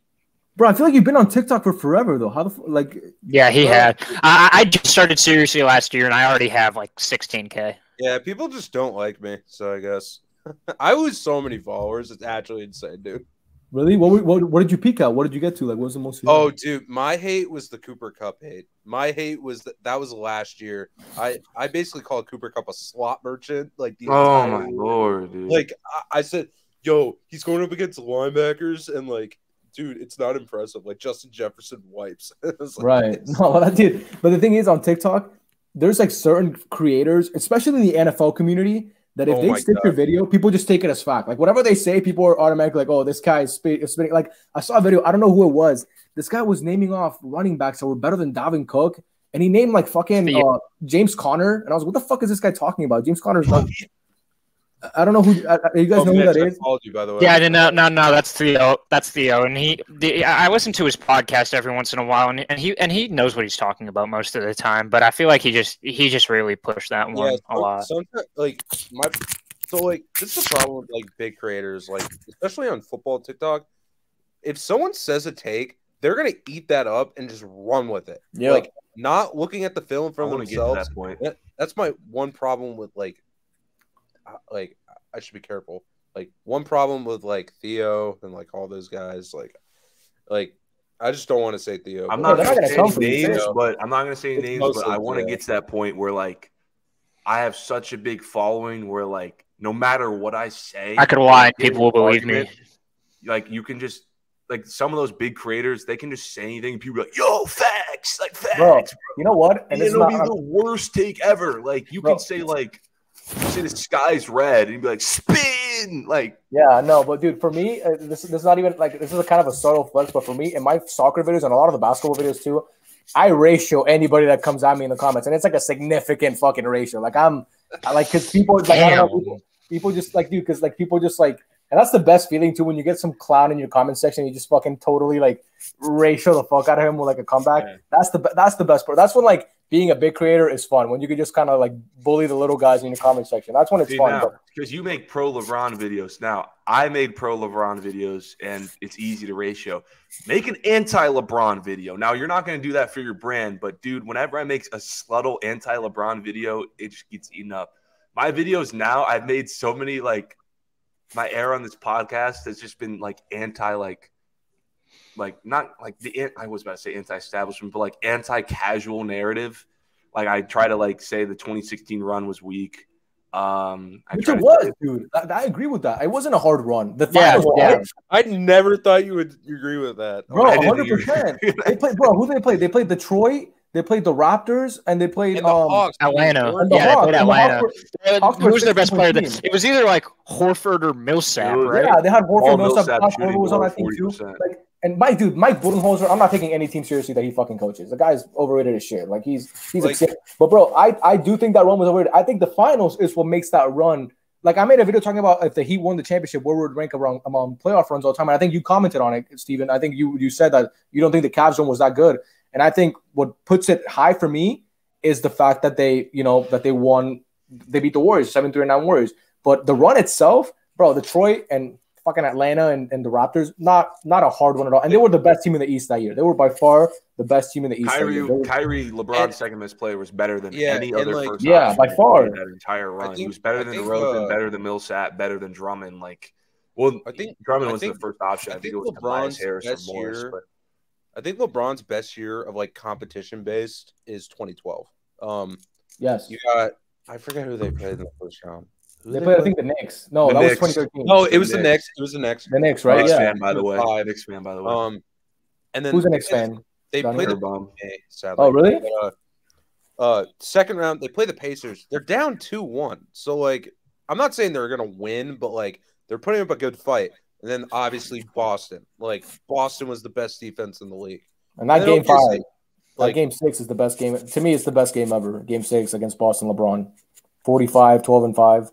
Bro, I feel like you've been on TikTok for forever though. How the like? Yeah, he had. I, I just started seriously last year, and I already have like 16k. Yeah, people just don't like me, so I guess I lose so many followers. It's actually insane, dude. Really? What, what what did you peak at? What did you get to? Like, what was the most? Oh, dude, my hate was the Cooper Kupp hate. My hate was that that was last year. I I basically called Cooper Kupp a slot merchant. Like, the oh my lord, dude. Like I, I said, yo, he's going up against linebackers and like dude, it's not impressive. Like Justin Jefferson wipes. like, right. No, that did. But the thing is, on TikTok, there's like certain creators, especially in the NFL community, that if oh they stick your video, people just take it as fact. Like whatever they say, people are automatically like, "Oh, this guy is spitting." Like I saw a video, I don't know who it was. This guy was naming off running backs that were better than Dalvin Cook, and he named like fucking uh, James Conner, and I was, like, "What the fuck is this guy talking about?" James Conner's not. I don't know who. Uh, you guys Oh, know who Mitch, that I is? you, by the way. Yeah, I didn't know. No, no, that's Theo. That's Theo, and he. The, I listen to his podcast every once in a while, and, and he and he knows what he's talking about most of the time. But I feel like he just he just really pushed that one yeah, a some- lot. Sometimes, like my, so like this is the problem with like big creators, like especially on football TikTok. If someone says a take, they're gonna eat that up and just run with it. Yeah. Like not looking at the film I from want to get to themselves. that point. That, that's my one problem with like, like I should be careful. Like one problem with like Theo and like all those guys, like, like I just don't want to say Theo. I'm not not going to say come any for you, names, Theo. but I'm not going to say It's names. But I want to Theo. get to that point where like I have such a big following where like no matter what I say, I could lie, people will believe me. Like you can just like some of those big creators, they can just say anything. And people are like, "Yo, facts, like facts." Bro, you know what? And And it'll not, be the worst take ever. Like you Bro. can say like, "Say the sky's red," and you'd be like, "Spin!" Like Yeah, no, but dude, for me, uh, this, this is not even like this is a kind of a subtle flex, but for me, in my soccer videos and a lot of the basketball videos too, I ratio anybody that comes at me in the comments, and it's like a significant fucking ratio. Like I'm, I like because people like I don't know, people, people just like dude, because like people just like, and that's the best feeling too when you get some clown in your comment section, you just fucking totally like ratio the fuck out of him with like a comeback. Yeah. That's the that's the best part. That's when like being a big creator is fun when you can just kind of like bully the little guys in the comment section. That's when it's See, fun. because you make pro LeBron videos. Now, I made pro LeBron videos, and it's easy to ratio. Make an anti LeBron video. Now, you're not going to do that for your brand, but dude, whenever I make a subtle anti LeBron video, it just gets eaten up. My videos now, I've made so many like my air on this podcast has just been like anti like like not like the I was about to say anti-establishment, but like anti-casual narrative. Like I try to like say the 2016 run was weak. Um, I Which it was, say- dude. I, I agree with that. It wasn't a hard run. The Yeah, finals, yeah. I never thought you would agree with that. bro, One hundred percent. They played, bro. Who did they play? They played Detroit. They played the Raptors, and they played And the um. Hawks, Atlanta. and the Yeah, they played And the Atlanta. Hawks were- Hawks Who was their best player? 6-point team. It was either like Horford or Millsap, was- right? Yeah, they had Paul Horford, Millsap, Millsap Josh Horford was on below that team too. 40%. Like, and Mike, dude, Mike Budenholzer. I'm not taking any team seriously that he fucking coaches. The guy's overrated as shit. Like he's he's Like- a but bro, I I do think that run was overrated. I think the finals is what makes that run. Like I made a video talking about if the Heat won the championship, where would rank around among playoff runs all the time. And I think you commented on it, Steven. I think you you said that you don't think the Cavs run was that good. And I think what puts it high for me is the fact that they, you know, that they won, they beat the Warriors, 7 3 9 Warriors. But the run itself, bro, Detroit and fucking Atlanta and, and the Raptors, not not a hard one at all. And they were the best team in the East that year. They were by far the best team in the East. that Kyrie, year. They were- Kyrie, LeBron's And- second best player was better than Yeah, any other like- first. Yeah, by far. That entire run, he was better I than think, DeRozan, uh, better than Millsap, better than Drummond. Like, well, I think Drummond I was think- the first option. I, I think, think it was Tobias LeBron's Harris or best Morris. year- But I think LeBron's best year of like competition based is 2012. Um, yes. you got I forget who they played in the first round. Who They did played, I think, the Knicks. No, The that Knicks. was 2013. No, it was the Knicks. next. It was the next. the Knicks, right? Knicks Yeah. fan, by the way. Five. Knicks fan, by the way. Um, and then Who's a Knicks fan? They Johnny? played the Herb, sadly. Oh, really? Uh, uh, second round, they play the Pacers. They're down two one. So like, I'm not saying they're gonna win, but like they're putting up a good fight. And then obviously Boston. Like Boston was the best defense in the league. And that And game five, obviously, that like game six is the best game. To me, it's the best game ever. Game six against Boston LeBron. 45, 12, and 5.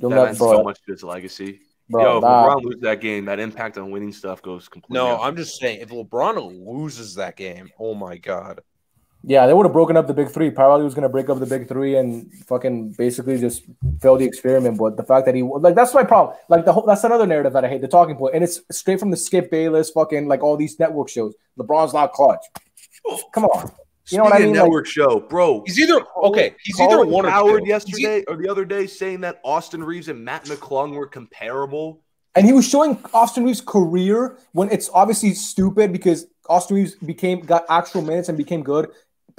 You'll that never, adds bro, so much to his legacy. bro, Yo, if that- LeBron loses that game, that impact on winning stuff goes completely. no, out. I'm just saying if LeBron loses that game, oh my god. Yeah, they would have broken up the big three. Probably was going to break up the big three and fucking basically just fail the experiment. But the fact that he like that's my problem. Like the whole that's another narrative that I hate. The talking point, and it's straight from the Skip Bayless, fucking like all these network shows. LeBron's not clutch. Come on, you know what I Speaking of mean? Like- Network show, bro. He's either okay, he's either one or Howard two. yesterday or the other day saying that Austin Reaves and Mac McClung were comparable. And he was showing Austin Reaves' career when it's obviously stupid because Austin Reaves became got actual minutes and became good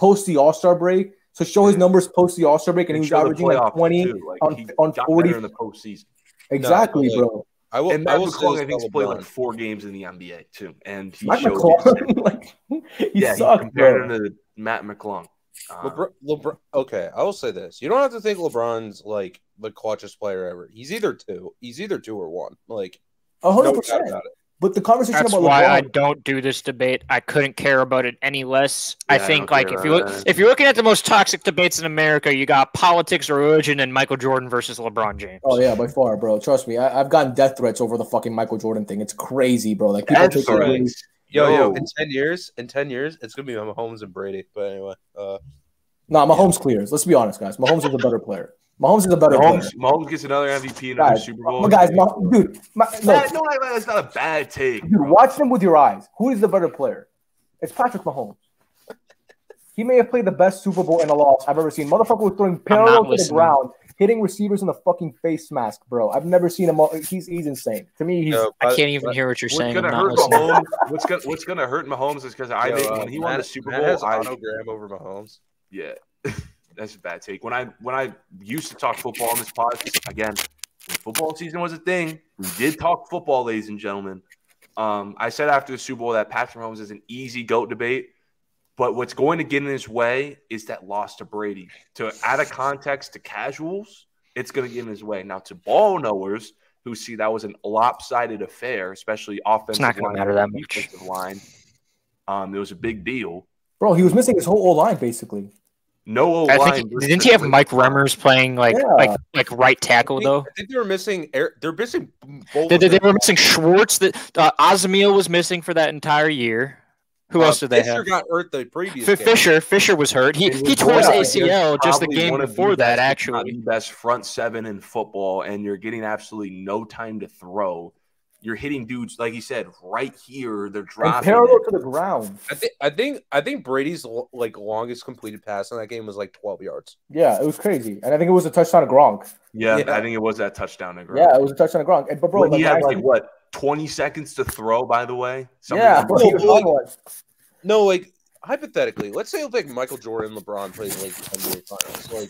post the All Star break. So show his numbers post the All Star break, and he was averaging like twenty too. Like, on, he on got forty. in the postseason. Exactly, No, bro. I will. And I Matt will say McClung, I think, about played LeBron. like four games in the NBA too, and he Mike showed McClung, like he yeah, sucked, he compared bro. him to Mac McClung. Uh, LeBron, LeBron, okay, I will say this: you don't have to think LeBron's like the clutchest player ever. He's either two. He's either two or one. Like A no hundred doubt percent. About it. But the conversation That's about why LeBron, I don't do this debate. I couldn't care about it any less. I Yeah, I think don't like if you look, that. if you're looking at the most toxic debates in America, you got politics, religion, and Michael Jordan versus LeBron James. Oh yeah, by far, bro. Trust me, I, I've gotten death threats over the fucking Michael Jordan thing. It's crazy, bro. Like people Death take it really- Yo, yo, Yo. in ten years, in ten years, it's gonna be Mahomes and Brady. But anyway, uh, Nah, Mahomes clears. Let's be honest, guys. Mahomes is a better player. Mahomes is a better Mahomes, player. Mahomes gets another MVP, another Guys, Super Bowl. my guys, my, dude, my, no, That- no, that's not a bad take. dude, bro. watch them with your eyes. Who is the better player? It's Patrick Mahomes. He may have played the best Super Bowl in a loss I've ever seen. Motherfucker was throwing parallel to the ground, hitting receivers in the fucking face mask, bro. I've never seen him. He's he's insane. To me, he's yo, I can't even but- hear what you're What's saying. I'm gonna not hurt listening. Mahomes? What's gonna What's gonna hurt Mahomes is because I yo, think uh, when he won Matt- the Super Matt Bowl, has I autogram over Mahomes. yeah, that's a bad take. When I when I used to talk football on this pod, again, when football season was a thing, we did talk football, ladies and gentlemen. Um, I said after the Super Bowl that Patrick Mahomes is an easy goat debate, but what's going to get in his way is that loss to Brady. To add a context to casuals, it's going to get in his way. Now to ball knowers who see that was an lopsided affair, especially offensive not gonna line, matter that much. line. Um, it was a big deal. bro. He was missing his whole O line basically. No O I line. think didn't he have Mike Remmers playing like Yeah. like like right tackle I think, though? I think they were missing. Air, they're missing both. They, they, they were missing Schwartz. That uh, Osemele was missing for that entire year. Who uh, else did they Fisher have? got hurt the previous F- game. Fisher. Fisher was hurt. He It he was tore his one of- ACL just the game one before the that. best, if Actually, the best front seven in football, and you're getting absolutely no time to throw. You're hitting dudes like you said right here. They're And dropping. parallel it. to the ground. I think. I think. I think Brady's like longest completed pass in that game was like 12 yards. Yeah, it was crazy, and I think it was a touchdown to Gronk. Yeah, Yeah. I think it was that touchdown. To Gronk. Yeah, it was a touchdown to Gronk. And, but bro, When he like, had guys- like what 20 seconds to throw. By the way, Somebody yeah, remember- bro, he was on one. No, like hypothetically, let's say like Michael Jordan, and LeBron played like NBA Finals. Like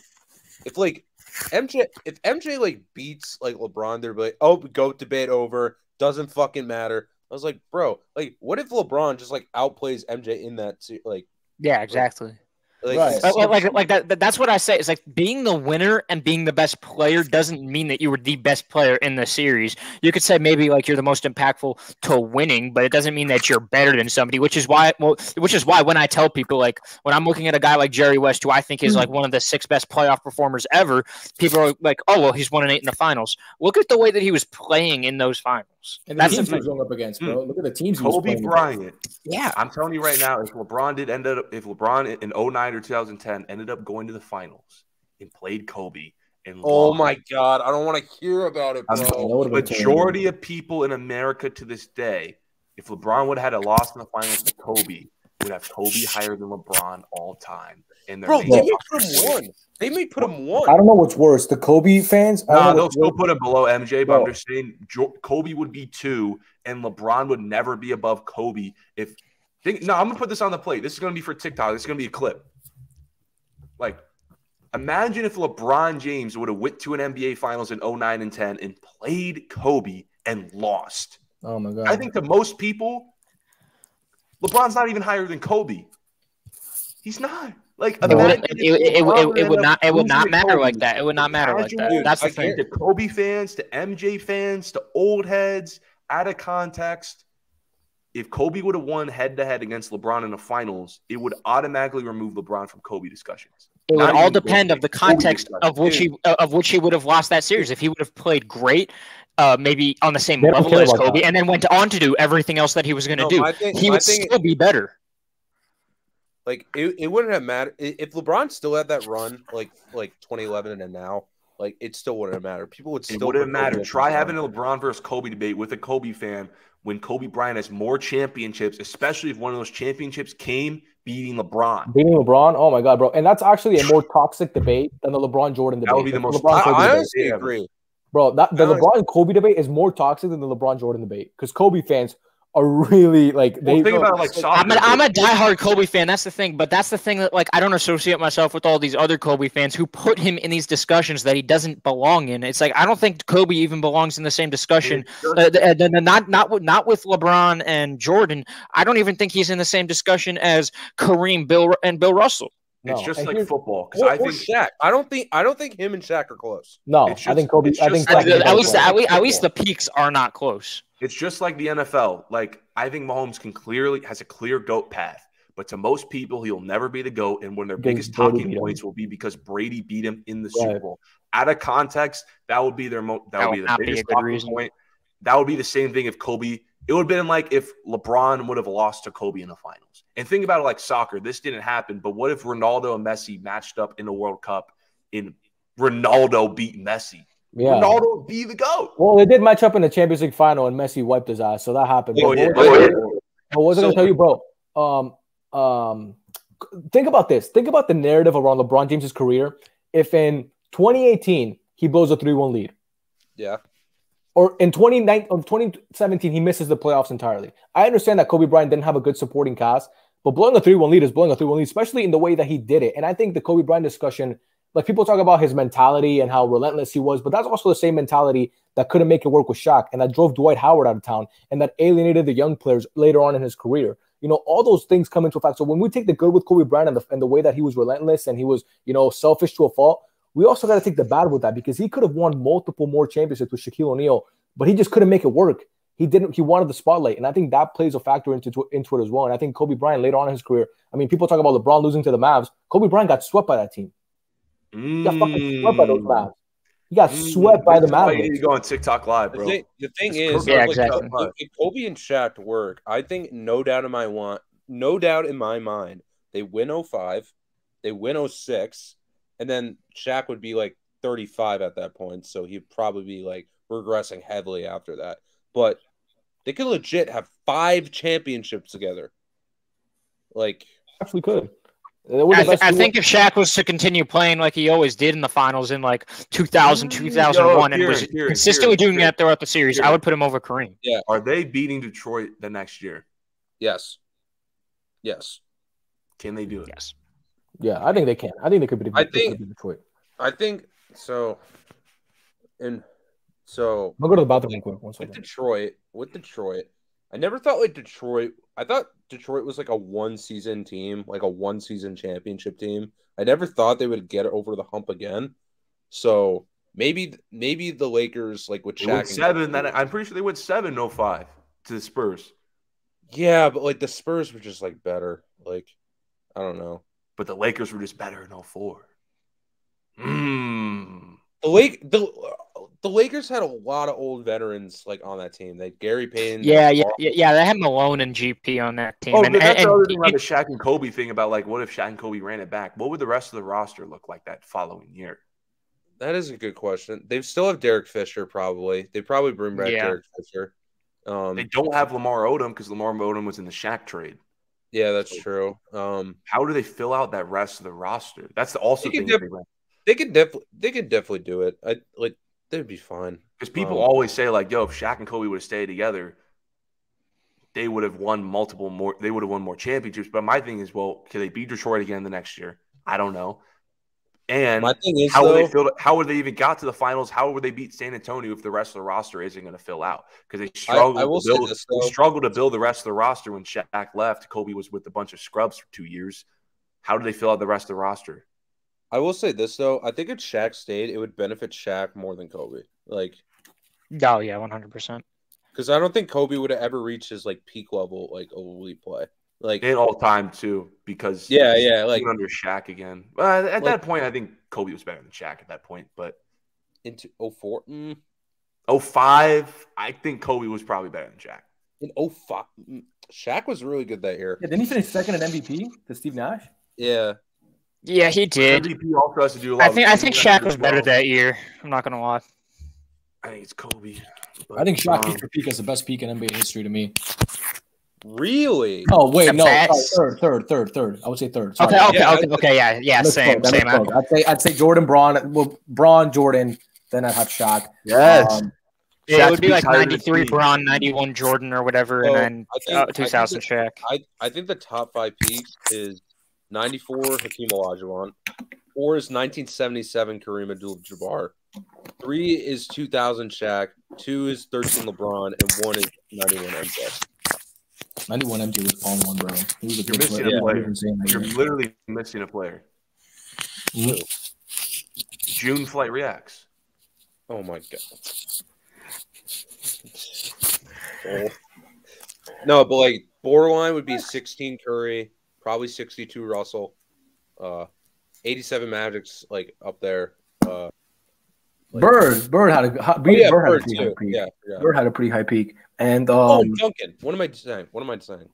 if like MJ, if MJ like beats like LeBron, they're like, oh, goat debate over. Doesn't fucking matter. I was like, bro, like, what if LeBron just like outplays MJ in that se- like, yeah, exactly. like, Right. Like, like, like that, that- That's what I say. It's like being the winner and being the best player doesn't mean that you were the best player in the series. You could say maybe like you're the most impactful to winning, but it doesn't mean that you're better than somebody. Which is why, well, which is why when I tell people like when I'm looking at a guy like Jerry West, who I think is hmm. like one of the six best playoff performers ever, people are like, "Oh, well, he's one and eight in the finals." Look at the way that he was playing in those finals. And the That's the teams he was going up against, hmm. bro. Look at the teams he was Kobe playing. Bryant. Yeah, I'm telling you right now, if LeBron did end up, if LeBron in 09 or 2010 ended up going to the finals and played Kobe and oh lost, my god, I don't want to hear about it, I'm bro. would've been terrible. majority of people in America to this day, if LeBron would have had a loss in the finals to Kobe, would have Kobe higher than LeBron all time. And Bro, they may put him one. They may put him one. I don't know what's worse, the Kobe fans. I Nah, they'll still worse. put him below MJ, but Bro. I'm just saying Kobe would be two, and LeBron would never be above Kobe. If think, no, I'm gonna put this on the plate. This is gonna be for TikTok. This is gonna be a clip. Like, imagine if LeBron James would have went to an NBA Finals in 09 and 10 and played Kobe and lost. Oh my god. I think to most people, LeBron's not even higher than Kobe. He's not. Like, it would, it, it, it, it, it would not it would not matter Kobe. like that. It would not matter like that. Dude, That's the I thing. to Kobe fans, to MJ fans, to old heads, out of context. If Kobe would have won head to head against LeBron in the finals, it would automatically remove LeBron from Kobe discussions. It would Not all depend Kobe. of the context of which he uh, of which he would have lost that series. If he would have played great, uh, maybe on the same level as Kobe, that. and then went on to do everything else that he was going to No, do, my thing- he would thing- still be better. Like it, it wouldn't have mattered if LeBron still had that run like like 2011 and now. Like it still wouldn't have mattered. People would It still. wouldn't put matter. Kobe Try having a LeBron. LeBron versus Kobe debate with a Kobe fan when Kobe Bryant has more championships, especially if one of those championships came beating LeBron. Beating LeBron, oh my god, bro, and that's actually a more toxic debate than the LeBron Jordan debate. That would be the most- LeBron I, I honestly Yeah. agree. bro. That the LeBron Kobe debate is more toxic than the LeBron Jordan debate because Kobe fans are really like they. Well, think about it like soccer. I'm a, I'm a diehard Kobe fan. That's the thing, but that's the thing that like I don't associate myself with all these other Kobe fans who put him in these discussions that he doesn't belong in. It's like I don't think Kobe even belongs in the same discussion. Uh, th- uh, th- not not with not with LeBron and Jordan. I don't even think he's in the same discussion as Kareem, Bill, and Bill Russell. no. It's just And like football because Or, I think Shaq. I don't think. I don't think him and Shaq are close. No, It's I think just- Kobe. I think like Shaq is At, least at, least at least the peaks are not close. It's just like the NFL. Like I think Mahomes can clearly has a clear goat path. But to most people, he'll never be the GOAT. And one of their Because biggest Brady talking points will be because Brady beat him in the Right. Super Bowl. Out of context, that would be their mo- that, That would be the not be biggest talking reason. point. That would be the same thing if Kobe. It would have been like if LeBron would have lost to Kobe in the finals. And think about it like soccer. This didn't happen, but what if Ronaldo and Messi matched up in the World Cup and Ronaldo beat Messi? Yeah. Ronaldo would be the GOAT. Well, they did match up in the Champions League final, and Messi wiped his ass, so that happened. Oh, But yeah. what- Oh, yeah. But what was I gonna tell you, bro? Um, um, think about this. Think about the narrative around LeBron James's career. If in 2018 he blows a three-one lead, Yeah. or in 29 of 2017 he misses the playoffs entirely. I understand that Kobe Bryant didn't have a good supporting cast, but blowing a 3-1 lead is blowing a 3-1 lead, especially in the way that he did it. And I think the Kobe Bryant discussion, like people talk about his mentality and how relentless he was, but that's also the same mentality that couldn't make it work with Shaq and that drove Dwight Howard out of town and that alienated the young players later on in his career. You know, all those things come into effect. So when we take the good with Kobe Bryant and the, and the way that he was relentless and he was, you know, selfish to a fault, we also got to take the bad with that because he could have won multiple more championships with Shaquille O'Neal, but he just couldn't make it work. He didn't. He wanted the spotlight, and I think that plays a factor into into it as well. And I think Kobe Bryant later on in his career. I mean, people talk about LeBron losing to the Mavs. Kobe Bryant got swept by that team. He got fucking swept by those Mavs. He got Mm. swept by the That's you Mavericks. need to go on TikTok live, The bro. thing, the thing is, perfect. Yeah, exactly. if Kobe and Shaq work, I think no doubt in my want, no doubt in my mind, they win 05, they win 06, and then Shaq would be like 35 at that point, so he'd probably be like regressing heavily after that. But they could legit have five championships together. Like, Actually, could. They were the I, th- I think if Shaq was to continue playing like he always did in the finals in like 2000, Mm, 2001, yo, and was here, here, consistently here, doing here. that throughout the series, Here. I would put him over Kareem. Yeah. Are they beating Detroit the next year? yes. Yes. Can they do it? Yes. Yeah, I think they can. I think they could be. I they think- beat Detroit. I think so. And so I'll go to the bathroom real quick. One with. Detroit, with Detroit, I never thought like Detroit. I thought Detroit was like a one season team, like a one season championship team. I never thought they would get over the hump again. So maybe maybe the Lakers like with Shaq seven. Then I'm pretty sure they went seven no five to the Spurs. Yeah, but like the Spurs were just like better. Like I don't know. But the Lakers were just better in 04. Mm. The Lake the the Lakers had a lot of old veterans like on that team. They had Gary Payton. Yeah, yeah, yeah, yeah. They had Malone and GP on that team. Oh, and, that's and, the other and thing about the Shaq and Kobe thing about like, what if Shaq and Kobe ran it back? What would the rest of the roster look like that following year? That is a good question. They still have Derek Fisher, probably. They probably bring back Yeah. Derek Fisher. Um, They don't have Lamar Odom because Lamar Odom was in the Shaq trade. yeah, that's true. Um, How do they fill out that rest of the roster? That's the also They thing could def- they could definitely they could definitely do it. I like they'd be fine. because people Um, always say like, "Yo, if Shaq and Kobe would have stayed together, they would have won multiple more. They would have won more championships." But my thing is, well, can they beat Detroit again the next year? I don't know. And My thing is how would they feel? How would they even got to the finals? How would they beat San Antonio if the rest of the roster isn't going to fill out? Because they struggled. I will to say build, this, they struggled to build the rest of the roster when Shaq left. Kobe was with a bunch of scrubs for two years. How do they fill out the rest of the roster? I will say this though. I think if Shaq stayed, it would benefit Shaq more than Kobe. Like, oh yeah, one hundred percent. because I don't think Kobe would have ever reached his like peak level like elite play. Like, in all time too, because Yeah, yeah, like- under Shaq again. But at Like- that point, I think Kobe was better than Shaq at that point. But into 04, mm, 05, I think Kobe was probably better than Shaq. in 05, mm, Shaq was really good that year. Yeah, didn't he finish second in MVP to Steve Nash? Yeah, Yeah, he did. MVP also has to do a lot. I think I think Shaq was as better well. that year. I'm not gonna lie. I think it's Kobe. I think Shaq Um, peaked for peak as the best peak in NBA history to me. really. Oh wait, The no, sorry, third, third, third, third. I would say third. Sorry. Okay, okay, Yeah, okay, I- okay, yeah, yeah, I misspoke, same, I same. I- misspoke. I'd say I'd say Jordan, Bron, well, Bron, Jordan. Then I'd have Shaq. Yes. Um, It would be like 93 Steve. Bron, 91 Jordan, or whatever, So, and then I think- uh, I think 2000 Shaq. I, I think the top five peaks is 94 Hakeem Olajuwon, four is 1977 Kareem Abdul-Jabbar, three is 2000 Shaq, two is 13 LeBron, and one is 91 MJ. 91 MJ was on one, bro. He was a You're good missing player. a player. He was insane that You're literally missing a player. June flight reacts. Oh my god. no, but like borderline would be 16 Curry, probably 62 Russell, uh, 87 Magic's like up there. Uh, like, Bird, Bird had a oh, yeah, Bird, Bird, had a pretty high peak. Yeah, Bird had a pretty high peak. And oh, um, oh, Duncan. What am I saying? What am I saying?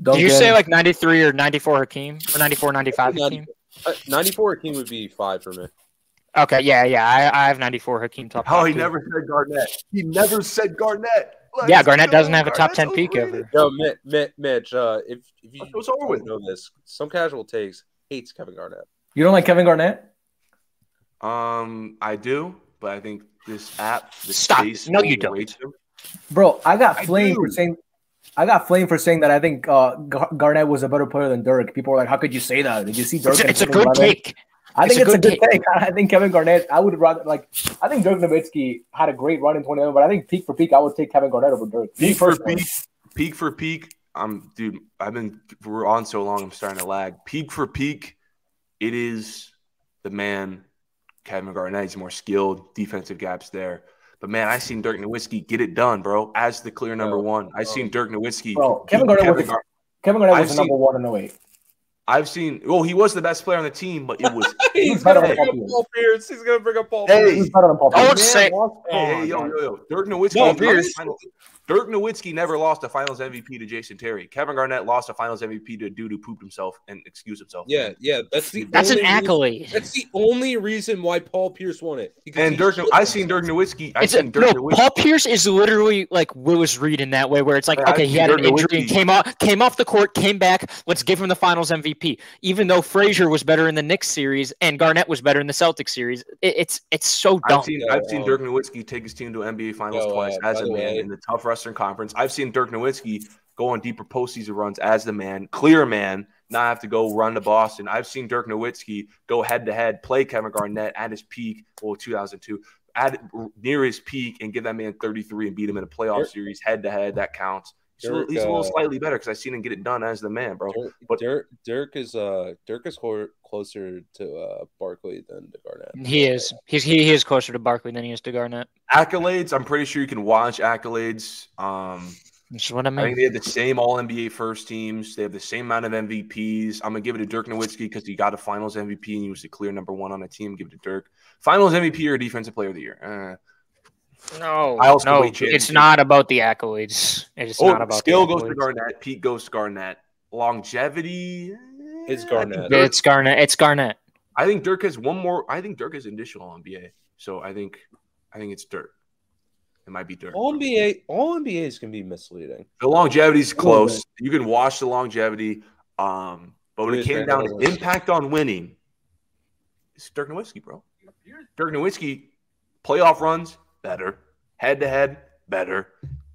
Duncan. Did you say like 93 or 94 Hakeem or 94, 95 Hakeem? Uh, 94 Hakeem would be five for me. Okay, yeah, yeah. I, I have 94 Hakeem top. Oh, he never said Garnett. He never said Garnett. Let's yeah, Garnett doesn't have a top 10 peak ever. Yo, Mitch, Mitch, Mitch uh, if, if you don't know this, some casual takes hates Kevin Garnett. You don't like Kevin Garnett? Um, I do, but I think this app, the Stop. No, you don't. Bro, I got flamed for saying I got flamed for saying that I think uh, Garnett was a better player than Dirk. People were like, "How could you say that? Did you see Dirk?" It's, it's a good 11? take. I it's think a it's a good take. I think Kevin Garnett. I would rather like. I think Dirk Nowitzki had a great run in 2011, but I think peak for peak, I would take Kevin Garnett over Dirk. Peak for peak, peak for peak. I'm dude. I've been we're on so long. I'm starting to lag. Peak for peak, it is the man, Kevin Garnett. He's more skilled. Defensive gaps there. But man, I seen Dirk Nowitzki get it done, bro, as the clear number one. I seen Dirk Nowitzki. Bro, Kevin Garnett Kevin was, Gar- Kevin Garnett was the number one in 08. I've seen. Well, he was the best player on the team, but it was. he's gonna bring up Paul Pierce. He's gonna bring up Paul. Hey, Pierce. better than Paul Pierce. I would say. Hey, hey, yo, yo, yo, Dirk Nowitzki. No, Pierce. Dirk Nowitzki never lost a Finals MVP to Jason Terry. Kevin Garnett lost a Finals MVP to a dude who pooped himself and excused himself. Yeah, yeah, that's the that's an accolade. Reason, that's the only reason why Paul Pierce won it. And Dirk, I seen Dirk Nowitzki. I seen Dirk no, Nowitzki. Paul Pierce is literally like Willis Reed in that way, where it's like, okay, he had Dirk an injury Nowitzki. and came off, came off the court, came back. Let's give him the Finals MVP, even though Frazier was better in the Knicks series and Garnett was better in the Celtics series. It, it's it's so dumb. I've seen, I've seen Dirk Nowitzki take his team to NBA Finals Yo, twice uh, as a man way. in the tough Western Conference. I've seen Dirk Nowitzki go on deeper postseason runs as the man, clear man, not have to go run to Boston. I've seen Dirk Nowitzki go head to head, play Kevin Garnett at his peak, well, 2002, at near his peak, and give that man 33 and beat him in a playoff series head to head. That counts. He's, Dirk, a, he's a little uh, slightly better because I've seen him get it done as the man, bro. Dirk, but Dirk, Dirk is uh Dirk is closer to uh Barkley than to Garnett. He is. He's he, he is closer to Barkley than he is to Garnett. Accolades. I'm pretty sure you can watch accolades. Um, that's what I mean. I think they have the same All NBA first teams. They have the same amount of MVPs. I'm gonna give it to Dirk Nowitzki because he got a Finals MVP and he was the clear number one on the team. Give it to Dirk. Finals MVP or Defensive Player of the Year. Uh, no, no, it's not about the accolades. It's oh, not about skill goes to Garnett. Pete goes to Garnett. Longevity is Garnett. It's Garnett. It's Garnett. I think Dirk has one more. I think Dirk has additional NBA. So I think, I think it's Dirk. It might be Dirk. All NBA, all NBAs can be misleading. The longevity's close. You can watch the longevity. Um, but when it, it came down to impact on winning, it's Dirk Nowitzki, bro. Dirk Nowitzki, playoff runs, better. Head to head, better.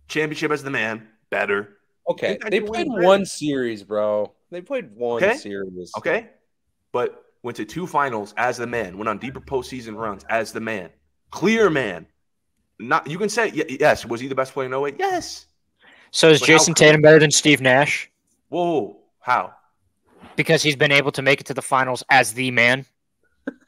Championship as the man, better. Okay. They played one series, bro. They played one okay. series. Okay. But went to two finals as the man, went on deeper postseason runs as the man. Clear man. Not you can say yes. Was he the best player in 08? Yes. So is but Jayson Tatum better than Steve Nash? Whoa, how? Because he's been able to make it to the finals as the man.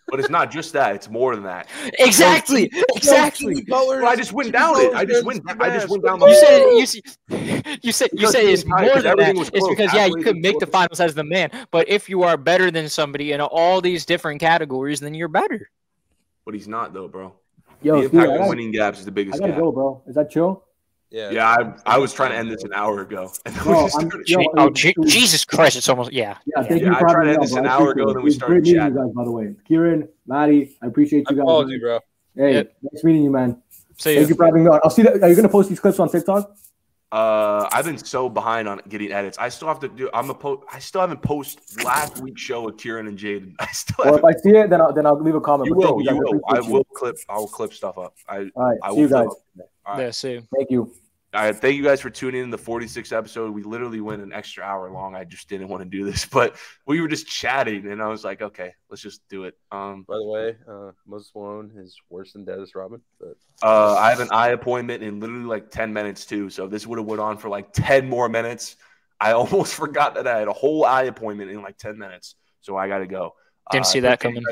But it's not just that; it's more than that. Exactly, exactly. Well, I just went down it. I just went. I just went down. The you said you said you said you said it's more than that. It's because yeah, you could make the finals as the man, but if you are better than somebody in all these different categories, then you're better. But he's not though, bro. Yo, the impact Steve, of winning gaps is the biggest. I gotta gap. go, bro. Is that chill? Yeah, yeah. I, I was trying to end this an hour ago. No, yo, oh, Jesus Christ! It's almost yeah. Yeah, thank yeah, you. I tried to end this an hour ago, then we started chatting. You guys, by the way, Kieran, Maddie, I appreciate you guys. Apology, bro. Hey, yep. nice meeting you, man. See thank you for having me on. I'll see that. Are you gonna post these clips on TikTok? Uh, I've been so behind on getting edits. I still have to do. I'm a post. I still haven't posted last week's show with Kieran and Jaden. I still. Well, if I see it, then I'll then I'll leave a comment. You will. You, will. I will clip. I will clip stuff up. I. All right. I see will you guys. All right. Yeah. See. Thank you. All right, thank you guys for tuning in the 46th episode. We literally went an extra hour long. I just didn't want to do this, but we were just chatting, and I was like, okay, let's just do it. Um, By the way, uh, Moses Malone is worse than Dennis Rodman. But uh, I have an eye appointment in literally like 10 minutes too, so this would have went on for like 10 more minutes. I almost forgot that I had a whole eye appointment in like 10 minutes, so I got to go. Didn't uh, see that coming.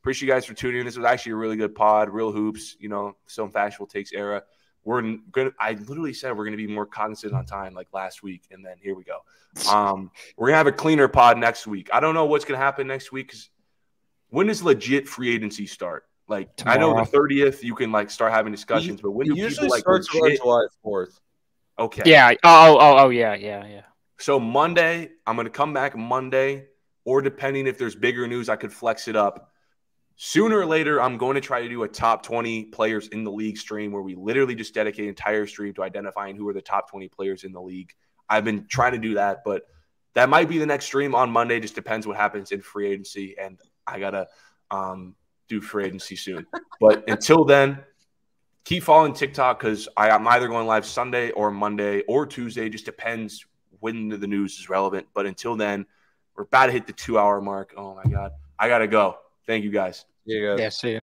appreciate you guys for tuning in. This was actually a really good pod, real hoops. You know, some factual takes era. We're gonna. I literally said we're gonna be more cognizant on time, like last week, and then here we go. Um, we're gonna have a cleaner pod next week. I don't know what's gonna happen next week because when does legit free agency start? Like Tomorrow. I know the thirtieth, you can like start having discussions, but when do usually people, like, starts legit... July fourth. Okay. Yeah. Oh, oh. Oh. Yeah. Yeah. Yeah. So Monday, I'm gonna come back Monday, or depending if there's bigger news, I could flex it up. Sooner or later, I'm going to try to do a top 20 players in the league stream where we literally just dedicate an entire stream to identifying who are the top 20 players in the league. I've been trying to do that, but that might be the next stream on Monday. Just depends what happens in free agency, and I gotta um, do free agency soon. But until then, keep following TikTok because I'm either going live Sunday or Monday or Tuesday. Just depends when the news is relevant. But until then, we're about to hit the two hour mark. Oh my god, I gotta go. Thank you guys. See you guys. Yeah, see you.